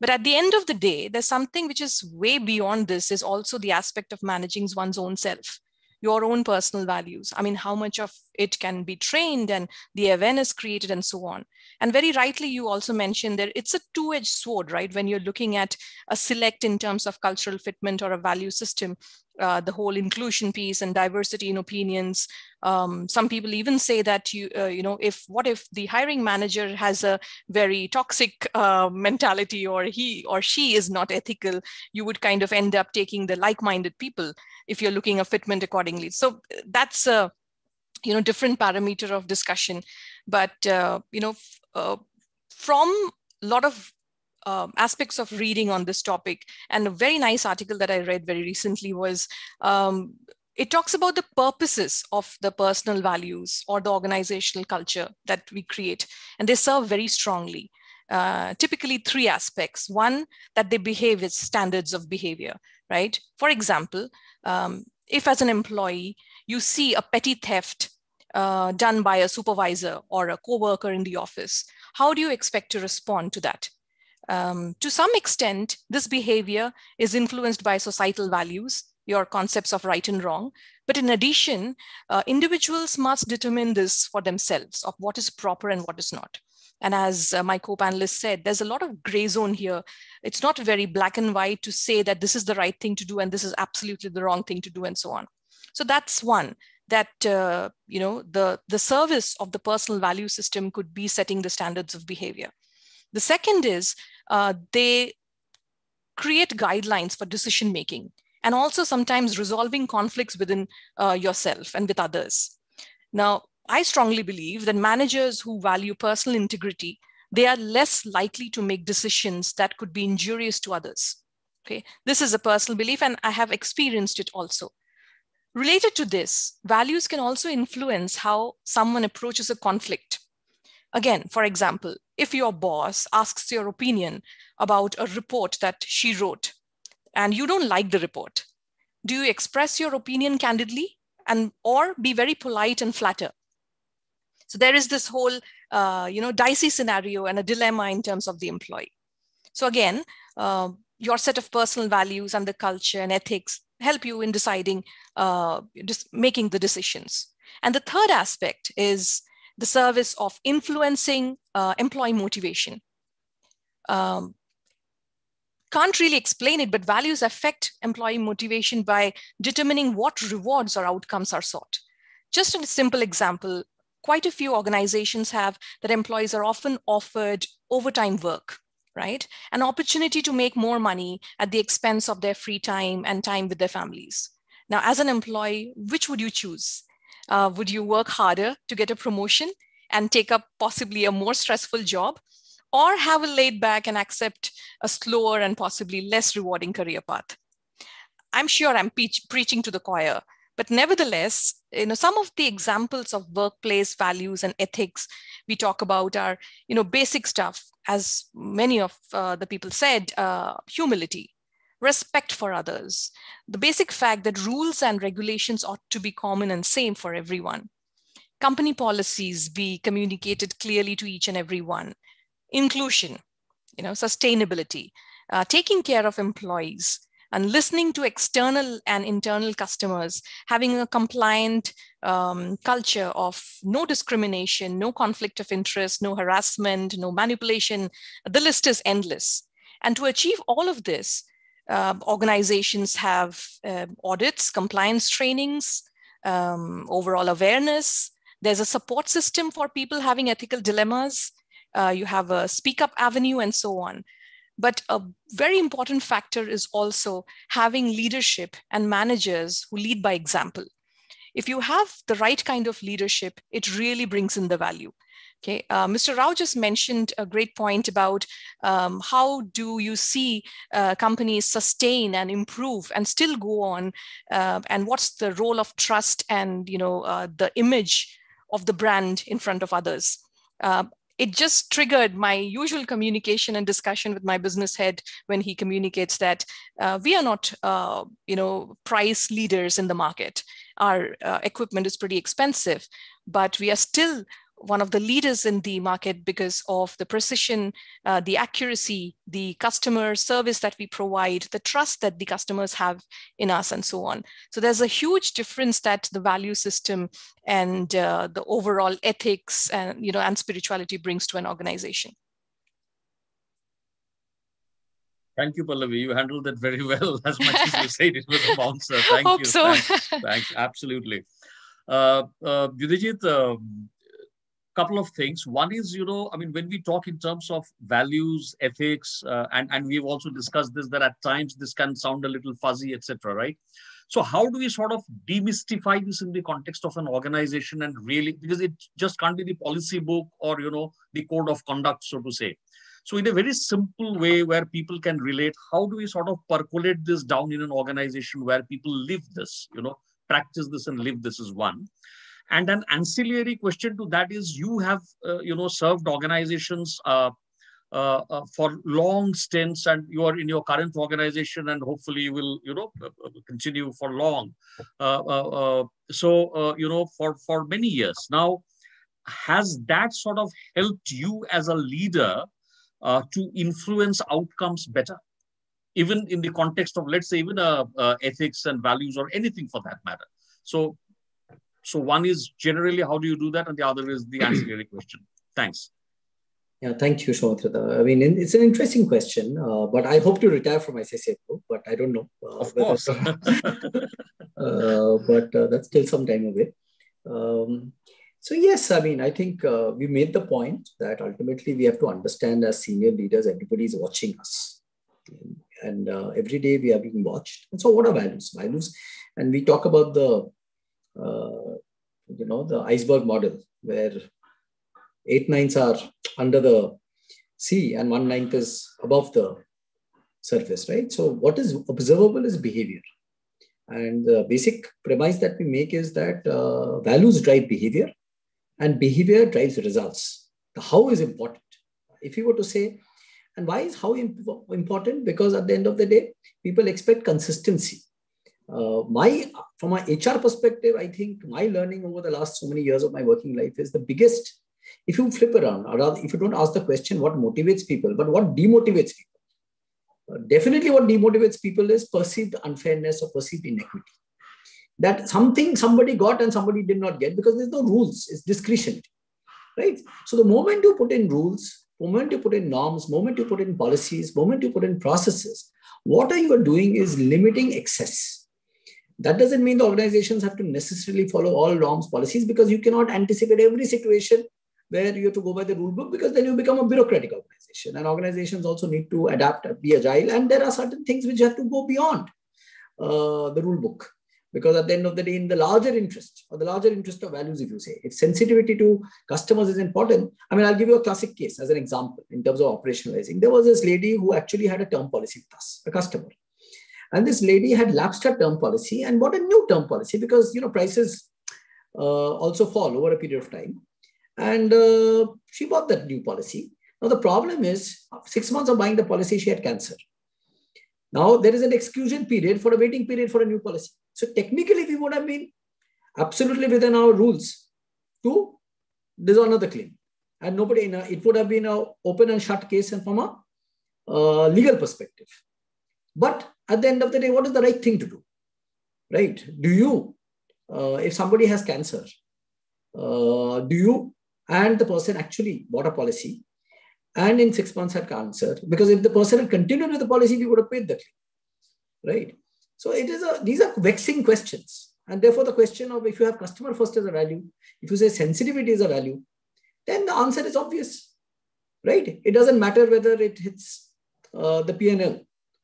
But at the end of the day, there's something which is way beyond this is also the aspect of managing one's own self your own personal values. I mean, how much of it can be trained and the awareness created and so on. And very rightly, you also mentioned that it's a two edged sword, right? When you're looking at a select in terms of cultural fitment or a value system, uh, the whole inclusion piece and diversity in opinions. Um, some people even say that you, uh, you know, if what if the hiring manager has a very toxic uh, mentality or he or she is not ethical, you would kind of end up taking the like-minded people if you're looking at fitment accordingly. So that's a, you know, different parameter of discussion. But, uh, you know, uh, from a lot of um, aspects of reading on this topic. And a very nice article that I read very recently was um, it talks about the purposes of the personal values or the organizational culture that we create, and they serve very strongly. Uh, typically, three aspects. One, that they behave as standards of behavior, right? For example, um, if as an employee you see a petty theft uh, done by a supervisor or a co-worker in the office, how do you expect to respond to that? Um, to some extent, this behavior is influenced by societal values, your concepts of right and wrong. But in addition, uh, individuals must determine this for themselves of what is proper and what is not. And as uh, my co-panelist said, there's a lot of gray zone here. It's not very black and white to say that this is the right thing to do and this is absolutely the wrong thing to do and so on. So that's one that uh, you know the the service of the personal value system could be setting the standards of behavior. The second is uh, they create guidelines for decision making and also sometimes resolving conflicts within uh, yourself and with others. Now, I strongly believe that managers who value personal integrity, they are less likely to make decisions that could be injurious to others. Okay, this is a personal belief and I have experienced it also. Related to this, values can also influence how someone approaches a conflict. Again, for example, if your boss asks your opinion about a report that she wrote and you don't like the report, do you express your opinion candidly and or be very polite and flatter? So there is this whole, uh, you know, dicey scenario and a dilemma in terms of the employee. So again, uh, your set of personal values and the culture and ethics help you in deciding, uh, just making the decisions. And the third aspect is the service of influencing uh, employee motivation. Um, can't really explain it, but values affect employee motivation by determining what rewards or outcomes are sought. Just a simple example, quite a few organizations have that employees are often offered overtime work, right? An opportunity to make more money at the expense of their free time and time with their families. Now, as an employee, which would you choose? Uh, would you work harder to get a promotion and take up possibly a more stressful job? Or have a laid back and accept a slower and possibly less rewarding career path? I'm sure I'm preaching to the choir, but nevertheless, you know, some of the examples of workplace values and ethics we talk about are, you know, basic stuff, as many of uh, the people said, uh, humility, respect for others, the basic fact that rules and regulations ought to be common and same for everyone. Company policies be communicated clearly to each and every one. Inclusion, you know, sustainability, uh, taking care of employees, and listening to external and internal customers, having a compliant um, culture of no discrimination, no conflict of interest, no harassment, no manipulation. The list is endless. And to achieve all of this, uh, organizations have uh, audits, compliance trainings, um, overall awareness. There's a support system for people having ethical dilemmas. Uh, you have a speak up avenue and so on. But a very important factor is also having leadership and managers who lead by example. If you have the right kind of leadership, it really brings in the value. Okay, uh, Mr. Rao just mentioned a great point about um, how do you see uh, companies sustain and improve and still go on, uh, and what's the role of trust and you know uh, the image of the brand in front of others. It just triggered my usual communication and discussion with my business head when he communicates that uh, we are not, uh, you know, price leaders in the market. Our uh, equipment is pretty expensive, but we are still one of the leaders in the market because of the precision, uh, the accuracy, the customer service that we provide, the trust that the customers have in us, and so on. So there's a huge difference that the value system and uh, the overall ethics and you know and spirituality brings to an organization. Thank you, Pallavi. You handled that very well. (laughs) As much as you said, it was a bouncer. (laughs) Thank Hope you. so. Thanks. Thanks. Absolutely. Uh, uh, Judhajit, um, couple of things. One is, you know, I mean, when we talk in terms of values, ethics, uh, and and we've also discussed this that at times this can sound a little fuzzy, etc. Right? So how do we sort of demystify this in the context of an organization and really because it just can't be the policy book or you know the code of conduct, so to say. So in a very simple way where people can relate, how do we sort of percolate this down in an organization where people live this, you know, practice this and live this is one. And an ancillary question to that is you have, uh, you know, served organizations uh, uh, uh for long stints and you are in your current organization and hopefully you will, you know, uh, uh, continue for long. so, you know, for, for many years. Now, has that sort of helped you as a leader to influence outcomes better? even in the context of let's say even ethics and values or anything for that matter so so one is generally how do you do that and the other is the ancillary question thanks yeah thank you Shautrata. i mean it's an interesting question uh, but i hope to retire from ICICI but i don't know uh, of course (laughs) uh, but uh, that's still some time away um, so yes, I mean, I think uh, we made the point that ultimately we have to understand as senior leaders, everybody is watching us and uh, every day we are being watched. And so, what are values? Values, and we talk about the, you know, the iceberg model where eight ninths are under the sea and one ninth is above the surface, right? So, what is observable is behavior. And the basic premise that we make is that uh, values drive behavior and behavior drives results. The how is important. If you were to say, and why is how imp important? Because at the end of the day, people expect consistency. Uh, my from my HR perspective, I think my learning over the last so many years of my working life is the biggest. If you flip around, or rather, if you don't ask the question what motivates people, but what demotivates people, uh, definitely what demotivates people is perceived unfairness or perceived inequity. That something somebody got and somebody did not get because there's no rules, it's discretion, right? So the moment you put in rules, moment you put in norms, moment you put in policies, moment you put in processes, what are you doing is limiting excess. That doesn't mean the organizations have to necessarily follow all norms, policies, because you cannot anticipate every situation where you have to go by the rule book because then you become a bureaucratic organization. And organizations also need to adapt, be agile, and there are certain things which have to go beyond uh, the rule book. Because at the end of the day in the larger interest or the larger interest of values if you say if sensitivity to customers is important i mean i'll give you a classic case as an example in terms of operationalizing. There was this lady who actually had a term policy with us a customer and this lady had lapsed her term policy and bought a new term policy because you know prices uh, also fall over a period of time and uh, she bought that new policy now the problem is six months of buying the policy she had cancer now there is an exclusion period for a waiting period for a new policy so technically, we would have been absolutely within our rules to dishonor the claim. And nobody, in a, it would have been an open and shut case and from a uh, legal perspective. But at the end of the day, what is the right thing to do? Right? Do you, uh, if somebody has cancer, uh, do you and the person actually bought a policy and in six months had cancer? Because if the person had continued with the policy, we would have paid the claim. Right? So it is a, these are vexing questions. And therefore the question of if you have customer first as a value, if you say sensitivity is a value, then the answer is obvious, right? It doesn't matter whether it hits uh, the P&L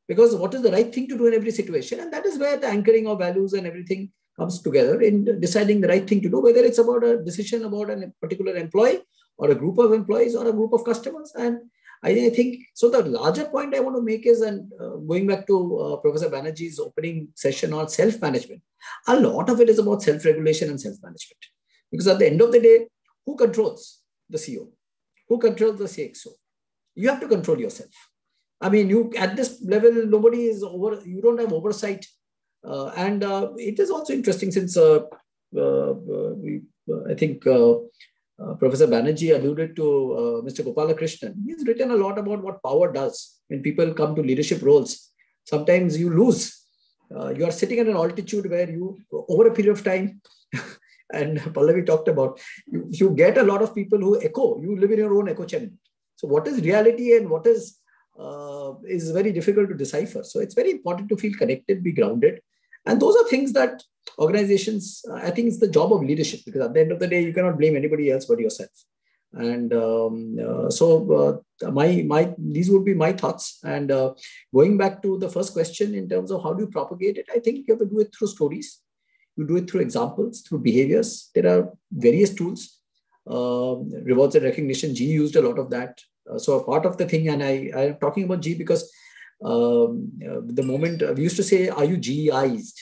because what is the right thing to do in every situation? And that is where the anchoring of values and everything comes together in deciding the right thing to do, whether it's about a decision about a particular employee or a group of employees or a group of customers. And I, think so. The larger point I want to make is, and uh, going back to uh, Professor Banerjee's opening session on self management, a lot of it is about self regulation and self management. Because at the end of the day, who controls the CEO? Who controls the CXO? You have to control yourself. I mean, you at this level, nobody is over, you don't have oversight. Uh, and uh, it is also interesting since uh, uh, we, I think uh, Professor Banerjee alluded to uh, Mr. Gopalakrishnan. He's written a lot about what power does when people come to leadership roles. Sometimes you lose. Uh, you are sitting at an altitude where you, over a period of time, (laughs) and Pallavi talked about, you, you get a lot of people who echo. You live in your own echo chamber. So what is reality and what is uh, is very difficult to decipher. So it's very important to feel connected, be grounded, and those are things that organizations, I think it's the job of leadership because at the end of the day, you cannot blame anybody else but yourself. And um, uh, so uh, my, my, these would be my thoughts. And uh, going back to the first question in terms of how do you propagate it, I think you have to do it through stories. You do it through examples, through behaviors. There are various tools. Um, rewards and recognition, GE used a lot of that. Uh, so part of the thing, and I, I'm talking about GE because um, uh, the moment we used to say, are you GEized?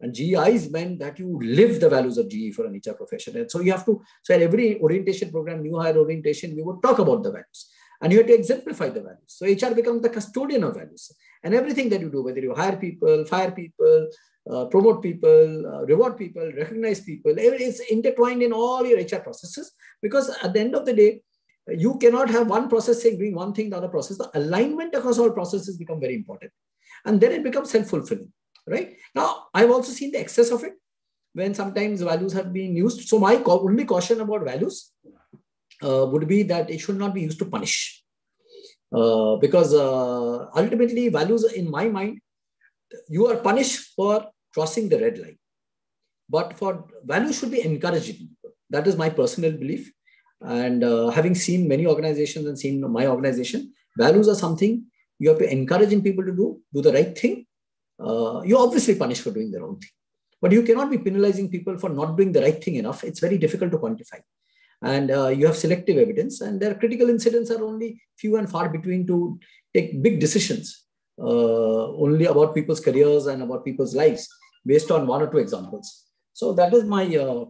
And GEIs meant that you live the values of GE for an HR profession. And so you have to, so at every orientation program, new hire orientation, we would talk about the values. And you have to exemplify the values. So HR becomes the custodian of values. And everything that you do, whether you hire people, fire people, uh, promote people, uh, reward people, recognize people, it's intertwined in all your HR processes. Because at the end of the day, you cannot have one process saying doing one thing, the other process. The alignment across all processes become very important. And then it becomes self-fulfilling right? Now, I've also seen the excess of it when sometimes values have been used. So my only caution about values uh, would be that it should not be used to punish. Uh, because uh, ultimately values in my mind, you are punished for crossing the red line. But for values should be encouraging. That is my personal belief. And uh, having seen many organizations and seen my organization, values are something you have to encouraging people to do, do the right thing, uh, you obviously punish for doing the wrong thing. But you cannot be penalizing people for not doing the right thing enough. It's very difficult to quantify. And uh, you have selective evidence, and their critical incidents are only few and far between to take big decisions uh, only about people's careers and about people's lives based on one or two examples. So that is my uh,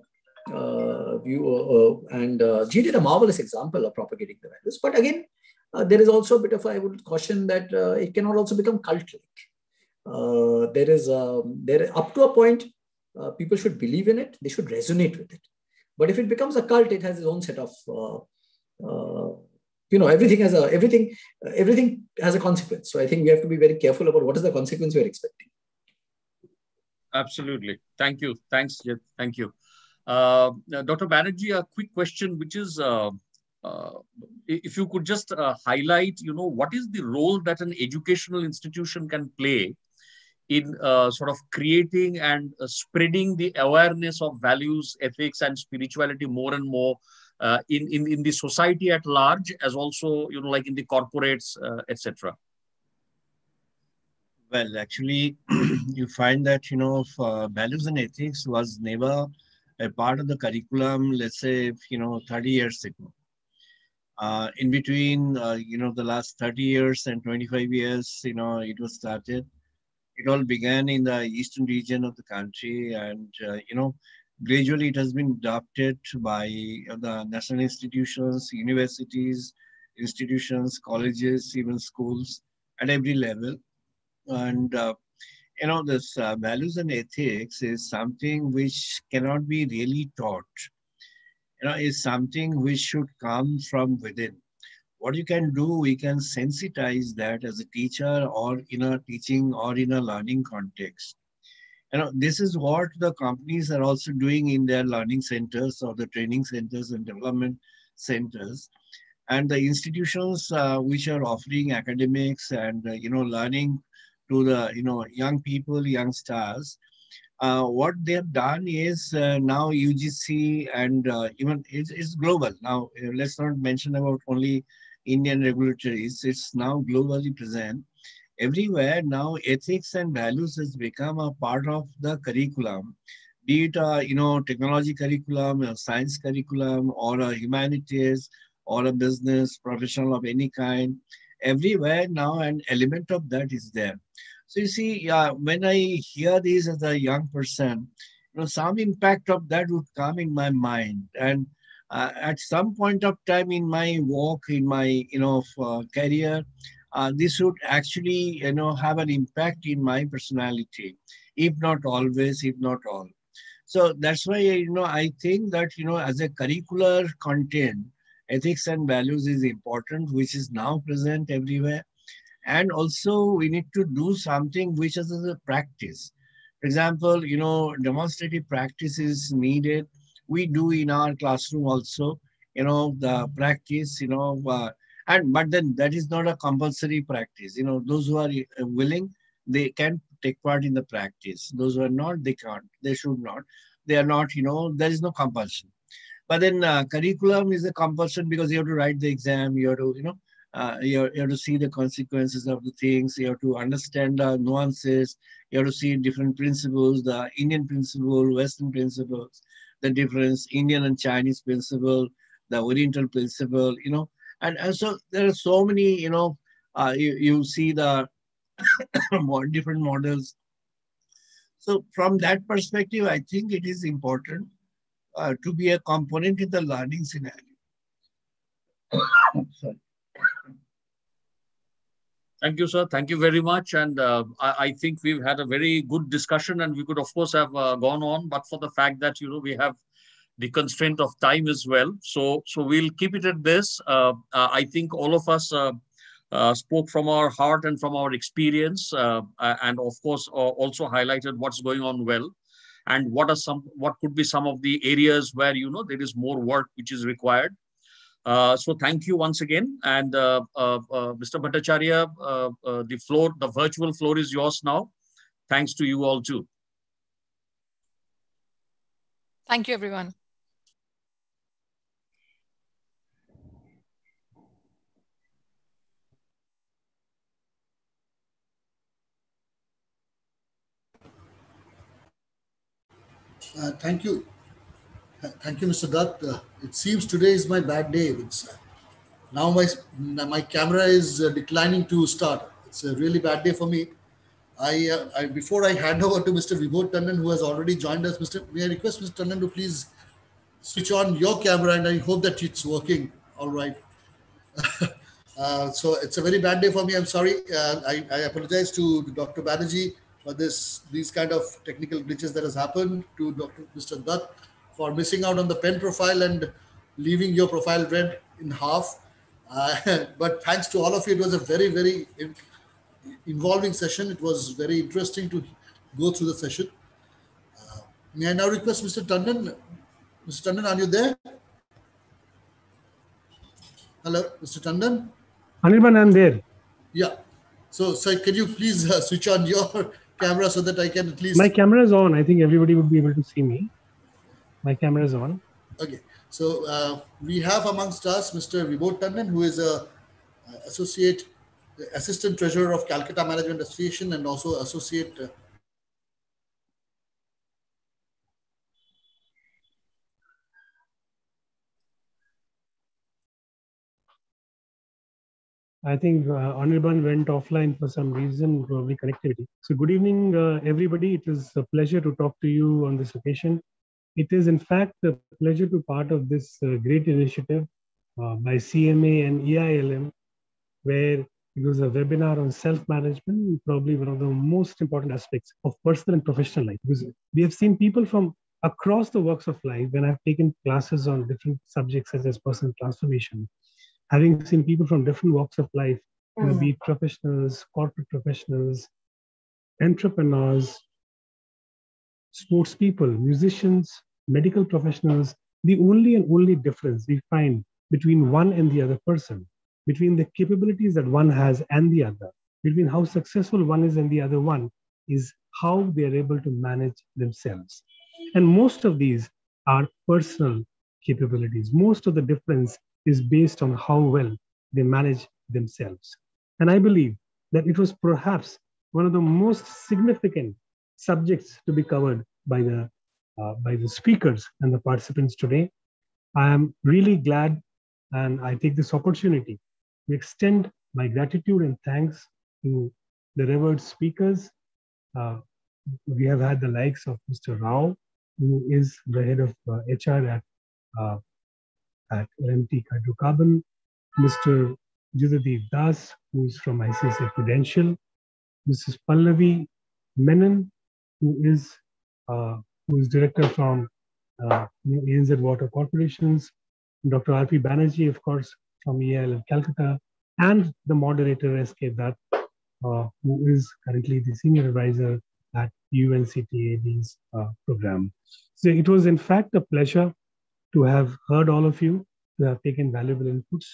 view. Uh, and GE did a marvelous example of propagating the values. But again, there is also a bit of, I would caution that it cannot also become cult-like uh, there is um, there up to a point uh, people should believe in it. They should resonate with it. But if it becomes a cult it has its own set of uh, uh you know everything has a everything everything has a consequence. So i think we have to be very careful about what is the consequence we're expecting. Absolutely. Thank you. Thanks thank you uh, dr banerjee a quick question which is uh, if you could just highlight you know what is the role that an educational institution can play in uh, sort of creating and uh, spreading the awareness of values, ethics, and spirituality more and more uh, in, in, in the society at large, as also, you know, like in the corporates, uh, etc. Well, actually, (clears throat) you find that, you know, uh, values and ethics was never a part of the curriculum, let's say, you know, 30 years ago. Uh, in between, you know, the last 30 years and 25 years, you know, it was started it all began in the eastern region of the country and uh, you know gradually it has been adopted by the national institutions universities institutions colleges even schools at every level and uh, you know this uh, values and ethics is something which cannot be really taught you know is something which should come from within what you can do, we can sensitize that as a teacher or in a teaching or in a learning context. You know, this is what the companies are also doing in their learning centers or the training centers and development centers. And the institutions uh, which are offering academics and, uh, you know, learning to the, you know, young people, young stars, uh, what they have done is uh, now UGC and uh, even it's, it's global. Now, uh, let's not mention about only Indian regulatories, it's now globally present. Everywhere now ethics and values has become a part of the curriculum, be it a you know technology curriculum, a science curriculum, or a humanities, or a business professional of any kind. Everywhere now an element of that is there. So you see, yeah, when I hear this as a young person, you know, some impact of that would come in my mind. And uh, at some point of time in my walk, in my you know uh, career, uh, this would actually you know have an impact in my personality, if not always, if not all. So that's why, you know, I think that, you know, as a curricular content, ethics and values is important, which is now present everywhere. And also we need to do something which is a practice. For example, you know, demonstrative practice is needed. We do in our classroom also, you know, the practice, you know, uh, and but then that is not a compulsory practice. You know, those who are willing, they can take part in the practice. Those who are not, they can't. They should not. They are not, you know, there is no compulsion. But then uh, curriculum is a compulsion because you have to write the exam, you have to, you know, uh, you, you have to see the consequences of the things, you have to understand the nuances, you have to see different principles, the Indian principle, Western principles, the difference, Indian and Chinese principle, the Oriental principle, you know, and, and so there are so many, you know, uh, you, you see the (coughs) more different models. So from that perspective, I think it is important uh, to be a component in the learning scenario. (coughs) Sorry. Thank you, sir. Thank you very much. And uh, I, I, think we've had a very good discussion and we could, of course, have uh, gone on, but for the fact that, you know, we have the constraint of time as well. So, so we'll keep it at this. Uh, uh I think all of us uh, uh, spoke from our heart and from our experience, and of course, also highlighted what's going on well and what are some what could be some of the areas where you know there is more work which is required? Uh, so thank you once again. And uh, uh, mr bhattacharya the floor the virtual floor is yours now. Thanks to you all too. Thank you everyone Uh, thank you. Thank you, Mr. Dutt. Uh, it seems today is my bad day. It's, uh, now my, my camera is uh, declining to start. It's a really bad day for me. I, uh, I, before I hand (laughs) over to Mr. Vibhor Tandon, who has already joined us, Mr. May I request Mr. Tandon to please switch on your camera, and I hope that it's working. All right. (laughs) uh, so it's a very bad day for me. I'm sorry. Uh, I, I, apologize to Dr. Banerjee this these kind of technical glitches that has happened to Dr. Mr. Dutt for missing out on the pen profile and leaving your profile red in half. Uh, (laughs) but thanks to all of you, it was a very, very involving session. It was very interesting to go through the session. Uh, may I now request Mr. Tandon? Mr. Tandon, are you there? Hello, Mr. Tandon? Anirban, I'm there. Yeah. So, sir, can you please uh, switch on your camera so that I can at least. My camera is on. I think everybody would be able to see me. My camera is on. Okay. So uh, we have amongst us Mr. Vibhor Tandon, who is a associate assistant treasurer of Calcutta Management Association and also associate I think uh, Anirban went offline for some reason, probably connectivity. So good evening, uh, everybody. It is a pleasure to talk to you on this occasion. It is in fact a pleasure to part of this uh, great initiative uh, by CMA and EIILM, where it was a webinar on self-management, probably one of the most important aspects of personal and professional life. Because we have seen people from across the works of life when I've taken classes on different subjects such as personal transformation, having seen people from different walks of life, mm. be professionals, corporate professionals, entrepreneurs, sports people, musicians, medical professionals, the only and only difference we find between one and the other person, between the capabilities that one has and the other, between how successful one is and the other one, is how they are able to manage themselves. And most of these are personal capabilities. Most of the difference is based on how well they manage themselves. And I believe that it was perhaps one of the most significant subjects to be covered by the, uh, by the speakers and the participants today. I am really glad and I take this opportunity to extend my gratitude and thanks to the revered speakers. Uh, we have had the likes of Mr. Rao, who is the head of uh, HR at uh, at L&T Hydrocarbon, Mr. Jithadeep Das, who is from ICICI Prudential, Mrs. Pallavi Menon, who is uh, who is director from uh, ANZ Water Corporations, Dr. R.P. Banerjee, of course, from EIL Calcutta, and the moderator, S.K. Dutt, uh, who is currently the senior advisor at UNCTAD's uh, program. So it was, in fact, a pleasure to have heard all of you, to have taken valuable inputs.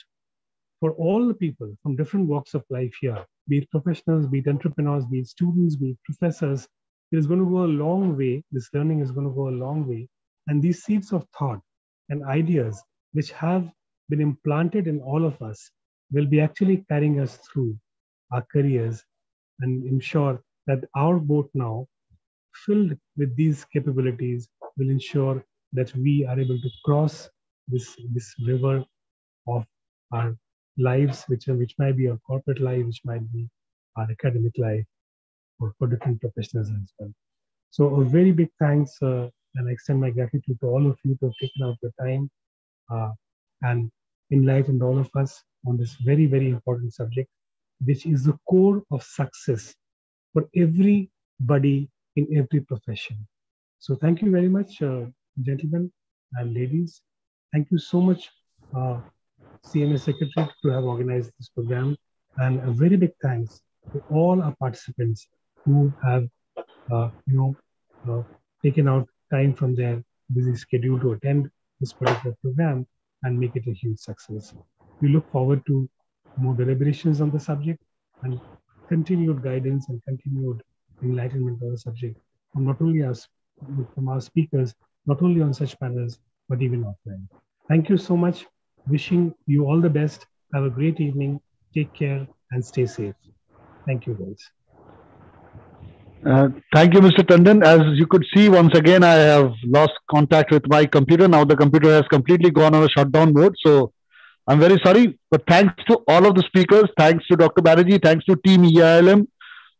For all the people from different walks of life here, be it professionals, be it entrepreneurs, be it students, be it professors, it is going to go a long way. This learning is going to go a long way. And these seeds of thought and ideas, which have been implanted in all of us, will be actually carrying us through our careers and ensure that our boat now, filled with these capabilities, will ensure that we are able to cross this, this river of our lives, which, which might be our corporate life, which might be our academic life, or for different professionals as well. So a very big thanks uh, and I extend my gratitude to all of you for taking out the time uh, and enlightened all of us on this very, very important subject, which is the core of success for everybody in every profession. So thank you very much, uh, gentlemen and ladies. Thank you so much, uh, CMA Secretary, to have organized this program. And a very big thanks to all our participants who have, uh, you know, uh, taken out time from their busy schedule to attend this particular program and make it a huge success. We look forward to more deliberations on the subject and continued guidance and continued enlightenment on the subject from not only us, from our speakers, not only on such panels, but even offline. Thank you so much. Wishing you all the best. Have a great evening. Take care and stay safe. Thank you, guys. Uh, thank you, Mr. Tandon. As you could see, once again, I have lost contact with my computer. Now the computer has completely gone on a shutdown mode. So I'm very sorry, but thanks to all of the speakers. Thanks to Dr. Banerjee. Thanks to Team EIILM,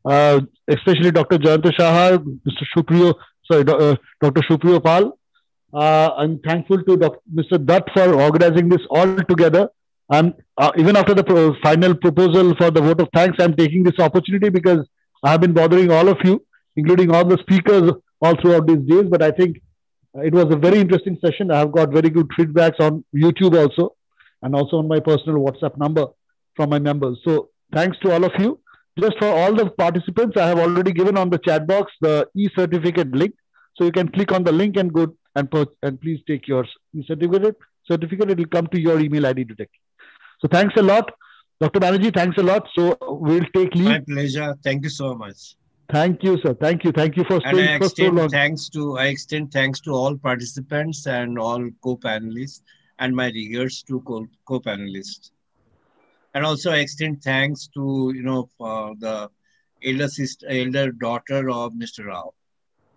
uh, especially Dr. Jayanta Shaha, Mr. Shupriyo, sorry, uh, Dr. Shupriyo Pal. Uh, I'm thankful to Dr. Mr. Dutt for organizing this all together. And uh, even after the pro final proposal for the vote of thanks, I'm taking this opportunity because I have been bothering all of you, including all the speakers all throughout these days. But I think it was a very interesting session. I have got very good feedbacks on YouTube also, and also on my personal WhatsApp number from my members. So thanks to all of you. Just for all the participants, I have already given on the chat box the e-certificate link. So you can click on the link and go and and please take your e-certificate. Certificate, it will come to your email ID directly. So thanks a lot. Dr. Banerjee, thanks a lot. So we'll take leave. My pleasure. Thank you so much. Thank you, sir. Thank you. Thank you for and staying I for so long. thanks to I extend thanks to all participants and all co-panelists and my regards to co- co-panelists. And also I extend thanks to you know for the elder sister, elder daughter of Mr. Rao.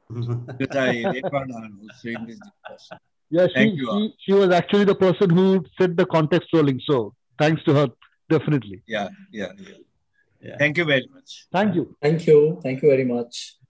(laughs) because I later on was doing this discussion. Yeah, Thank she, you she, she was actually the person who set the context rolling. So thanks to her, definitely. Yeah, yeah, yeah. yeah. Thank you very much. Thank you. Thank you. Thank you very much.